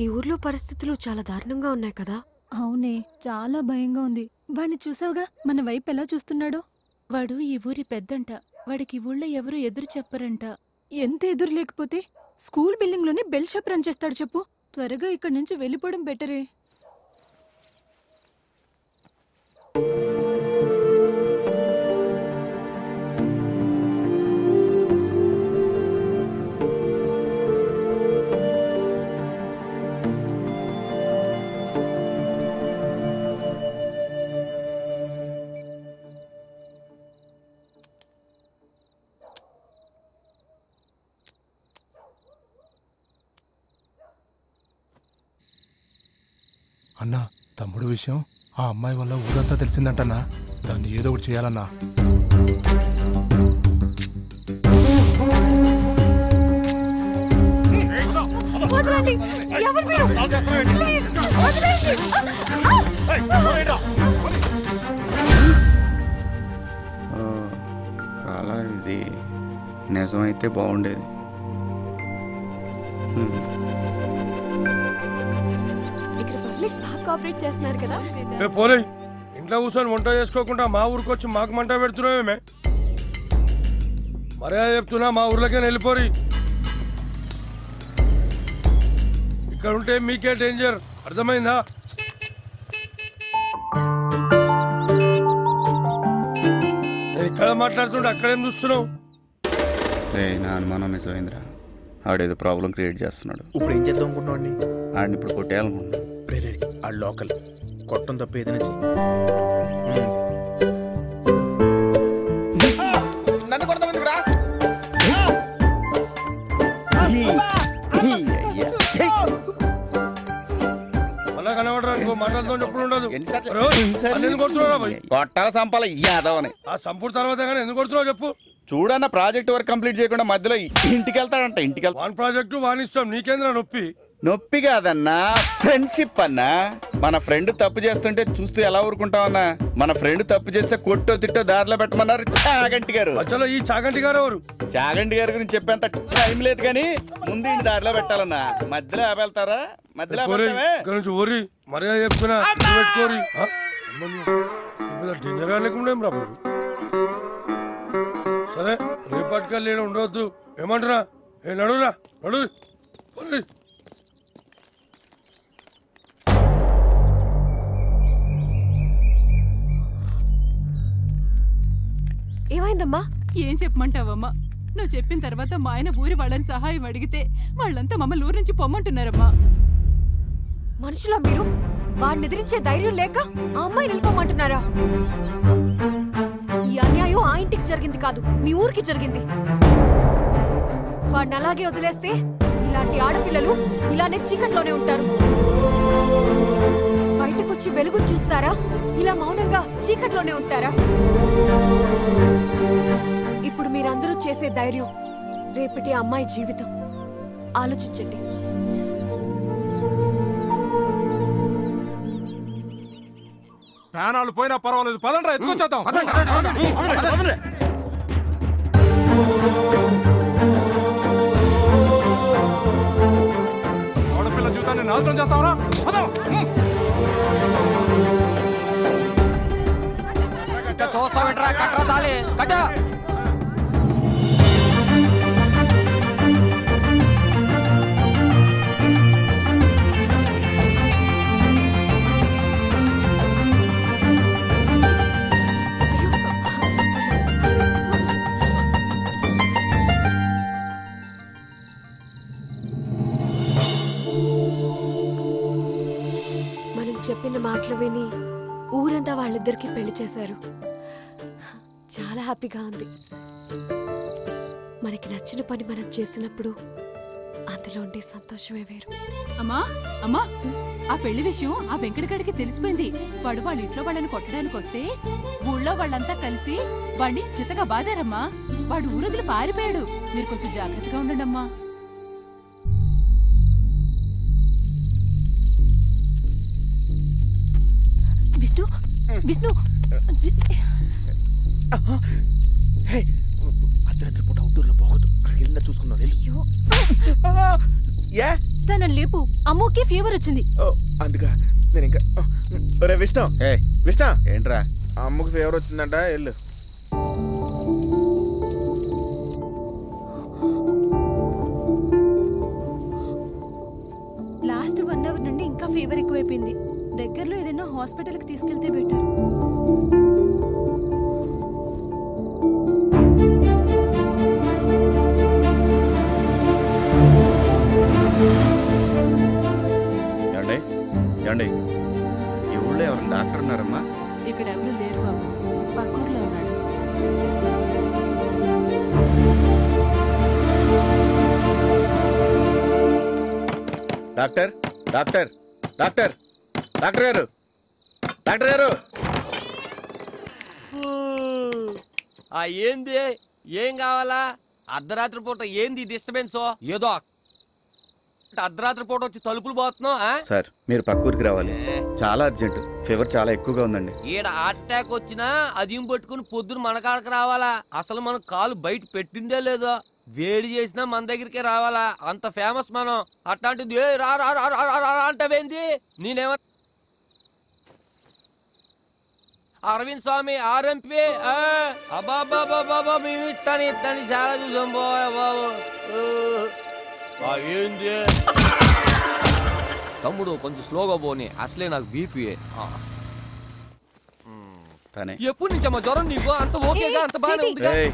ఈ ఊర్లో పరిస్థితులు చాలా దారుణంగా ఉన్నాయి కదా? అవునే చాలా భయంగా ఉంది. వాడిని చూసావుగా? మన వైపు ఎలా చూస్తున్నాడో? వాడు ఈ ఊరి పెద్దంట. వాడికి ఈ ఊళ్ళో ఎవరు ఎదురు చెప్పరంట. ఎంత ఎదురు లేకపోతే? స్కూల్ బిల్డింగ్లోనే బెల్ షాప్ రన్ చేస్తాడు చెప్పు. త్వరగా ఇక్కడి నుంచి వెళ్ళిపోవడం బెటరే. అన్నా తమ్ముడు విషయం ఆ అమ్మాయి వల్ల ఊరంతా తెలిసిందంటన్నా. దాన్ని ఏదో ఒకటి చేయాలన్నా. కళ ఇది నిజమైతే బాగుండేది. చేస్తున్నారు కదా? ఏ పోలే ఇంట్లో కూర్చొని వంట చేసుకోకుండా మా ఊరికి వచ్చి మాకు మంట పెడుతున్నామేమే మర్యాద చెప్తున్నా మా ఊర్లోకే వెళ్ళిపోరి. ఇక్కడ ఉంటే మీకే డేంజర్ అర్థమైందా? నేను ఇక్కడ మాట్లాడుతుంటే అక్కడేం చూస్తున్నావు? రే నా అనుమానం నిజమైందిరా. ఆడేదో ప్రాబ్లం క్రియేట్ చేస్తున్నాడు. ఇప్పుడు ఏం చేద్దాం అనుకుంటున్నాండి ఆడిని ఇప్పుడు కొట్టేయాలనుకుంటున్నాను. ఆ లోకల్. కొట్టం తప్ప ఏదైనా చెయ్యి. నన్ను కొడతామందుకు రా? మళ్ళా కనబడరా ఇంకో మాటలతో ఎప్పుడు ఉండదు. ఎందుకు? కొట్టాల సంపాల యాదవని. ఆ సంపూర్ తర్వాత కానీ ఎందుకు కొడుతున్నావు చెప్పు. చూడన్న ప్రాజెక్ట్ వర్క్ కంప్లీట్ చేయకుండా మధ్యలో ఇంటికి వెళ్తాడంట ఇంటికి వెళ్తా వాన్ ప్రాజెక్టు వాని ఇష్టం. నీకేంద్రా నొప్పి? నొప్పి కాదన్నా ఫ్రెండ్షిప్ అన్నా. మన ఫ్రెండ్ తప్పు చేస్తుంటే చూస్తూ ఎలా ఊరుకుంటామన్నా మన ఫ్రెండ్ తప్పు చేస్తే కొట్టో తిట్టో దారిలో పెట్టమన్నారు చాగంటి గారు. ఈ చాగంటి గారు ఎవరు? చాగంటి గారి గురించి చెప్పేంత టైం లేదు కానీ ముందు ఈయన దారిలో పెట్టాలన్నా. మధ్యలో ఆపేళ్తారా? మధ్యలో మర్యాద చెప్పుకున్నా. సరే రేపటికల్ నేను ఉండవద్దు. ఏమంటున్నా? ఏ నడురా నడు ఏమైందమ్మా? ఏం చెప్పమంటావమ్మా? నువ్వు చెప్పిన తర్వాత మా ఆయన ఊరి వాళ్ళని సహాయం అడిగితే వాళ్ళంతా మమ్మల్ని ఊరి నుంచి పొమ్మంటున్నారమ్మా. మనుషులా మీరు? వాడిని ఎదిరించే ధైర్యం లేక ఆ అమ్మాయి నిలిపోమంటున్నారా ఈ అన్యాయం ఆ ఇంటికి జరిగింది కాదు మీ ఊరికి జరిగింది. వాడిని అలాగే వదిలేస్తే ఇలాంటి ఆడపిల్లలు ఇలానే చీకట్లోనే ఉంటారు. బయటకొచ్చి వెలుగు చూస్తారా? ఇలా మౌనంగా చీకట్లోనే ఉంటారా? ఇప్పుడు మీరందరూ చేసే ధైర్యం రేపటి అమ్మాయి జీవితం. ఆలోచించండి. ప్రాణాలు పోయినా పర్వాలేదు. పదండ్రా ఎత్తుకొచ్చేద్దాం. ఆడపిల్ల జీవితాన్ని నాశనం చేస్తావరా? చూస్తా వింటరా కట్టరా తాళి. కట్ట. మనం చెప్పిన మాటలు విని ఊరంతా వాళ్ళిద్దరికీ పెళ్ళి చేశారు. చాలా హ్యాపీగా ఉంది. మనకి నచ్చిన పని మనం చేసినప్పుడు అందులో ఉండే సంతోషమే వేరు. అమ్మా అమ్మా ఆ పెళ్ళి విషయం ఆ వెంకటగడికి తెలిసిపోయింది. వాడు వాళ్ళ ఇంట్లో వాళ్ళని కొట్టడానికి వస్తే ఊళ్ళో వాళ్ళంతా కలిసి వాడిని చితగా బాదారమ్మా. వాడు ఊరొదిలి పారిపోయాడు. మీరు కొంచెం జాగ్రత్తగా ఉండండి అమ్మా విష్ణు విష్ణు లేపు అమ్మోకి ఫీవర్ వచ్చింది. ఓ, అందుకా. నేను ఇంకా ఒరే విష్ణు. ఏ విష్ణు. ఏంట్రా? ఆ అమ్మకి ఫీవర్ వచ్చిందంట వెళ్ళు. అర్ధరాత్రి పూట ఏంది డిస్టర్బెన్స్ ఏదో అర్ధరాత్రి పూట వచ్చి తలుపులు పోతున్నావు ఆ? సార్ మీరు పక్కూరికి రావాలి. చాలా అర్జెంట్. ఫీవర్ చాలా ఎక్కువగా ఉందండి. ఈడ హార్ట్ అటాక్ వచ్చినా అదిం పట్టుకుని పొద్దున మన కాడకు రావాలా? అసలు మనం కాలు బయట పెట్టిందే లేదో? వేడి చేసినా మన దగ్గరికే రావాలా? అంత ఫేమస్ మనం. అట్లాంటిది ఏ రా రా రా రా రా రా రా అంటావేంది నేనేమ అరవింద్ స్వామి ఆర్ఎంపీ అబ్బాబాబాబా మేము ఇట్టని ఇట్టని చాలా చూసాం బాయ్ బాబు ఊ. ఆ, ఏంది తమ్ముడు కొంచెం స్లోగా పోనీ అసలే నాకు బీపీ తనే ఎప్పుడు నుంచమ్మా జ్వరం నీకు అంత ఓకేగా అంత బాగానే ఉందిగా ఏయ్.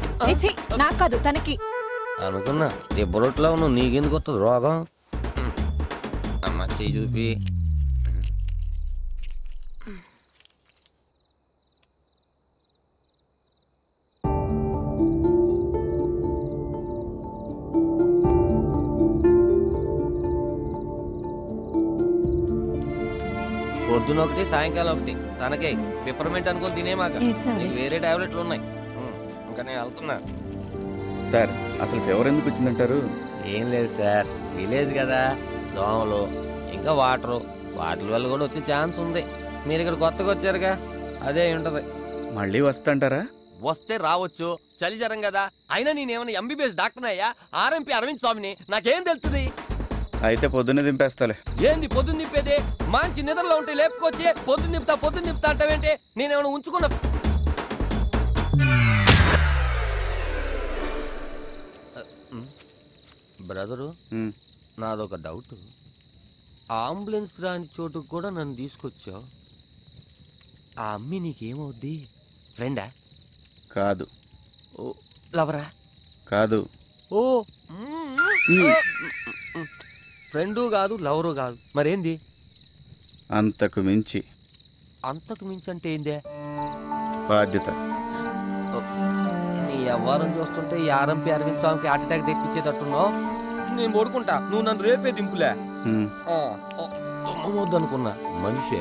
నాకు కాదు తనకి అనుకున్నా ఇబ్బరొట్లో నువ్వు నీకెందుకు వస్తుంది రోగం అమ్మ చెయ్యి చూపి పొద్దున ఒకటి సాయంకాలం ఒకటి. తనకే. పిప్పర్మెంట్ అనుకొని తినేమాక? నీకు వేరే టాబ్లెట్లు ఉన్నాయి. ఇంకా నేను వెళ్తున్నా. సార్ అసలు ఫీవర్ ఎందుకు వచ్చిందంటారు? ఏం లేదు సార్. విలేజ్ కదా. దోమలు ఇంకా వాటరు. వాటర్ వల్ల కూడా వచ్చే ఛాన్స్ ఉంది. మీరు ఇక్కడ కొత్తగా వచ్చారుగా. అదే ఉంటది. మళ్ళీ వస్తంటారా? వస్తే రావచ్చు. చలి జ్వరం కదా. అయినా నేనేమైనా ఎంబీబీఎస్ డాక్టర్ అయ్యా ఆర్ఎంపీ అరవింద్ స్వామిని. నాకేం తెలుస్తుంది? అయితే పొద్దున్నే దింపేస్తాలే. ఏంది పొద్దున్న నింపేది మంచి నిద్రలో ఉంటే లేపుకొచ్చి పొద్దున్న నింపుతా పొద్దున్న నింపుతా అంటావేంటి? నేనేమైనా ఉంచుకున్న బ్రదరు ఉమ్. నాదొక డౌట్. అంబులెన్స్ రాని చోటుకు కూడా నన్ను తీసుకొచ్చావు. ఆ అమ్మి నీకేమవుద్ది? ఫ్రెండా? కాదు. ఓ లవరా? కాదు. ఓ ఫ్రెండు కాదు లవరు కాదు. మరేంది? అంతకు మించి. అంతకు మించి అంటే ఏందే? బాధ్యత. నీ వ్యవహారం చూస్తుంటే ఈ ఆర్ఎంపీ అరవింద్ స్వామికి హార్ట్ అటాక్ తెప్పించేటట్టున్నావు? నేను పడుకుంటా. నువ్వు నన్ను రేపే దింపులే. అనుకున్నా. మనిషి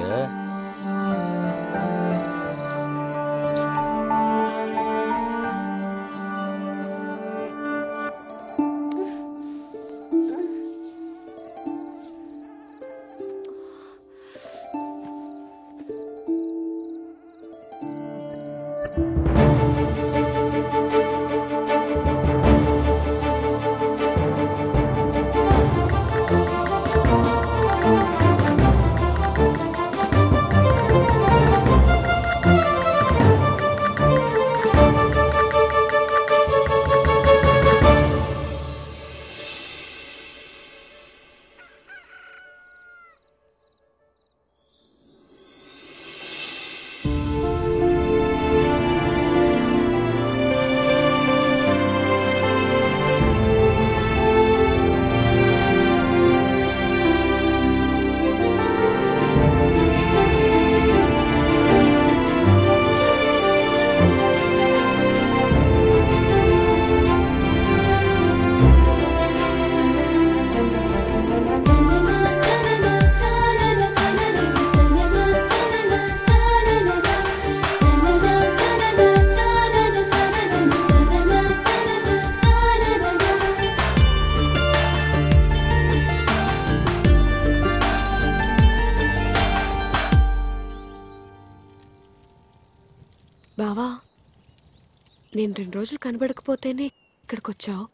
రోజులు కనబడకపోతేనే ఇక్కడికి వచ్చావు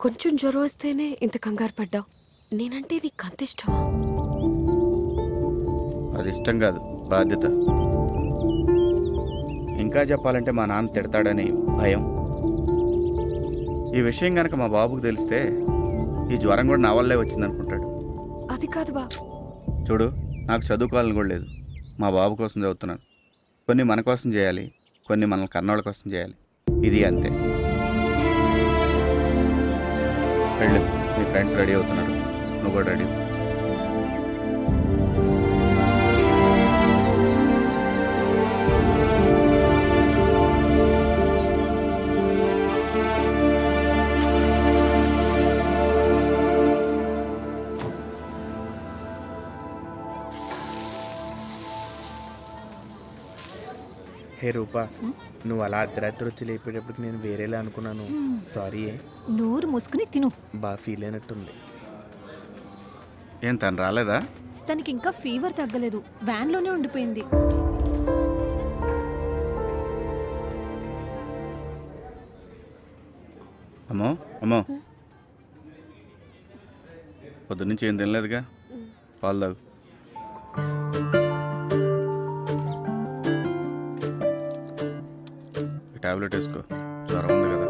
కొంచెం జ్వరం వస్తేనే ఇంత కంగారు పడ్డావు? నేనంటే నీకు అంత ఇష్టమా? అది ఇష్టం కాదు బాధ్యత. ఇంకా చెప్పాలంటే మా నాన్న తిడతాడని భయం. ఈ విషయం గనక మా బాబుకు తెలిస్తే ఈ జ్వరం కూడా నా వల్లే వచ్చిందనుకుంటాడు. అది కాదు బా. చూడు నాకు చదువుకోవాలని కూడా లేదు. మా బాబు కోసం చదువుతున్నాను. కొన్ని మన కోసం చేయాలి కొన్ని మన కన్నోళ్ళ కోసం చేయాలి. ఇది అంతే. వెళ్ళు మీ ఫ్రెండ్స్ రెడీ అవుతున్నారు. నువ్వు కూడా రెడీ హే రూపా నువ్వు అలా అర్ధరాత్రి వచ్చి లేపేటప్పటికి నేను వేరేలా అనుకున్నాను. సారీ నోరు మూసుకుని తిను. బాగా ఫీల్ అయినట్టుంది. ఏం తను రాలేదా? తనకి ఇంకా ఫీవర్ తగ్గలేదు. వ్యాన్లోనే ఉండిపోయింది. అమ్మో అమ్మో. పొద్దున్నుంచి ఏం తినలేదుగా? పాలు తాగు. టాబ్లెట్ వేసుకో. జ్వరం ఉంది కదా.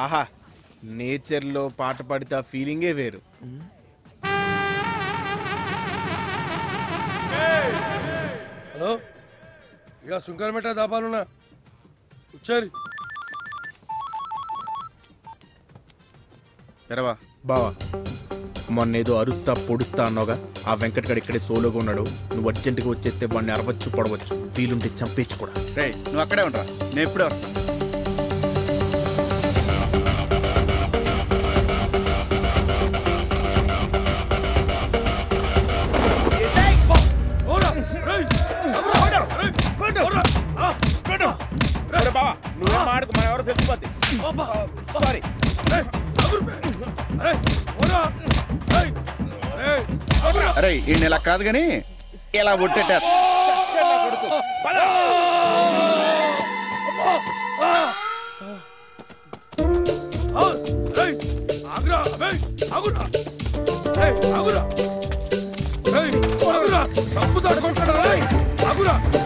ఆహా నేచర్లో పాట పాడితే ఆ ఫీలింగే వేరు. హలో? ఇక సుంకరమెట్ట దాపాలున్నా. వచ్చారు తెరవా? బావా. మొన్న ఏదో అరుస్తా పొడుస్తా అన్నావుగా? ఆ వెంకటగడ్ ఇక్కడే సోలోగా ఉన్నాడు. నువ్వు అర్జెంటుగా వచ్చేస్తే వాడిని అరవచ్చు పడవచ్చు. వీలుంటే చంపేచ్చు కూడా. రే నువ్వు అక్కడే ఉంటా నేను ఎప్పుడే వస్తాను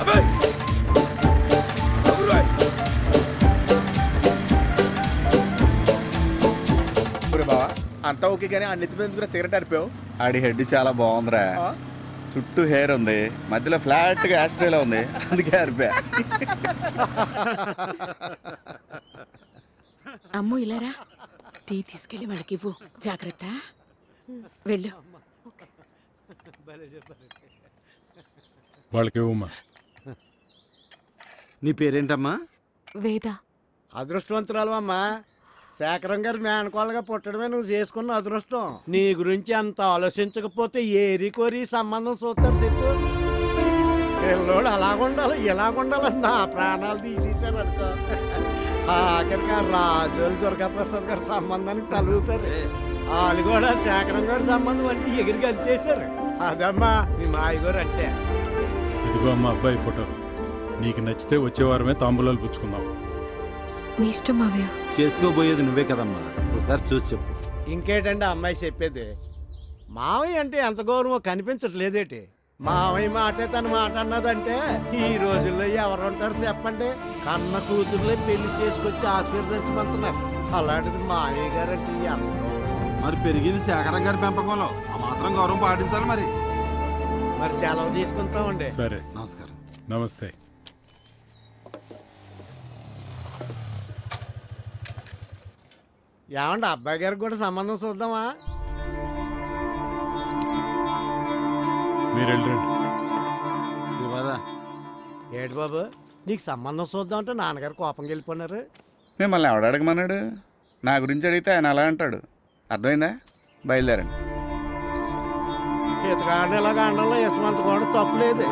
అబే ఆగురా ఒరే బావా అంతా ఓకే కానీ ఆ నెత్తి మీద సిగరెట్ అరిపావు ఆడి హెడ్ చాలా బాగుందిరా. చుట్టూ హెయిర్ ఉంది. మధ్యలో ఫ్లాట్గా ఆస్ట్రేలియా ఉంది. అందుకే అరిపా. అమ్ము ఇలారా టీ తీసుకెళ్ళి వాళ్ళకి ఇవ్వు జాగ్రత్త. వెళ్ళు. వాళ్ళకి ఇవ్వమ్మా నీ పేరేంటమ్మా? వేద. అదృష్టవంతురాలు అమ్మా శేఖరం గారు మేనకోళ్ళగా పుట్టడమే నువ్వు చేసుకున్న అదృష్టం. నీ గురించి అంత ఆలోచించకపోతే ఏరి కోరి సంబంధం చూస్తారు చెప్పు. పిల్లోడు అలాగుండాలి ఇలాగుండాలని నా ప్రాణాలు తీసేశారు అనుకో. ఆఖరికి ఆ రాజోలు దుర్గాప్రసాద్ గారి సంబంధానికి తలుగుతారు వాళ్ళు కూడా శేఖరం గారి సంబంధం అంటే ఎగిరికి అంతేశారు. అదమ్మా మీ మాయగారు అంటే. ఇదిగో అమ్మ అబ్బాయి ఫోటో. నీకు నచ్చితే వచ్చే వారమే తాంబూలాలు పుచ్చుకుందాం. మీ ఇష్టం మావయ్య. చేసుకోబోయేది నువ్వే కదమ్మా. ఒకసారి చూసి చెప్పు. ఇంకేటండి అమ్మాయి చెప్పేది? మావయ్య అంటే ఎంత గౌరవం కనిపించట్లేదేటి? మావయ్య మాటే తన మాట అన్నదంటే ఈ రోజుల్లో ఎవరు ఉంటారు చెప్పండి? కన్న కూతుర్లే పెళ్ళి చేసుకొచ్చి ఆశీర్వదించమంటున్నారు. అలాంటిది మావయ్య గారంటే ఎంత. మరి పెరిగింది శేఖరం గారి పెంపకంలో. ఆ మాత్రం గౌరవం పాటించాలి మరి. మరి సెలవు తీసుకుంటామండి. సరే. నమస్కారం. నమస్తే. ఏమండి అబ్బాయి గారికి కూడా సంబంధం చూద్దామా? మీరు వెళ్ళండి ఏడు బాబు నీకు సంబంధం చూద్దాం అంటే నాన్నగారు కోపంగా వెళ్ళిపోయినారు. మిమ్మల్ని ఎవడు అడగమన్నాడు? నా గురించి అడిగితే ఆయన అలా అంటాడు. అర్థమైందా? బయలుదేరండి. ఇతగాడిని ఇలాగ అండంలో యశ్వంత్ కూడా తప్పులేదు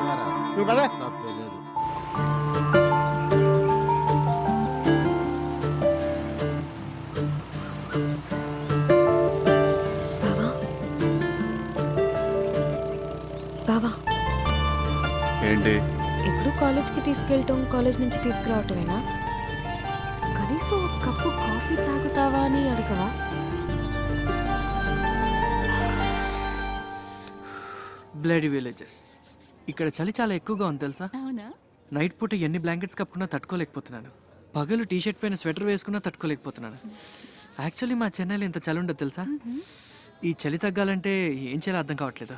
నువ్వు కదా తప్పలేదు ఏంటి? ఎప్పుడు కాలేజ్కి తీసుకెళ్ళటం కాలేజ్ నుంచి తీసుకురావటమేనా? కనీసం ఒక కప్పు కాఫీ తాగుతావా అని అడగవా? బ్లడీ విలేజెస్ ఇక్కడ చలి చాలా ఎక్కువగా ఉంది తెలుసా? అవునా? నైట్ పూట ఎన్ని బ్లాంకెట్స్ కప్పుకున్నా తట్టుకోలేకపోతున్నాను. పగలు టీ షర్ట్ పైన స్వెటర్ వేసుకున్నా తట్టుకోలేకపోతున్నాను. యాక్చువల్లీ మా చెన్నైలో ఇంత చలి ఉండదు తెలుసా? ఈ చలి తగ్గాలంటే ఏం చేయాలో అర్థం కావట్లేదు.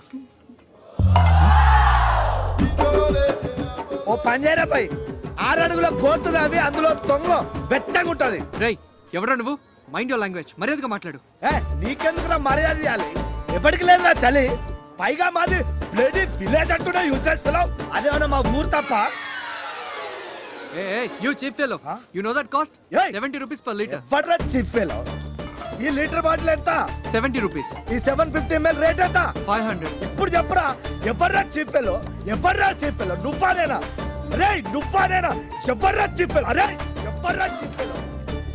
ఓ పంజారా పై ఆరడుగుల గోతు దావి అందులో తొంగ వెచ్చగా ఉంటది. రేయ్ ఎవరా నువ్వు? మైండ్ యువర్ లాంగ్వేజ్ మర్యాదగా మాట్లాడు. ఏ నీకెందుకురా మర్యాద చేయాలి ఎవరికి లేదురా చలి? పైగా మాది బ్లడీ విలేజ్ అంటూనే యూజ్ చేస్తున్నావు అదేమన్నా మా ఊరు తప్ప? You cheap fellow you know that cost 70 rupees per litre ఎవడ్రా చీఫ్ ఫెలో ఈ లీటర్ బాటిల్ ఎంత? 70 రూపీస్. ఈ సెవెన్ ఫిఫ్టీ ఎంఎల్ రేట్ ఎంత? 500 ఇప్పుడు చెప్పరా ఎవర్రా చీఫ్ ఫెలో ఎవర్రా చీఫ్ ఫెలో నువ్వానేనా? రే నువ్వానేనా? ఎవర్రా చీఫ్ ఫెలో అరే ఎవర్రా cheap fellow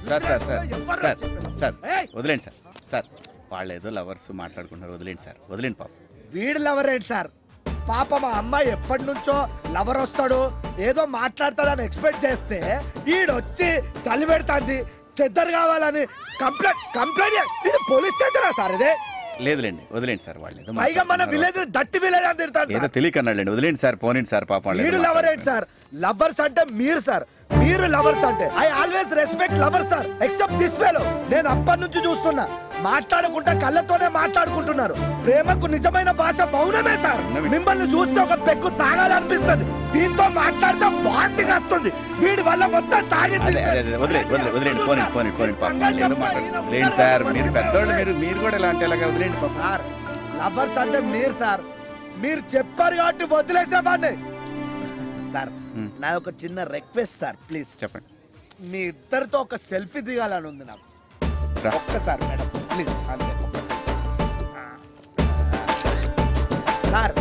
sir sir sir sir sir వదిలేండి సార్ సార్ వాళ్ళు ఏదో లవర్స్ మాట్లాడుకుంటున్నారు వదిలేండి సార్ వదిలేండి పాప. వీడు లవర్ ఏంటి సార్? పాప మా అమ్మాయి ఎప్పటి నుంచో లవర్ వస్తాడు ఏదో మాట్లాడతాడని ఎక్స్పెక్ట్ చేస్తే ఈడొచ్చి చలి పెడతాంది చెద్దరు కావాలని కంప్లైంట్ కంప్లైంట్ ఇది పోలీస్ స్టేషనా సార్ ఇదే? లేదులేండి వదిలేండి సార్ వాళ్ళు పైగా మన. విలేజ్ దట్టి విలేజ్ అని తిడతాడు ఏదో తెలియక అన్నాడులేండి వదిలేండి సార్ పోనీండి సార్ పాపం వీడు లవర్ ఏంటి సార్? లవర్స్ అంటే మీరు సార్. మీరు లవర్స్ అంటే. I always respect lover sir. Except this fellow నేను అప్పటి నుంచి చూస్తున్నా. మాట్లాడుకుంటా కళ్ళతోనే మాట్లాడుకుంటున్నారు. ప్రేమకు నిజమైన భాష మౌనమే సార్. మిమ్మల్ని చూస్తే ఒక పెగ్గు తాగాలనిపిస్తుంది. దీంతో మాట్లాడితే వాంతిగా వస్తుంది వీడి వల్ల మొత్తం తాగింది సార్. మీరు పెద్దోళ్ళు మీరు మీరు కూడా ఇలా అంటే ఎలాగా వదిలేండి సార్ లవర్స్ అంటే మీరు సార్. మీరు చెప్పారు కాబట్టి వదిలేసే వాడిని సార్. నా ఒక చిన్న రిక్వెస్ట్ సార్ ప్లీజ్ చెప్పండి. మీ ఇద్దరితో ఒక సెల్ఫీ దిగాలని ఉంది నాకు. ఒక్కసారి మేడం ప్లీజ్ అంతే. సార్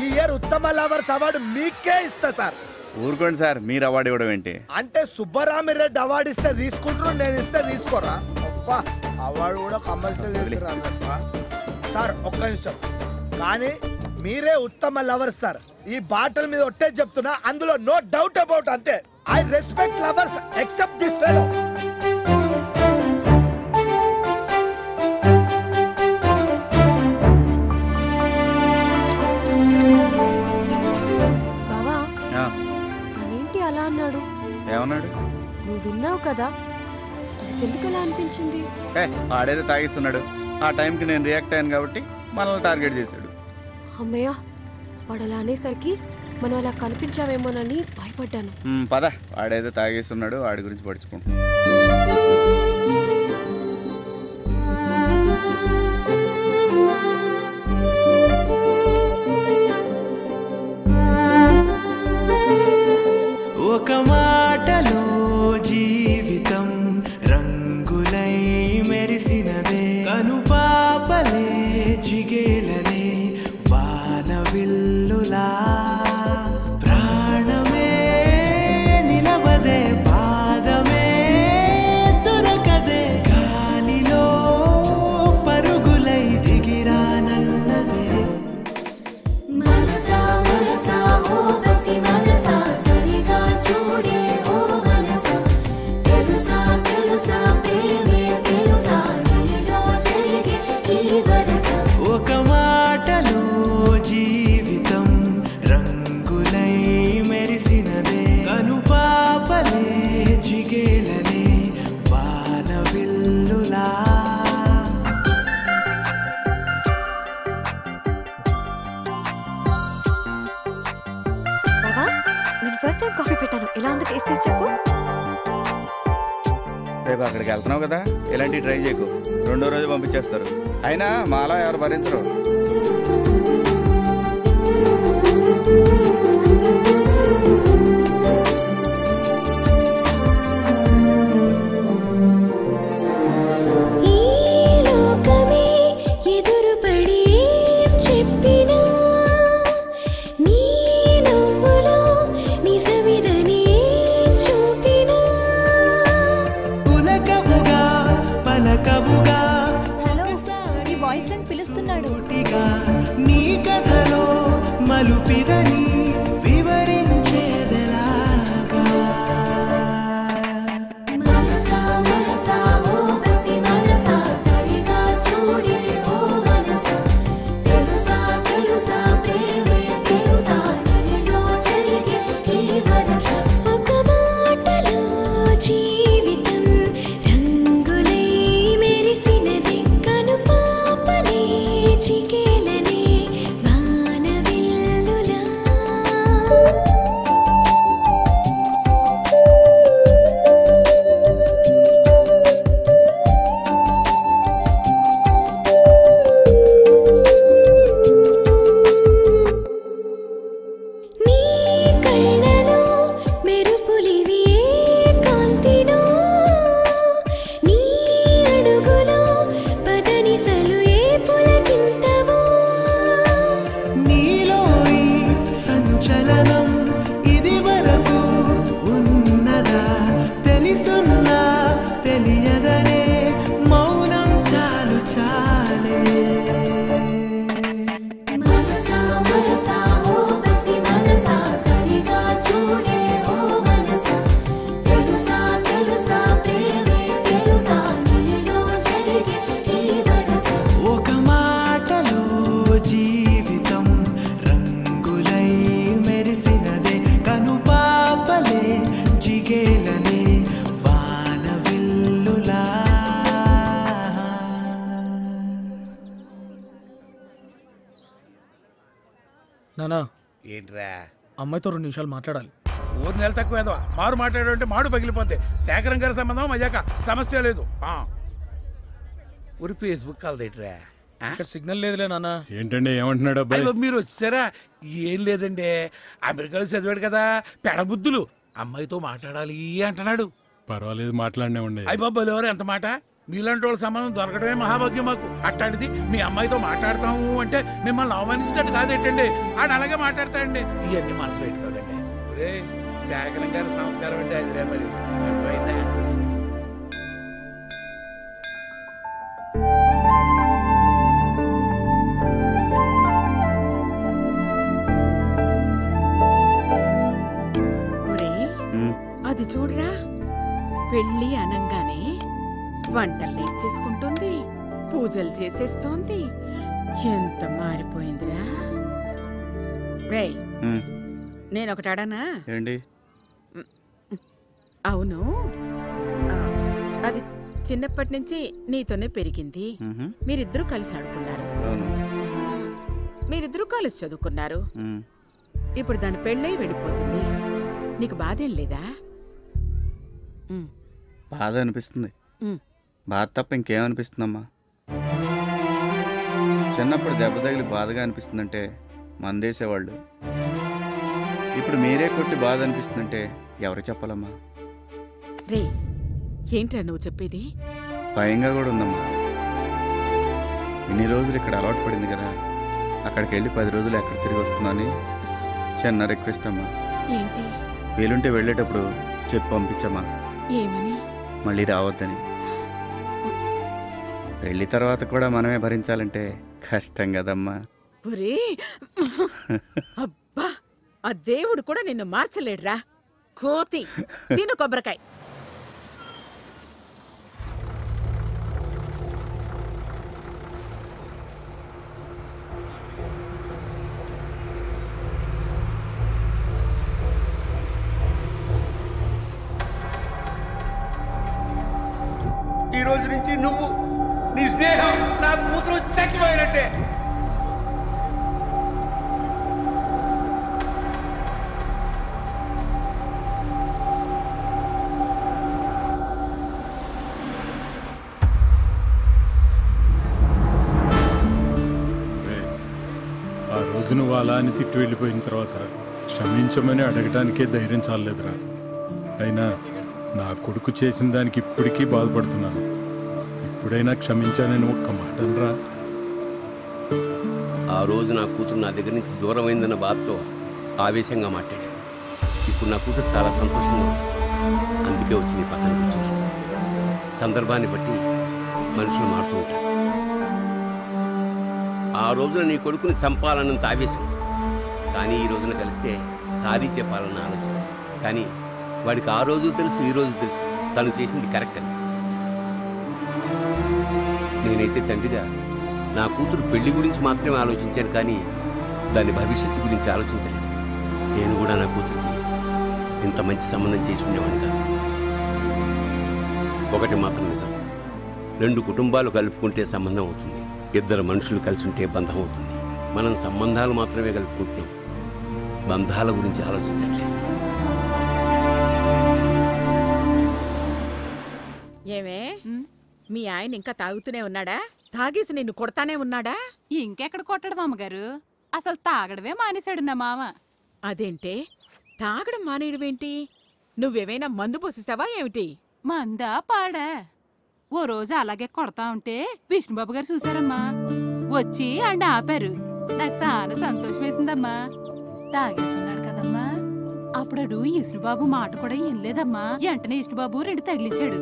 ఈ ఇయర్ ఉత్తమ లవర్స్ అవార్డు మీకే ఇస్తా సార్. ఊరుకోండి సార్ మీరు అవార్డు ఇవ్వడం ఏంటి? అంటే సుబ్బరామిరెడ్డి అవార్డు ఇస్తే తీసుకుంటారు నేను ఇస్తే తీసుకోరా? అబ్బా అవార్డు కూడా కమర్షియల్ చేస్తారు. సార్ ఒక్క నిమిషం. కానీ మీరే ఉత్తమ లవర్స్ సార్. ఈ బాటల్ మీద ఒట్టే చెప్తున్నా అందులో నో డౌట్ అబౌట్ అంతే. I respect lovers except this fellow బావా ఆ, తనేంటి అలా అన్నాడు? ఏమన్నాడు? నువ్వు విన్నావు కదా తనకెందుకు అలా అనిపించింది? ఏ ఆడేదో తాగిస్తున్నాడు. ఆ టైంకి నేను రియాక్ట్ అయ్యాను కాబట్టి మనల్ని టార్గెట్ చేశాడు. అమ్మయ్య వాడు అలా అనేసరికి మనం అలా కనిపించావేమోనని భయపడ్డాను. పద. ఆడేదో తాగేస్తున్నాడు ఆడి గురించి పడుచుకుంటాం ఒక మాటలో జీవితం రంగులై మెరిసినదే. కను పాపలే జిగేలనే అక్కడికి వెళ్తున్నావు కదా? ఇలాంటివి ట్రై చేయకు. రెండో రోజు పంపించేస్తారు. అయినా మాలా ఎవరు భరించరు. అమ్మాయితో రెండు నిమిషాలు మాట్లాడాలి. ఊరు నెల తక్కువ ఏదో. మారు మాట్లాడాడంటే మాడు పగిలిపోతే శేఖరం గారి సంబంధం మజాక? సమస్య లేదు. ఆ. ఊరి ఫేస్బుక్ కలదేట్రా ఇక్కడ సిగ్నల్ లేదులే నాన్న. ఏంటండి ఏమంటున్నాడు అబ్బాయి? మీరు వచ్చారా? ఏం లేదండి. అమెరికాలో చదివాడు కదా. పెడబుద్ధులు. అమ్మాయితో మాట్లాడాలి అంటున్నాడు. పర్వాలేదు మాట్లాడినే ఉండే అయ్య బాబు ఎవరు? ఎంత మాట? మీలాంటి వాళ్ళ సంబంధం దొరకడమే మహాభాగ్యం మాకు. అట్లాంటిది మీ అమ్మాయితో మాట్లాడతాము అంటే మిమ్మల్ని అవమానించినట్టు కాదేటండి? ఆడు అలాగే మాట్లాడతాడండి. ఇవన్నీ మనసు పెట్టుకోకండి. శేఖరం గారి సంస్కారం అంటే అదిరే మరి. అర్థమైందా? అది చూడరా? పెళ్ళి అనంగానే. వంటలు నేర్చేసుకుంటుంది పూజలు చేసేస్తోంది. ఎంత మారిపోయిందిరా. నేను ఒకటి అడనా ఏంటి? అవును. అది చిన్నప్పటి నుంచి నీతోనే పెరిగింది. మీరిద్దరూ కలిసి ఆడుకున్నారు. మీరిద్దరూ కలిసి చదువుకున్నారు. ఇప్పుడు దాని పెళ్ళై వెళ్ళిపోతుంది. నీకు బాధేం లేదా? బాధ అనిపిస్తుంది. బాధ తప్ప ఇంకేమనిపిస్తుందమ్మా? చిన్నప్పుడు దెబ్బ తగిలి బాధగా అనిపిస్తుందంటే మందేసేవాళ్ళు. ఇప్పుడు మీరే కొట్టి బాధ అనిపిస్తుందంటే ఎవరు చెప్పాలమ్మా? రే ఏంట్రా నువ్వు చెప్పేది? భయంగా కూడా ఉందమ్మా. ఇన్ని రోజులు ఇక్కడ అలవాటు పడింది కదా. అక్కడికి వెళ్ళి పది రోజులు ఎక్కడ తిరిగి వస్తుందని చిన్న రిక్వెస్ట్ అమ్మా. ఏంటి? వీలుంటే వెళ్ళేటప్పుడు చెప్పి పంపించమ్మా. ఏమని? మళ్ళీ రావద్దని. పెళ్ళి తర్వాత కూడా మనమే భరించాలంటే కష్టం కదమ్మా. ఒరే! అబ్బా! ఆ దేవుడు కూడా నిన్ను మార్చలేడురా. కోతి తిను కొబ్బరికాయ. ఈ రోజు నుంచి నువ్వు నీ స్నేహం నా కూతురు చచ్చిపోయినట్టే. ఆ రోజు నువ్వు అలా అని తిట్టి వెళ్ళిపోయిన తర్వాత క్షమించమని అడగటానికే ధైర్యం చాలలేదురా. అయినా నా కొడుకు చేసిన దానికి ఇప్పటికీ బాధపడుతున్నాను. ఇప్పుడైనా క్షమించానని ఒక్క మాట అనరా? ఆ రోజు నా కూతురు నా దగ్గర నుంచి దూరమైందన్న బాధతో ఆవేశంగా మాట్లాడాను. ఇప్పుడు నా కూతురు చాలా సంతోషంగా ఉంది. అందుకే వచ్చి నీ పక్కన కూర్చున్నాను. సందర్భాన్ని బట్టి మనుషులు మారుతూ ఉంటారు. ఆ రోజున నీ కొడుకుని చంపాలన్నంత ఆవేశం. కానీ ఈ రోజున కలిస్తే సాధించే చెప్పాలన్న ఆలోచన. కానీ వాడికి ఆ రోజు తెలుసు ఈ రోజు తెలుసు. తను చేసింది కరెక్ట్ అని. నేనైతే తండ్రిగా నా కూతురు పెళ్ళి గురించి మాత్రమే ఆలోచించాను కానీ దాని భవిష్యత్తు గురించి ఆలోచించలేదు. నేను కూడా నా కూతురికి ఇంత మంచి సంబంధం చేసి ఉండేవాడిని కాదు. ఒకటి మాత్రం నిజం. రెండు కుటుంబాలు కలుపుకుంటే సంబంధం అవుతుంది. ఇద్దరు మనుషులు కలిసి ఉంటే బంధం అవుతుంది. మనం సంబంధాలు మాత్రమే కలుపుకుంటున్నాం. బంధాల గురించి ఆలోచించట్లేదు. మీ ఆయన ఇంకా తాగుతూనే ఉన్నాడా? తాగేసి నిన్ను కొడతానే ఉన్నాడా? ఇంకెక్కడ కొట్టడం అమ్మగారు అసలు తాగడమే మానేశాడు నా మామ. అదేంటే? తాగడం మానేయడమేంటి? నువ్వేమైనా మందు పోసేసావా ఏమిటి? మందా పాడా. ఓ రోజు అలాగే కొడతా ఉంటే విష్ణుబాబు గారు చూసారమ్మా వచ్చి అండ్ ఆపారు. నాకు చాలా సంతోషం వేసిందమ్మా. తాగేస్తున్నాడు కదమ్మా. అప్పుడడు ఇష్ణుబాబు మాట కూడా ఏం లేదమ్మా వెంటనే ఇష్ణుబాబు రెండు తగిలించాడు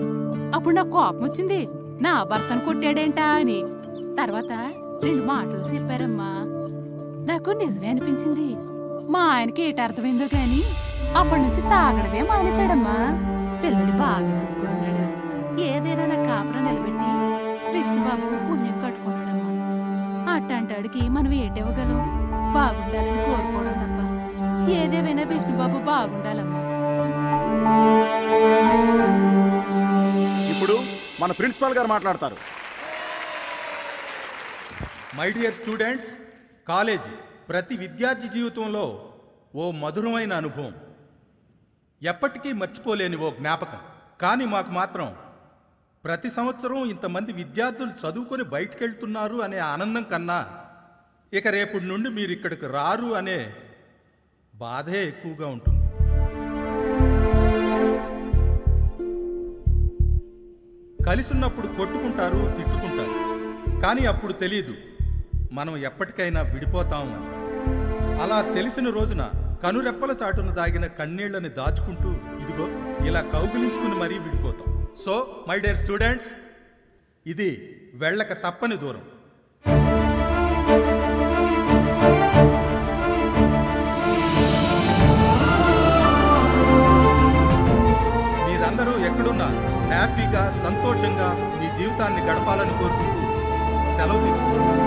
అప్పుడు నాకు కోపం వచ్చింది. నా భర్తను కొట్టాడేంటా అని. తర్వాత రెండు మాటలు చెప్పారమ్మా. నాకు నిజమే అనిపించింది. మా ఆయనకి ఏట అర్థమైందో గాని అప్పటి నుంచి తాగడమే మానేశాడమ్మా. పిల్లడి బాగా చూసుకుంటున్నాడు. ఏదైనా నా కాపురం నిలబెట్టి విష్ణుబాబు పుణ్యం కట్టుకున్నాడమ్మా అట్టంటాడికి మనం ఏటివ్వగలం బాగుండాలని కోరుకోవడం తప్ప. ఏదేమైనా విష్ణుబాబు బాగుండాలమ్మా. ఇప్పుడు మన ప్రిన్సిపాల్ గారు మాట్లాడతారు. మై డియర్ స్టూడెంట్స్ కాలేజీ ప్రతి విద్యార్థి జీవితంలో ఓ మధురమైన అనుభవం. ఎప్పటికీ మర్చిపోలేని ఓ జ్ఞాపకం. కానీ మాకు మాత్రం ప్రతి సంవత్సరం ఇంతమంది విద్యార్థులు చదువుకొని బయటకెళ్తున్నారు అనే ఆనందం కన్నా ఇక రేపటి నుండి మీరు ఇక్కడికి రారు అనే బాధే ఎక్కువగా ఉంటుంది. కలిసున్నప్పుడు కొట్టుకుంటారు తిట్టుకుంటారు. కానీ అప్పుడు తెలియదు మనం ఎప్పటికైనా విడిపోతాం అలా తెలిసిన రోజున కనురెప్పల చాటున దాగిన కన్నీళ్ళని దాచుకుంటూ ఇదిగో ఇలా కౌగిలించుకుని మరీ విడిపోతాం. సో మై డియర్ స్టూడెంట్స్ ఇది వెళ్ళక తప్పని దూరం. హ్యాపీగా సంతోషంగా మీ జీవితాన్ని గడపాలని కోరుకుంటూ సెలవు తీసుకుంటున్నాను.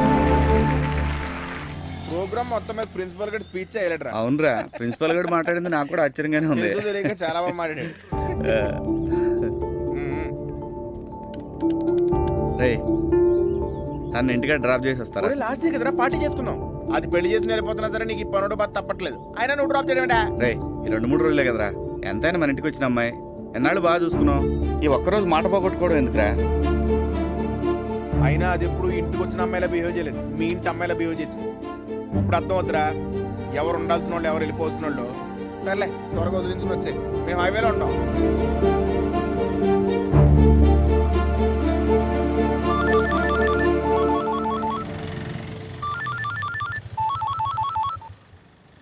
ప్రోగ్రామ్ మొత్తం మీద ప్రిన్సిపల్ గడి స్పీచ్ చేయలేడరా. అవునరా ప్రిన్సిపల్ గారు మాట్లాడింది నాకు కూడా ఆశ్చర్యంగానే ఉంది. చాలా బాగా మాట్లాడాడు రే తన ఇంటిగా డ్రాప్ చేసి వస్తారా లాస్ట్ డే కదరా పార్టీ చేసుకున్నాం. అది పెళ్ళి చేసి వెళ్ళిపోతున్నా సరే నీకు ఈ పనుడు బాధ తప్పట్లేదు. అయినా నువ్వు డ్రాప్ చేయడమేటా? రే ఈ రెండు మూడు రోజులే కదరా. ఎంతైనా మన ఇంటికి వచ్చిన అమ్మాయి. ఎన్నాళ్ళు బాగా చూసుకున్నాం ఈ ఒక్కరోజు మాట పోగొట్టుకోవడం ఎందుకురా? అయినా అది ఎప్పుడు ఇంటికి వచ్చిన అమ్మాయిలా బిహేవ్ చేయలేదు. మీ ఇంటి అమ్మాయిలా బిహేవ్ చేసింది. ఇప్పుడు అర్థం అవుతురా ఎవరు ఉండాల్సిన వాళ్ళు ఎవరు వెళ్ళిపోవాల్సిన వాళ్ళు. సర్లే త్వరగా వదిలించుకుని వచ్చాయి మేము హైవేలో ఉంటాం.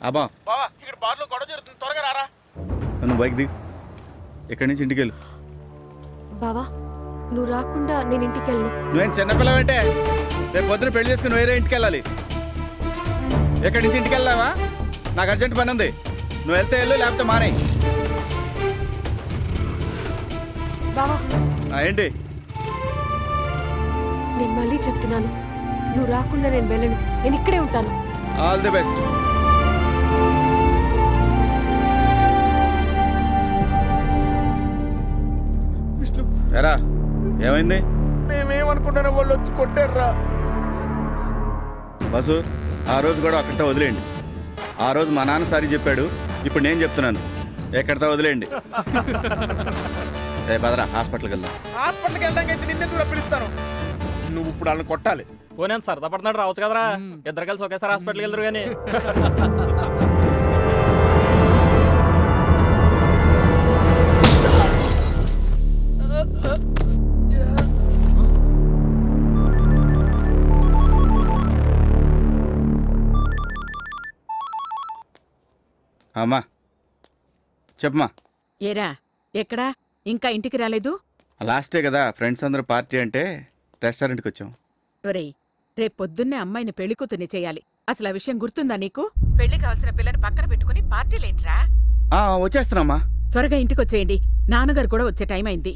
అబ్బా. బావా ఇక్కడ బార్లో గొడవ జరుగుతుంది. త్వరగా రారా. నువ్వు బైక్ దిగు. ఇక్కడి నుంచి ఇంటికి వెళ్ళు బావా నువ్వు రాకుండా నేను ఇంటికి వెళ్ళను నువ్వేం చిన్నపిల్లవంటే రేపు పొద్దున పెళ్ళి చేసుకుని వేరే ఇంటికి వెళ్ళాలి ఎక్కడి నుంచి ఇంటికి వెళ్ళావా నాకు అర్జెంట్ పని ఉంది. నువ్వు వెళ్తే వెళ్ళు లేకపోతే మానే బావా. ఏంటి? నేను మళ్ళీ చెప్తున్నాను. నువ్వు రాకుండా నేను వెళ్ళను. నేను ఇక్కడే ఉంటాను. ఆల్ ది బెస్ట్ ఎరా ఏమైంది? మేమేమనుకుంటున్నా వాళ్ళు వచ్చి కొట్టారురా. బస్సు ఆ రోజు కూడా అక్కడితో వదిలేయండి. ఆ రోజు మా నాన్న సారి చెప్పాడు ఇప్పుడు నేను చెప్తున్నాను. ఎక్కడితో వదిలేయండి. రే పదరా హాస్పిటల్కి వెళ్దాం. హాస్పిటల్కి వెళ్ళడానికి అయితే నిన్నే దూరం పిలుస్తాను. నువ్వు ఇప్పుడు వాళ్ళని కొట్టాలి. పోనీ సరదా పడుతున్నాడు రావచ్చు కదరా. ఇద్దరు కలిసి ఒకేసారి హాస్పిటల్కి వెళ్తారు కానీ అమ్మా. చెప్పమ్మా. ఏరా ఎక్కడా? ఇంకా ఇంటికి రాలేదు? లాస్టే కదా ఫ్రెండ్స్ అందరూ పార్టీ అంటే రెస్టారెంట్కి వచ్చాం ఒరేయ్ రేపు పొద్దున్నే అమ్మాయిని పెళ్ళి కూతుర్ని చేయాలి. అసలు ఆ విషయం గుర్తుందా నీకు? పెళ్ళి కావాల్సిన పిల్లని పక్కన పెట్టుకుని పార్టీలేంట్రా ఆ, వచ్చేస్తున్నామ్మా త్వరగా ఇంటికి వచ్చేయండి నాన్నగారు కూడా వచ్చే టైం అయింది.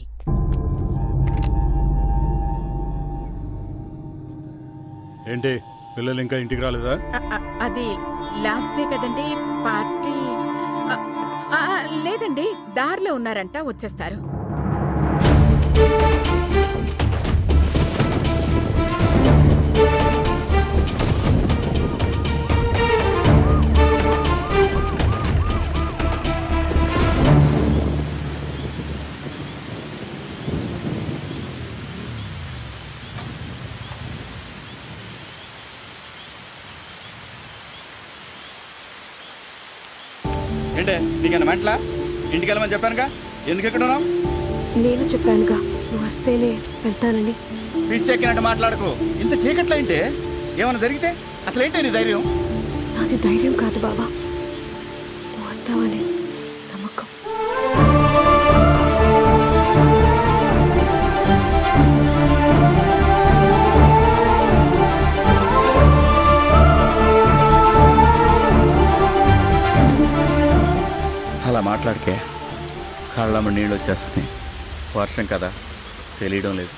ఏంటి పిల్లలు ఇంకా ఇంటికి రాలేదా? అది లాస్ట్ డే కదండి పార్టీ. లేదండి దారిలో ఉన్నారంట వచ్చేస్తారు. ఏంటే నీకన్నా మెంట్లా? ఇంటికి వెళ్ళమని చెప్పానుగా? ఎందుకు నేను చెప్పానుగా నువ్వు వస్తేనే వెళ్తానని. పిచ్చి ఎక్కినట్టు మాట్లాడకు. ఇంత చీకట్లో ఏంటే? ఏమైనా జరిగితే? అసలు ఏంటి నీ ధైర్యం? నాది ధైర్యం కాదు బాబా. మాట్లాడితే కళ్ళమ్మ నీళ్ళు వచ్చేస్తున్నాయి. వర్షం కదా తెలియడం లేదు.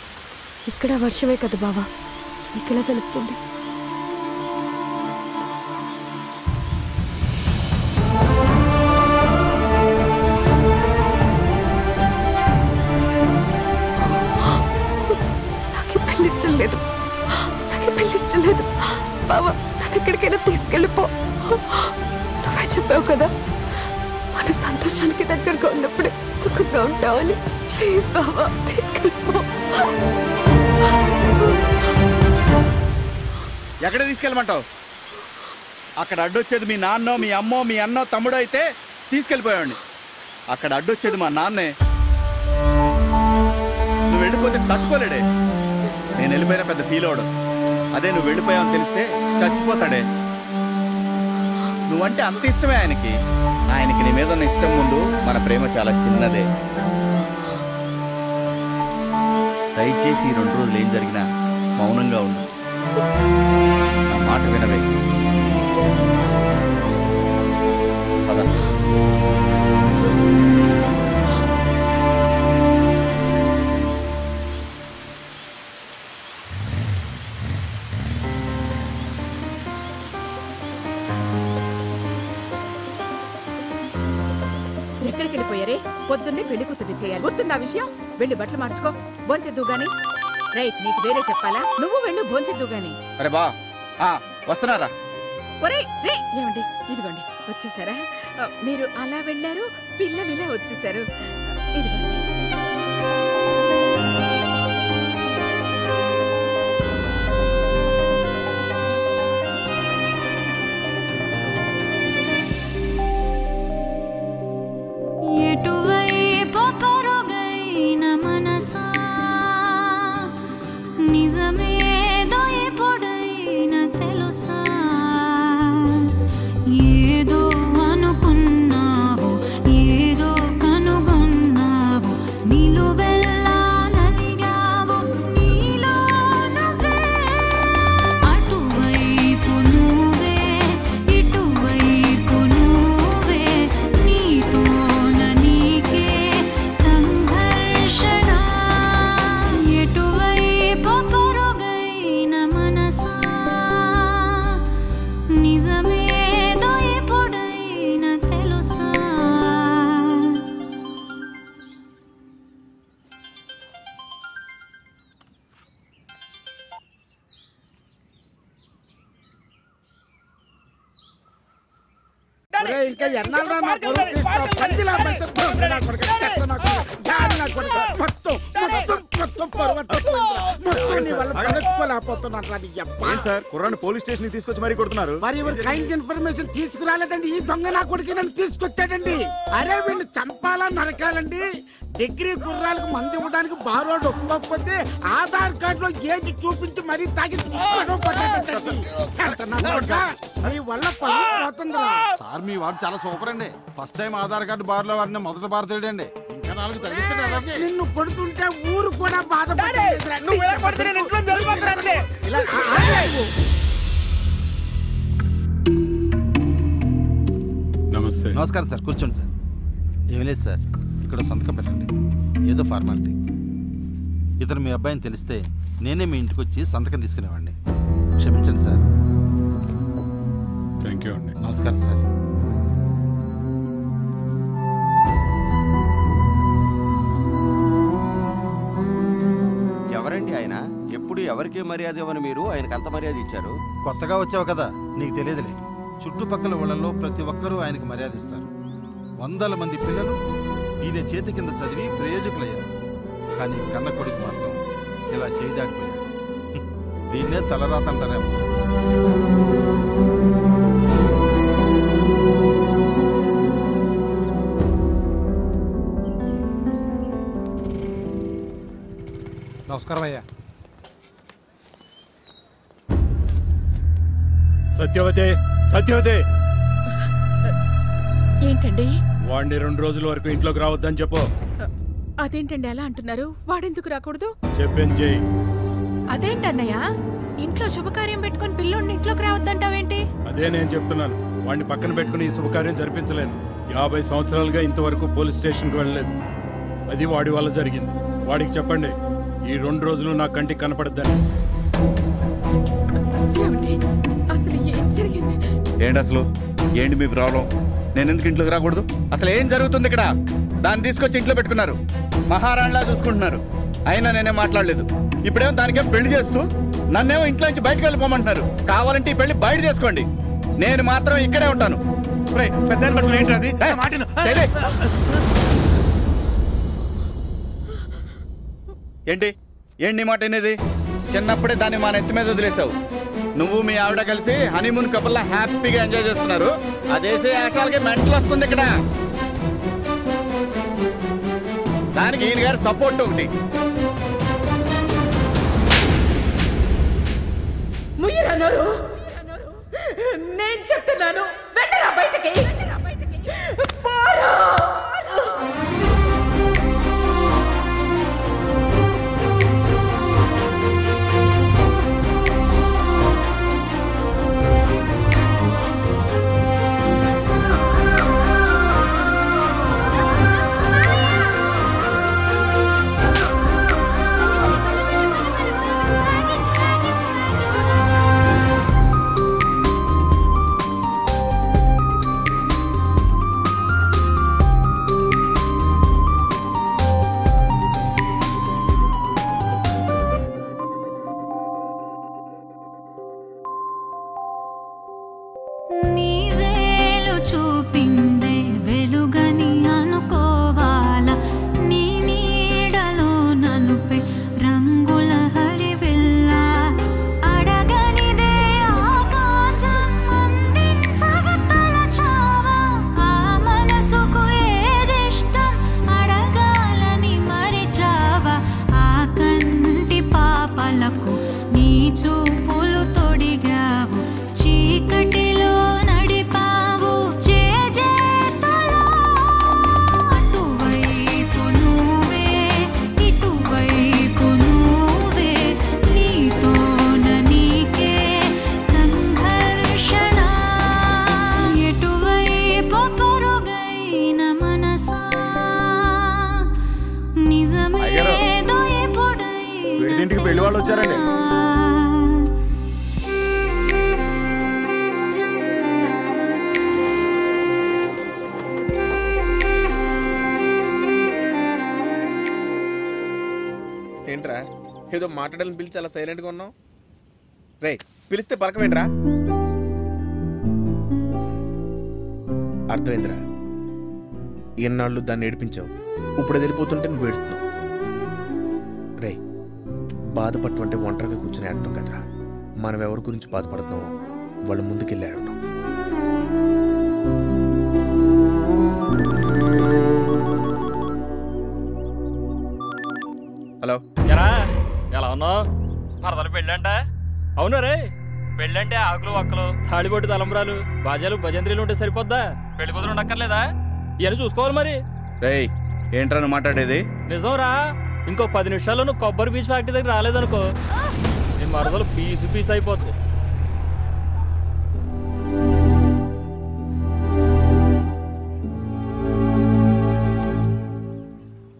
ఇక్కడ వర్షమే కదా బావా నీకెలా తెలుస్తుంది? నాకు పెళ్ళి ఇష్టం లేదు. నాకు పెళ్ళి ఇష్టం లేదు. బావా నన్ను ఎక్కడికైనా తీసుకెళ్ళిపో. నువ్వే చెప్పావు కదా. సుఖంగా ప్లీజ్ బావా తీసుకెళ్ళిపో. ఎక్కడ తీసుకెళ్ళమంటావు? అక్కడ అడ్డొచ్చేది మీ నాన్నో మీ అమ్మో మీ అన్నో తమ్ముడు అయితే తీసుకెళ్ళిపోయాడిని అక్కడ అడ్డొచ్చేది మా నాన్నే. నువ్వు వెళ్ళిపోతే తట్టుకోలేడే. నేను వెళ్ళిపోయినా పెద్ద ఫీల్ అవడు అదే నువ్వు వెళ్ళిపోయావని తెలిస్తే చచ్చిపోతాడే. నువ్వంటే అంత ఇష్టమే ఆయనకి. ఆయనకి నీ మీద ఉన్న ఇష్టం ముందు మన ప్రేమ చాలా చిన్నదే. దయచేసి ఈ రెండు రోజులు ఏం జరిగినా మౌనంగా ఉండు. నా మాట వినవే. పద. పొద్దున్నే పెళ్ళి కూతుర్ని చేయాలి. గుర్తుందా విషయం? వెళ్ళి బట్టలు మార్చుకో. భోంచెద్దు గాని. రైట్ నీకు వేరే చెప్పాలా? నువ్వు వెళ్ళు భోంచెద్దు గాని. అరే బా ఆ, వస్తున్నారా? ఒరే రే ఏమండి? ఇదిగోండి వచ్చేసారా? మీరు అలా వెళ్ళారు పిల్లలు ఇలా వచ్చేసారు. ఇదిగోండి. ఏంటి సార్. కుర్రాన్ని పోలీస్ స్టేషన్ తీసుకొచ్చి మరీ కొడుతున్నారు. మరి ఎవరు కైండ్ ఇన్ఫర్మేషన్ తీసుకురాలేదండి? ఈ దొంగ నా కొడుకు నన్ను తీసుకొచ్చాడండి. అరే వీళ్ళు చంపాలా నరకాలండి? డిగ్రీ కుర్రాలకు మంది ఇవ్వడానికి బారోడు ఒప్పుకోకపోతే ఆధార్ కార్డు లో ఏజ్ చూపించి మరీ తాగి. నీ వల్ల సార్ మీ వాడు చాలా సూపర్ అండి. ఫస్ట్ టైం ఆధార్ కార్డు బార్లో వాడిని మొదట భారతీయుడండి ఇంకా నిన్ను పడుతుంటే ఊరు కూడా బాధపడలేదు నమస్తే. నమస్కారం సార్ కూర్చోండి సార్. ఏమి లేదు సార్ ఇక్కడ సంతకం పెట్టండి. ఏదో ఫార్మాలిటీ. ఇతను మీ అబ్బాయిని తెలిస్తే నేనే మీ ఇంటికి వచ్చి సంతకం తీసుకునేవాడిని. క్షమించండి సార్. థ్యాంక్ యూ అండి. నమస్కారం సార్. ఎవరండి ఆయన? ఎప్పుడు ఎవరికి మర్యాద ఇవ్వని మీరు? ఆయనకు అంత మర్యాద ఇచ్చారు? కొత్తగా వచ్చావు కదా నీకు తెలియదులే. చుట్టుపక్కల ఊళ్ళల్లో ప్రతి ఒక్కరూ ఆయనకు మర్యాద ఇస్తారు. వందల మంది పిల్లలు ఈయన చేతి కింద చదివి ప్రయోజకులయ్యారు. కానీ కన్న కొడుకు మాత్రం ఇలా చేయి [LAUGHS] దీన్నే తలరాతంటారేమో నమస్కారం అయ్యా. సత్యవతి సత్యవతి! ఏంటండి? వాడిని రెండు రోజుల వరకు ఇంట్లోకి రావద్దని చెప్పు. అదేంటండి అలా అంటున్నారు? వాడెందుకు రాకూడదు? చెప్పాను చేయి అదేంటన్నయ్య ఇంట్లో శుభకార్యం పెట్టుకొని పిల్లోడిని ఇంట్లోకి రావద్దంటావేంటి? అదే నేను చెప్తున్నాను. వాడిని పక్కన పెట్టుకుని ఈ శుభకార్యం జరిపించలేను. యాభై సంవత్సరాలుగా ఇంతవరకు పోలీస్ స్టేషన్కి వెళ్ళలేదు. అది వాడి వల్ల జరిగింది. వాడికి చెప్పండి. ఈ రెండు రోజులు నా కంటికి కనపడద్దని. ఏమండి? అసలు ఏం జరిగింది? ఏంటి అసలు? ఏంటి మీ ప్రాబ్లం? నేను ఎందుకు ఇంట్లోకి రాకూడదు? అసలు ఏం జరుగుతుంది ఇక్కడ? దాన్ని తీసుకొచ్చి ఇంట్లో పెట్టుకున్నారు. మహారాణిలా చూసుకుంటున్నారు. అయినా నేనే మాట్లాడలేదు. ఇప్పుడేమో దానికేం పెళ్ళి చేస్తూ నన్నేమో ఇంట్లో నుంచి బయటకు వెళ్ళిపోమంటున్నారు. కావాలంటే ఈ పెళ్ళి బయట చేసుకోండి. నేను మాత్రం ఇక్కడే ఉంటాను. పెద్ద ఏంటి ఏంటి? ఏంటి మాట అనేది? చిన్నప్పుడే దాన్ని మా నెత్తి మీద వదిలేసావు నువ్వు మీ ఆవిడ కలిసి హనీమూన్ కపుల్లా హ్యాపీగా ఎంజాయ్ చేస్తున్నారు. అదేసే ఆశాలకి మెంటల్ వస్తుంది ఇక్కడ. దానికి ఈయన గారి సపోర్ట్ ఒకటి. ముయ్యరన్నారు. నేను చెప్తున్నాను వెళ్ళరా బయటకి. మాట్లాడాలని పిలిచి అలా సైలెంట్గా ఉన్నావు? రే పిలిస్తే పలకమేంట్రా అర్థమైందిరా. ఎన్నాళ్ళు దాన్ని ఏడిపించావు? ఇప్పుడు అది వెళ్ళిపోతుంటే నువ్వు ఏడుస్తున్నావు. రే బాధపడటం అంటే ఒంటరిగా కూర్చొని ఆడటం కదరా. మనం ఎవరి గురించి బాధపడుతున్నామో వాళ్ళు ముందుకెళ్ళారు. తాళిబొట్టు తలంబ్రాలు బాజాలు భజంత్రీలు ఉంటే సరిపోద్దా? పెళ్ళి కుదురు ఉండక్కర్లేదా? ఇవన్నీ చూసుకోవాలి మరి. రేయ్ ఏంట్రా మాట్లాడేది మాట్లాడేది? నిజంరా ఇంకో పది నిమిషాల్లో నువ్వు కొబ్బరి బీచ్ ఫ్యాక్టరీ దగ్గర రాలేదనుకో నీ మరదలు పీసు పీస్ అయిపోతుంది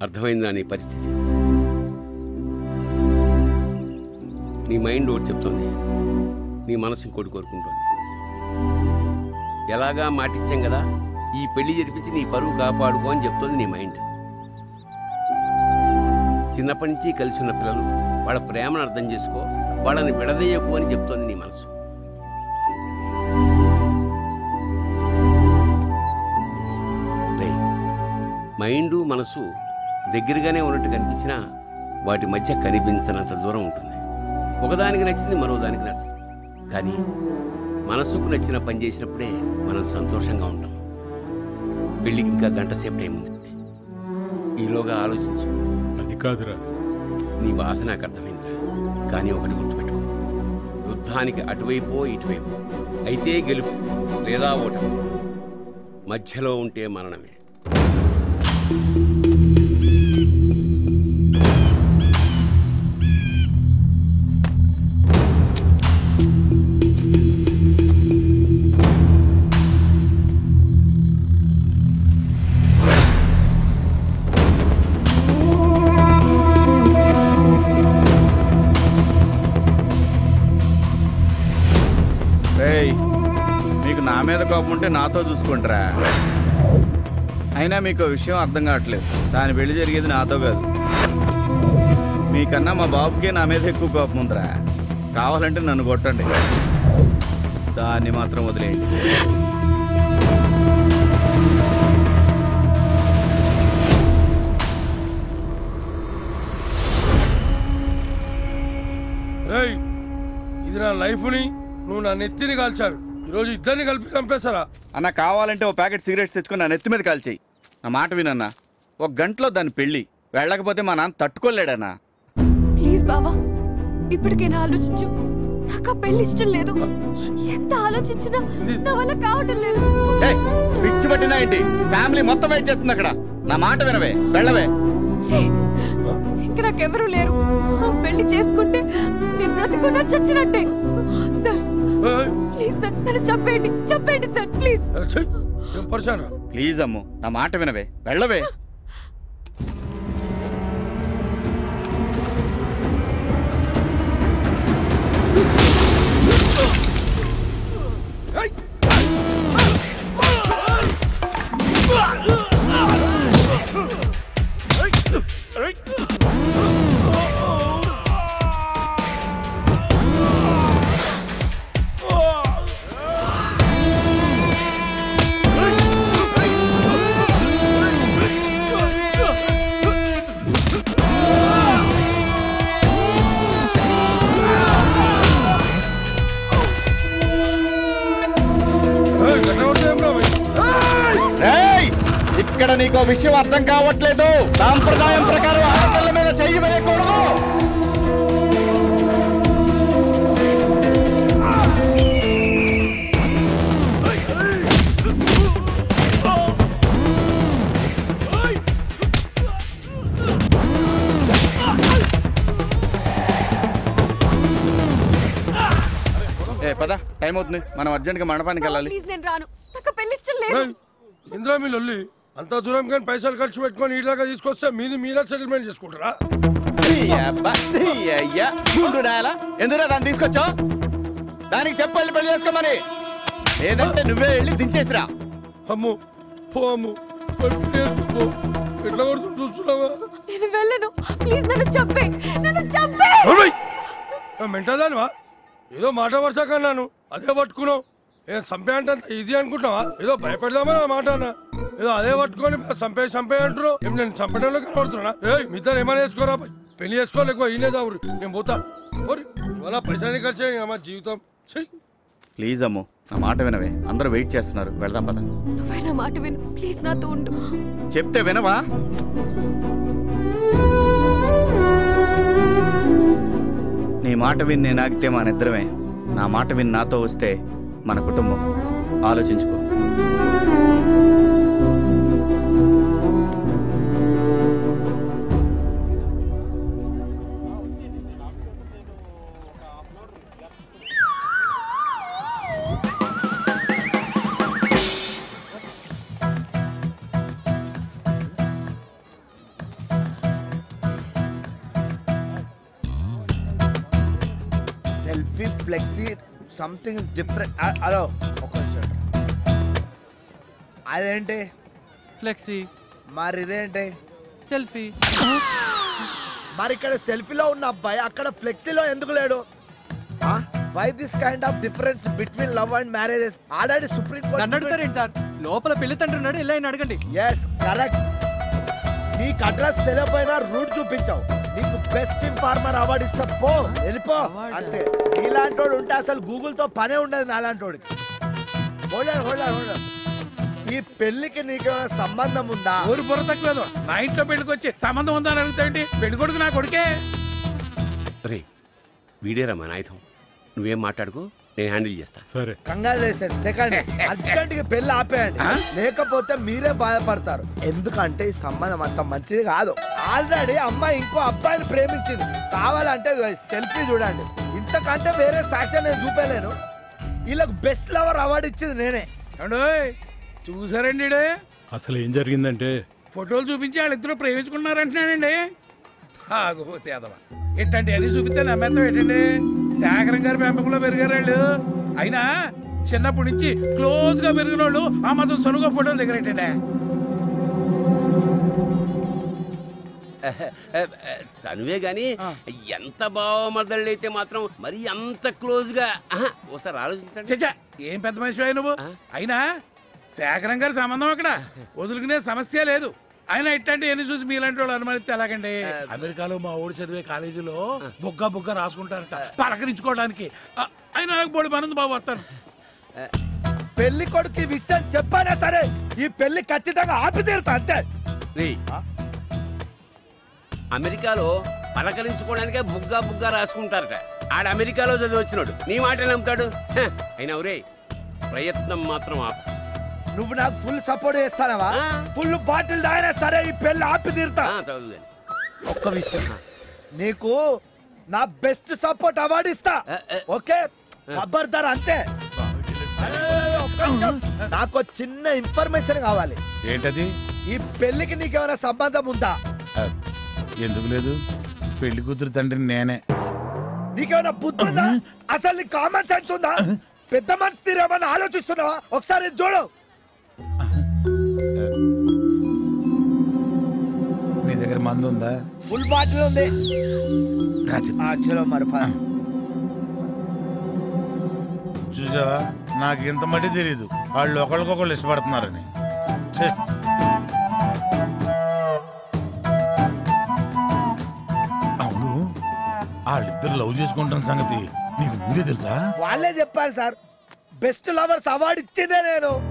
అర్థమైందా నీ పరిస్థితి? నీ మైండ్ ఒకటి చెప్తోంది. నీ మనసు ఇంకోటి కోరుకుంటోంది. ఎలాగా మాటిచ్చాం కదా? ఈ పెళ్ళి జరిపించి నీ పరువు కాపాడుకో అని చెప్తోంది నీ మైండ్. చిన్నప్పటి నుంచి కలిసి ఉన్న పిల్లలు వాళ్ళ ప్రేమను అర్థం చేసుకో వాళ్ళని విడదీయకు అని చెప్తోంది నీ మనసు. మైండ్ మనసు దగ్గరగానే ఉన్నట్టు కనిపించినా వాటి మధ్య కనిపించనంత దూరం ఉంటుంది. ఒకదానికి నచ్చింది మరో దానికి నచ్చింది. కానీ మనసుకు నచ్చిన పని చేసినప్పుడే మనం సంతోషంగా ఉంటాం. పెళ్ళికి ఇంకా గంట సేపు టైం ఉంది. ఈలోగా ఆలోచించు. అది కాదురా. నీ బాధ నాకు అర్థమైందిరా. కానీ ఒకటి గుర్తుపెట్టుకో. యుద్ధానికి అటువైపో ఇటువైపు. అయితే గెలుపు లేదా ఓటమి. మధ్యలో ఉంటే మరణమే. కోపం ఉంటే నాతో చూసుకుంటారా అయినా మీకు విషయం అర్థం కావట్లేదు. దాని పెళ్ళి జరిగేది నాతో కాదు. మీకన్నా మా బాబుకే నా మీద ఎక్కువ కోపం ఉందిరా. కావాలంటే నన్ను కొట్టండి. దాన్ని మాత్రం వదిలేయండి. ఇది నా లైఫ్ని నువ్వు నా నెత్తిని కాల్చారు ఈరోజు ఇద్దరిని కలిపి చంపేశారా? అన్న కావాలంటే ఓ ప్యాకెట్ సిగరెట్స్ తెచ్చుకొని నా నెత్తి మీద కాల్చేయి. నా మాట వినన్నా. ఒక గంటలో దాని పెళ్ళి. వెళ్ళకపోతే మా నాన్న తట్టుకోలేడన్నా. ప్లీజ్ బావా ఇప్పటికైనా ఆలోచించు. నాకు పెళ్ళి ఇష్టం లేదు. ఎంత ఆలోచించినా నా వల్ల కావటం లేదు. పిచ్చి పట్టినా ఏంటి? ఫ్యామిలీ మొత్తం వెయిట్ చేస్తుంది అక్కడ. నా మాట వినవే. వెళ్ళవే. ఛీ! ఇంక నాకెవరూ లేరు. పెళ్ళి చేసుకుంటే నేను బ్రతికున్నా చచ్చినట్టే. సార్ ప్లీజ్ సార్ నన్ను చంపేయండి. చంపేయండి సార్ ప్లీజ్ ప్లీజ్ అమ్ము. నా మాట వినవే. వెళ్ళవే. రేయ్! ఇక్కడ నీకు విషయం అర్థం కావట్లేదు. సాంప్రదాయం ప్రకారం ఆడపిల్ల మీద చెయ్యి వేయకూడదు. ఏ పద టైం అవుతుంది. మనం అర్జెంట్గా మండపానికి వెళ్ళాలి. ప్లీజ్ నేను రాను. నాకు ఆ పెళ్ళి ఇష్టం లేదు ఇంద్రా మీ లొల్లి. అంత దూరం కానీ పైసలు ఖర్చు పెట్టుకొని దాకా తీసుకొస్తే మీది మీరే సెటిల్మెంట్ చేసుకుంటారా? ఎందుకురా దాన్ని తీసుకొచ్చావు? దానికి చెప్పాలి పెళ్ళి చేసుకోమని. లేదంటే నువ్వే వెళ్ళి దించేసిరా. అమ్ము పో అమ్ము పెళ్ళి చేసుకో. ఎట్లా కొడుతుంది చూస్తున్నావా? నేను వెళ్ళను. ప్లీజ్ నన్ను చంపే. నన్ను చంపే. మెంటదానివా ఏదో మాట వరుస కన్నాను. అదే పట్టుకున్నావు. ఏదో చంపే అంటే అంత ఈజీ అనుకుంటున్నావా ఏదో భయపెడదామని మాట అన్న. ఏదో అదే పట్టుకొని చంపే చంపే అంటున్నావు. ఏం నేను చంపడంలో కనబడుతున్నా ఏ మిగతా ఏమైనా వేసుకోరా. పెళ్ళి చేసుకోలేకో ఈయనే చావురు నేను పోతా. పోరి. ఇవాళ పైసలు ఖర్చు మా జీవితం. ప్లీజ్ అమ్ము నా మాట వినవే. అందరూ వెయిట్ చేస్తున్నారు. వెళ్దాం పద. నువ్వైనా మాట విను. ప్లీజ్ నాతో ఉండు. చెప్తే వినవా? నీ మాట విని నేను ఆగితే మా నిద్రమే. నా మాట విని నాతో వస్తే మన కుటుంబం. ఆలోచించుకో. సంథింగ్ ఇస్ డిఫరెంట్ హలో ఒక అదేంటి? ఫ్లెక్సీ. మరి ఇదేంటి? సెల్ఫీ. మరి ఇక్కడ సెల్ఫీలో ఉన్న అబ్బాయి అక్కడ ఫ్లెక్సీలో ఎందుకు లేడు? Why this kind of difference between love and marriages already supreme court అడుగుతారేంటి sir? లోపల పెళ్ళి తండ్రి ఉన్నాడు ఇలా అడగండి. ఎస్ కరెక్ట్ నీకు అడ్రస్ తెలియపోయినా రూట్ చూపించావు. బెస్ట్ ఇన్ఫార్మర్ అవార్డు ఇస్తా పో. వెళ్ళిపో. అంతే. నీలాంటోడు ఉంటే అసలు గూగుల్తో పనే ఉండదు నాలాంటోడికి. హోల్డర్ హోల్డర్ హోల్డర్ ఈ పెళ్ళికి నీకేమైనా సంబంధం ఉందా? ఊరు బుర్ర తక్కువ నా ఇంట్లో పెళ్ళికి వచ్చి సంబంధం ఉందా అని అడుగుతాయండి పెళ్ళి కొడుకు నా కొడుకే. రే వీడేరా మన ఆయుధం. నువ్వేం మాట్లాడుకో? నేను హ్యాండిల్ చేస్తా. సరే. Congratulation second. అర్జెంట్గా పెళ్ళి ఆపేయండి లేకపోతే మీరే బాధపడతారు. ఎందుకంటే ఈ సంబంధం అంత మంచిది కాదు. ఆల్రెడీ అమ్మాయి ఇంకో అబ్బాయిని ప్రేమించింది. కావాలంటే సెల్ఫీ చూడండి. ఇంతకంటే వేరే సాక్ష్యం నేను చూపలేను. వీళ్ళకి బెస్ట్ లవర్ అవార్డు ఇచ్చింది నేనే. చూసారండి? అసలు ఏం జరిగిందంటే? ఫోటోలు చూపించి వాళ్ళిద్దరూ ప్రేమించుకున్నారంటున్నాడండి ఆగపోతే అదవా. ఏంటంటే అది చూపిస్తే నమ్మేస్తాం ఏంటండి? శేఖరం గారి పెంపకంలో పెరిగారు వాళ్ళు. అయినా చిన్నప్పటి నుంచి క్లోజ్గా పెరిగిన వాళ్ళు ఆ మాత్రం సొనుగా ఫోటోలు దగ్గరేటండి చనువే గాని ఎంత బావమర్దళ్ళు అయితే మాత్రం మరి అంత క్లోజ్గా ఓసారి ఆలోచించండి. చచ్చా ఏం పెద్ద మనిషి నువ్వు? అయినా శేఖరం గారి సంబంధం అక్కడ. వదులుకునే సమస్య లేదు. ఆయన ఇట్టంటే ఎన్ని చూసి మీలాంటి వాళ్ళు అనుమానిస్తే ఎలాగండి? అమెరికాలో మా ఊడు చదివే కాలేజీలో బుగ్గ బుగ్గ రాసుకుంటారట పలకరించుకోవడానికి. ఆయన నాకు బోడి పనుంది బాబు వస్తాను. పెళ్ళి కొడుకు విషయం చెప్పానా సరే ఈ పెళ్ళి ఖచ్చితంగా ఆపి తీరుతా అంతే అమెరికాలో పలకరించుకోవడానికే బుగ్గా బుగ్గా రాసుకుంటారట. ఆడ అమెరికాలో చదివి వచ్చినాడు నీ మాట నమ్ముతాడు? అయినా ఒరే ప్రయత్నం మాత్రం ఆప. నువ్వు నాకు ఫుల్ సపోర్ట్ చేస్తానవా? ఫుల్ బాటిల్ దాయినా సరే ఈ పెళ్ళి ఆపి తీరుతా. ఒక్క విషయం. నీకు నా బెస్ట్ సపోర్ట్ అవార్డు ఇస్తా. ఓకే? ఖబర్దార్ అంతే. నాకు చిన్న ఇన్ఫర్మేషన్ కావాలి. ఏంటది? ఈ పెళ్ళికి నీకేమైనా సంబంధం ఉందా? ఎందుకు లేదు? పెళ్ళి కూతురు తండ్రిని నేనే. నీకేమైనా బుద్ధి ఉందా? అసలు కామన్ సెన్స్ ఉందా? పెద్ద మనిషి తీరేమని ఆలోచిస్తున్నావా? ఒకసారి ఇది చూడు. నీ దగ్గర మందు ఉందా? ఫుల్ బాటిల్ ఉంది. చలో మరి పద. చూసావా? నాకు ఇంత మట్టి తెలియదు వాళ్ళు ఒకళ్ళకొకళ్ళు ఇష్టపడుతున్నారని. ఛే. అవును వాళ్ళిద్దరు లవ్ చేసుకుంటున్న సంగతి నీకు ముందే తెలుసా? వాళ్ళే చెప్పారు సార్. బెస్ట్ లవర్స్ అవార్డు ఇచ్చిందే నేను.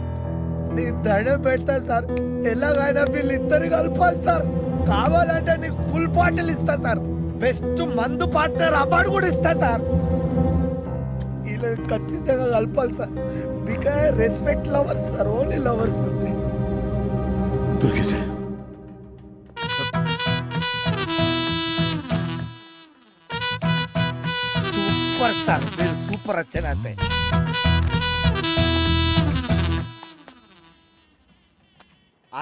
నీకు దండం పెడతా సార్. ఎలాగైనా వీళ్ళిద్దరు కలపాలి సార్. కావాలంటే నీకు ఫుల్ బాటిల్ ఇస్తా సార్. బెస్ట్ మందు పార్ట్నర్ అవార్డు కూడా ఇస్తా సార్. ఇలా ఖచ్చితంగా కలపాలి sir. Because respect lovers sir only lovers ఉంది. సూపర్ సార్ మీరు సూపర్ వచ్చాను అంతే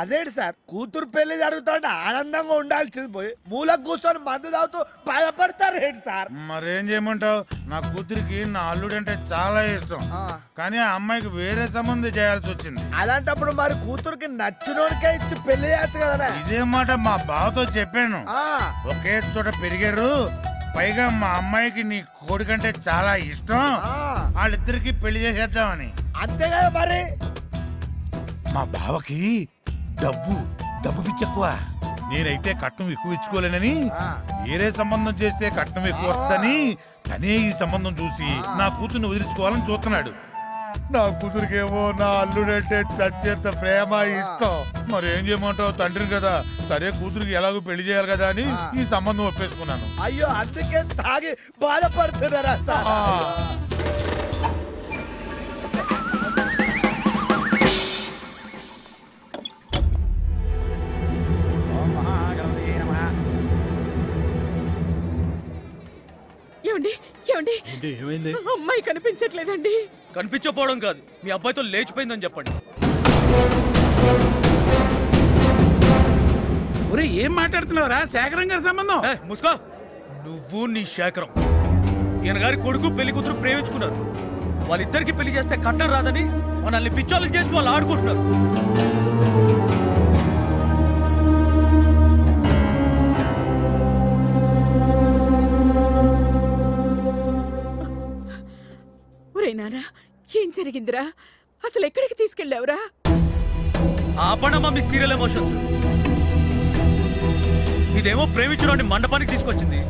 అదేంటి సార్? కూతురు పెళ్ళి జరుగుతుంటే ఆనందంగా ఉండాల్సింది పోయి మూలకు కూర్చొని మందు తాగుతూ భయపడతారు ఏంటి సార్? మరేం చేయమంటావు? నా కూతురికి నా అల్లుడు అంటే చాలా ఇష్టం. కానీ ఆ అమ్మాయికి వేరే సంబంధం చేయాల్సి వచ్చింది. అలాంటప్పుడు మరి కూతురికి నచ్చినోడికే ఇచ్చి పెళ్ళి చేయొచ్చు కదా ఇదే మాట మా బావతో చెప్పాను. ఒకే చోట పెరిగారు. పైగా మా అమ్మాయికి నీ కొడుకంటే చాలా ఇష్టం. వాళ్ళిద్దరికి పెళ్ళి చేసేద్దామని. అంతే కదా మరి? మా బావకి డబ్బు డబ్బు పిచ్చి ఎక్కువ. నేనైతే కట్నం ఎక్కువ ఇచ్చుకోలేనని వేరే సంబంధం చేస్తే కట్నం ఎక్కువ వస్తుందని తనే ఈ సంబంధం చూసి నా కూతుర్ని వదిలించుకోవాలని చూస్తున్నాడు. నా కూతురికేమో నా అల్లుడంటే చచ్చేంత ప్రేమ ఇష్టం. మరి ఏం చేయమంటావు తండ్రిని కదా? సరే కూతురికి ఎలాగో పెళ్ళి చేయాలి కదా అని ఈ సంబంధం ఒప్పేసుకున్నాను. అయ్యో అందుకే తాగి బాధపడుతున్నారా ఏమండి? ఏమండి? ఏంటి ఏమైంది? అమ్మాయి కనిపించట్లేదండి. కనిపించకపోవడం కాదు. మీ అబ్బాయితో లేచిపోయిందని చెప్పండి. ఒరే ఏం మాట్లాడుతున్నావురా? శేఖరం గారి సంబంధం? ముసుకో! నువ్వు నీ శేఖరం. ఈయన గారి కొడుకు పెళ్ళి కూతురు ప్రేమించుకున్నారు. వాళ్ళిద్దరికి పెళ్ళి చేస్తే కట్టం రాదని మనల్ని పిచ్చోళ్ళు చేసి వాళ్ళు ఆడుకుంటున్నారు. ఒరే నానా ఏం జరిగిందిరా? అసలు ఎక్కడికి తీసుకెళ్ళావురా? మీ సీరియల్ ఎమోషన్స్. ఇదేమో ప్రేమించులోని మండపానికి తీసుకొచ్చింది.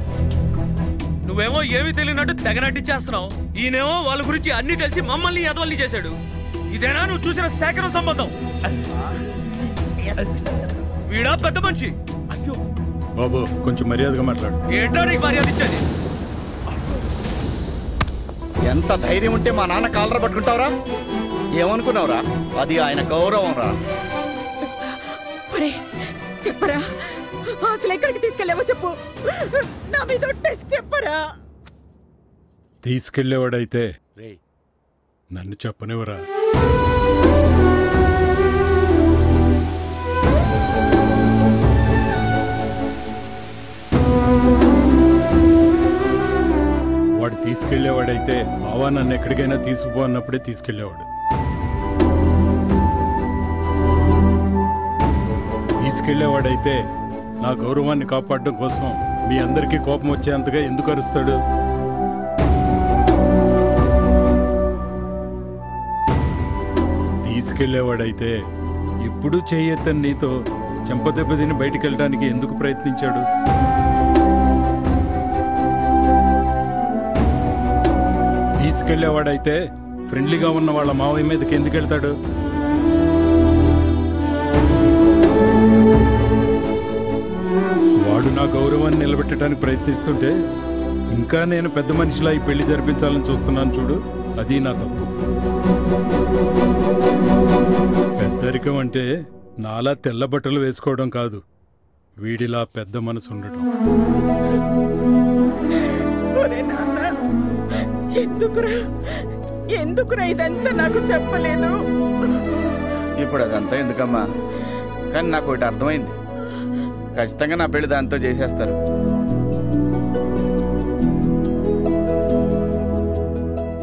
నువ్వేమో ఏమీ తెలియనట్టు తెగ నటించేస్తున్నావు. ఈయనేమో వాళ్ళ గురించి అన్ని తెలిసి మమ్మల్ని ఎదవల్ని చేశాడు. ఇదేనా నువ్వు చూసిన సేకరణ సంబంధం? వీడా పెద్ద మనిషి. బాబు కొంచెం మర్యాదగా మాట్లాడు. ఏంటో నీకు మర్యాద ఇచ్చేది? ఎంత ధైర్యం ఉంటే మా నాన్న కాలర పట్టుకుంటావురా? ఏమనుకున్నావురా? అది ఆయన గౌరవం రా. చెప్పరా? అసలు ఎక్కడికి తీసుకెళ్ళావో చెప్పు. నా మీద టెస్ట్ చెప్పరా? తీసుకెళ్ళేవాడైతే నన్ను చెప్పనివరా వాడు తీసుకెళ్ళేవాడైతే బావా నన్ను ఎక్కడికైనా తీసుకుపో అన్నప్పుడే తీసుకెళ్ళేవాడు తీసుకెళ్ళేవాడైతే నా గౌరవాన్ని కాపాడడం కోసం మీ అందరికీ కోపం వచ్చేంతగా ఎందుకు అరుస్తాడు? తీసుకెళ్ళేవాడైతే ఇప్పుడు చేయొద్దని నీతో చెంపదెబ్బతిని బయటికి వెళ్ళడానికి ఎందుకు ప్రయత్నించాడు? తీసుకెళ్ళేవాడైతే ఫ్రెండ్లీగా ఉన్న వాళ్ళ మావయ్య మీదకి ఎందుకు వెళ్తాడు? వాడు నా గౌరవాన్ని నిలబెట్టడానికి ప్రయత్నిస్తుంటే ఇంకా నేను పెద్ద మనిషిలా ఈ పెళ్ళి జరిపించాలని చూస్తున్నాను చూడు అది నా తప్పు. పెద్దరికం అంటే నాలా తెల్ల బట్టలు వేసుకోవడం కాదు వీడిలా పెద్ద మనసు ఉండటం. ఎందుకురా? ఎందుకురా ఇదంతా నాకు చెప్పలేదు? ఇప్పుడు అదంతా ఎందుకమ్మా? కానీ నాకు ఒకటి అర్థమైంది. ఖచ్చితంగా నా పెళ్ళి దాంతో చేసేస్తారు.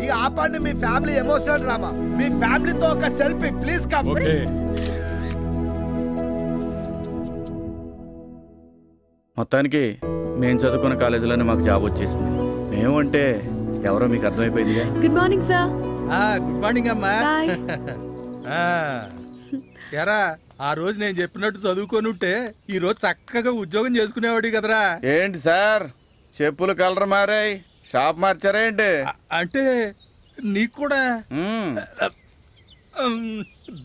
ఇక ఆపండి మీ ఫ్యామిలీ ఎమోషనల్ డ్రామా. మీ ఫ్యామిలీతో ఒక సెల్ఫీ ప్లీజ్ కమ్. ఓకే. మొత్తానికి మేము చదువుకున్న కాలేజీలోనే మాకు జాబ్ వచ్చేసింది. మేము అంటే ఎవరో మీకు అర్థమైపోయిందిగా? Good morning sir good morning అమ్మా. [LAUGHS] ఎరా ఆ రోజు నేను చెప్పినట్టు చదువుకొని ఉంటే ఈ రోజు చక్కగా ఉద్యోగం చేసుకునేవాడి కదరా. ఏంటి సార్? చెప్పులు కలర్ మారాయి. షాప్ మార్చారా ఏంటి? అంటే నీకు కూడా?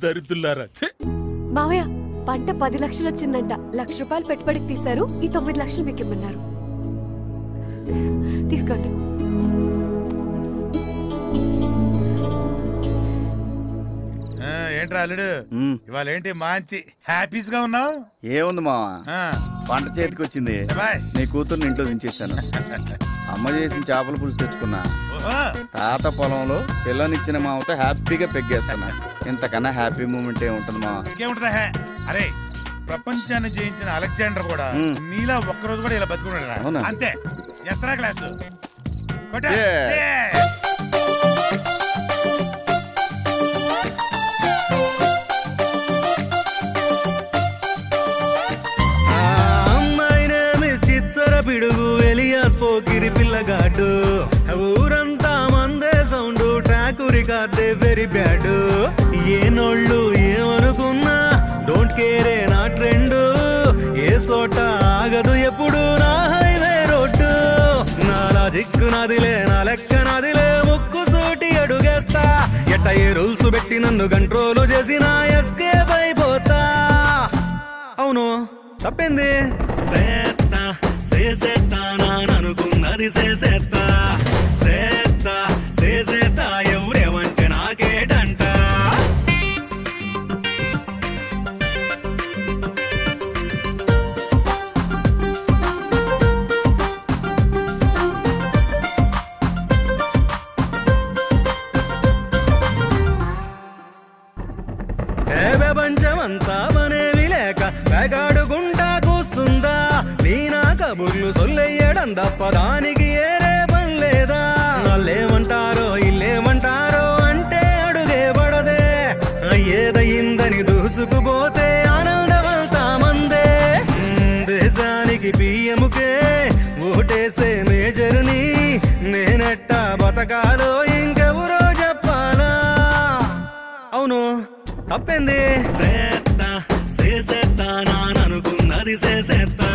దరిద్రులారా. ఛే! మావయ్య పంట పది లక్షలు వచ్చిందంట. లక్ష రూపాయలు పెట్టుబడికి తీశారు. ఈ తొమ్మిది లక్షలు మీకు ఇమ్మన్నారు తీసుకోండి. ఏంట్రా అల్లుడు? ఇవాళ ఏంటి మంచి హ్యాపీస్గా ఉన్నావు? ఏముంది మావా? పంట చేతికి వచ్చింది నీ కూతుర్ని ఇంట్లో దించేశాను. అమ్మ చేసిన చేపల పులుసు తెచ్చుకున్నా. తాత పొలంలో పిల్లనిచ్చిన మామతో హ్యాపీగా పెగ్గేస్తున్నా ఇంతకన్నా హ్యాపీ మూమెంట్ ఏముంటుంది మావా? ఇంకేముంటుందా? అరే ప్రపంచాన్ని జయించిన అలెగ్జాండర్ కూడా. నీలా ఒక్కరోజు కూడా ఇలా బతుకున్నాడు? అంతే. ఎత్రా క్లాసు? పిడుగు ఎలియాస్ పోకిరి పిల్లగాడు. ఊరంతా మందే సౌండ్ ట్రాక్ రికార్డే వెరీ బ్యాడ్. ఏ నోళ్ళు ఏమనుకున్నా డోంట్ కేరే నా ట్రెండ్. ఏ చోట ఆగదు ఎప్పుడు నా హైవే రోడ్డు. నా లాజిక్ నాదిలే నా లెక్క నాదిలే ముక్కు సోటి అడుగేస్తా. ఎట్ట ఏ రూల్స్ పెట్టి నన్ను కంట్రోల్ చేసి నా ఎస్కేప్ అయిపోతా. అవును తప్పింది? సేత్తా సేసేత్తా నాననుకున్నది సేసేత్తా సేత్తా ఎవరేమంటే నాకేటంట ప్రపంచమంతా సొల్లెయ్యడం దానికి ఏరే పని లేదా? నల్లేమంటారో ఇల్లేమంటారో అంటే అడుగే పడదే. ఏదయిందని దూసుకుపోతే ఆనందమవుతామందే దేశానికి బియ్యముకే ఓటేసే మేజర్ని నేనెట్ట బతకాలో ఇంకెవరో చెప్పాలా? అవును తప్పింది? చేసేత్తా చేసేత్తా నాననుకున్నది చేసేత్తా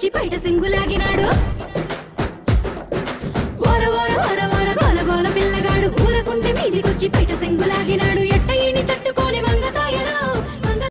వచ్చి బయట సింగులాగినాడు ఓర ఓర ఓర ఓర గోల గోల పిల్లగాడు ఊరకుంటే మీదికొచ్చి బయట సింగులాగినాడు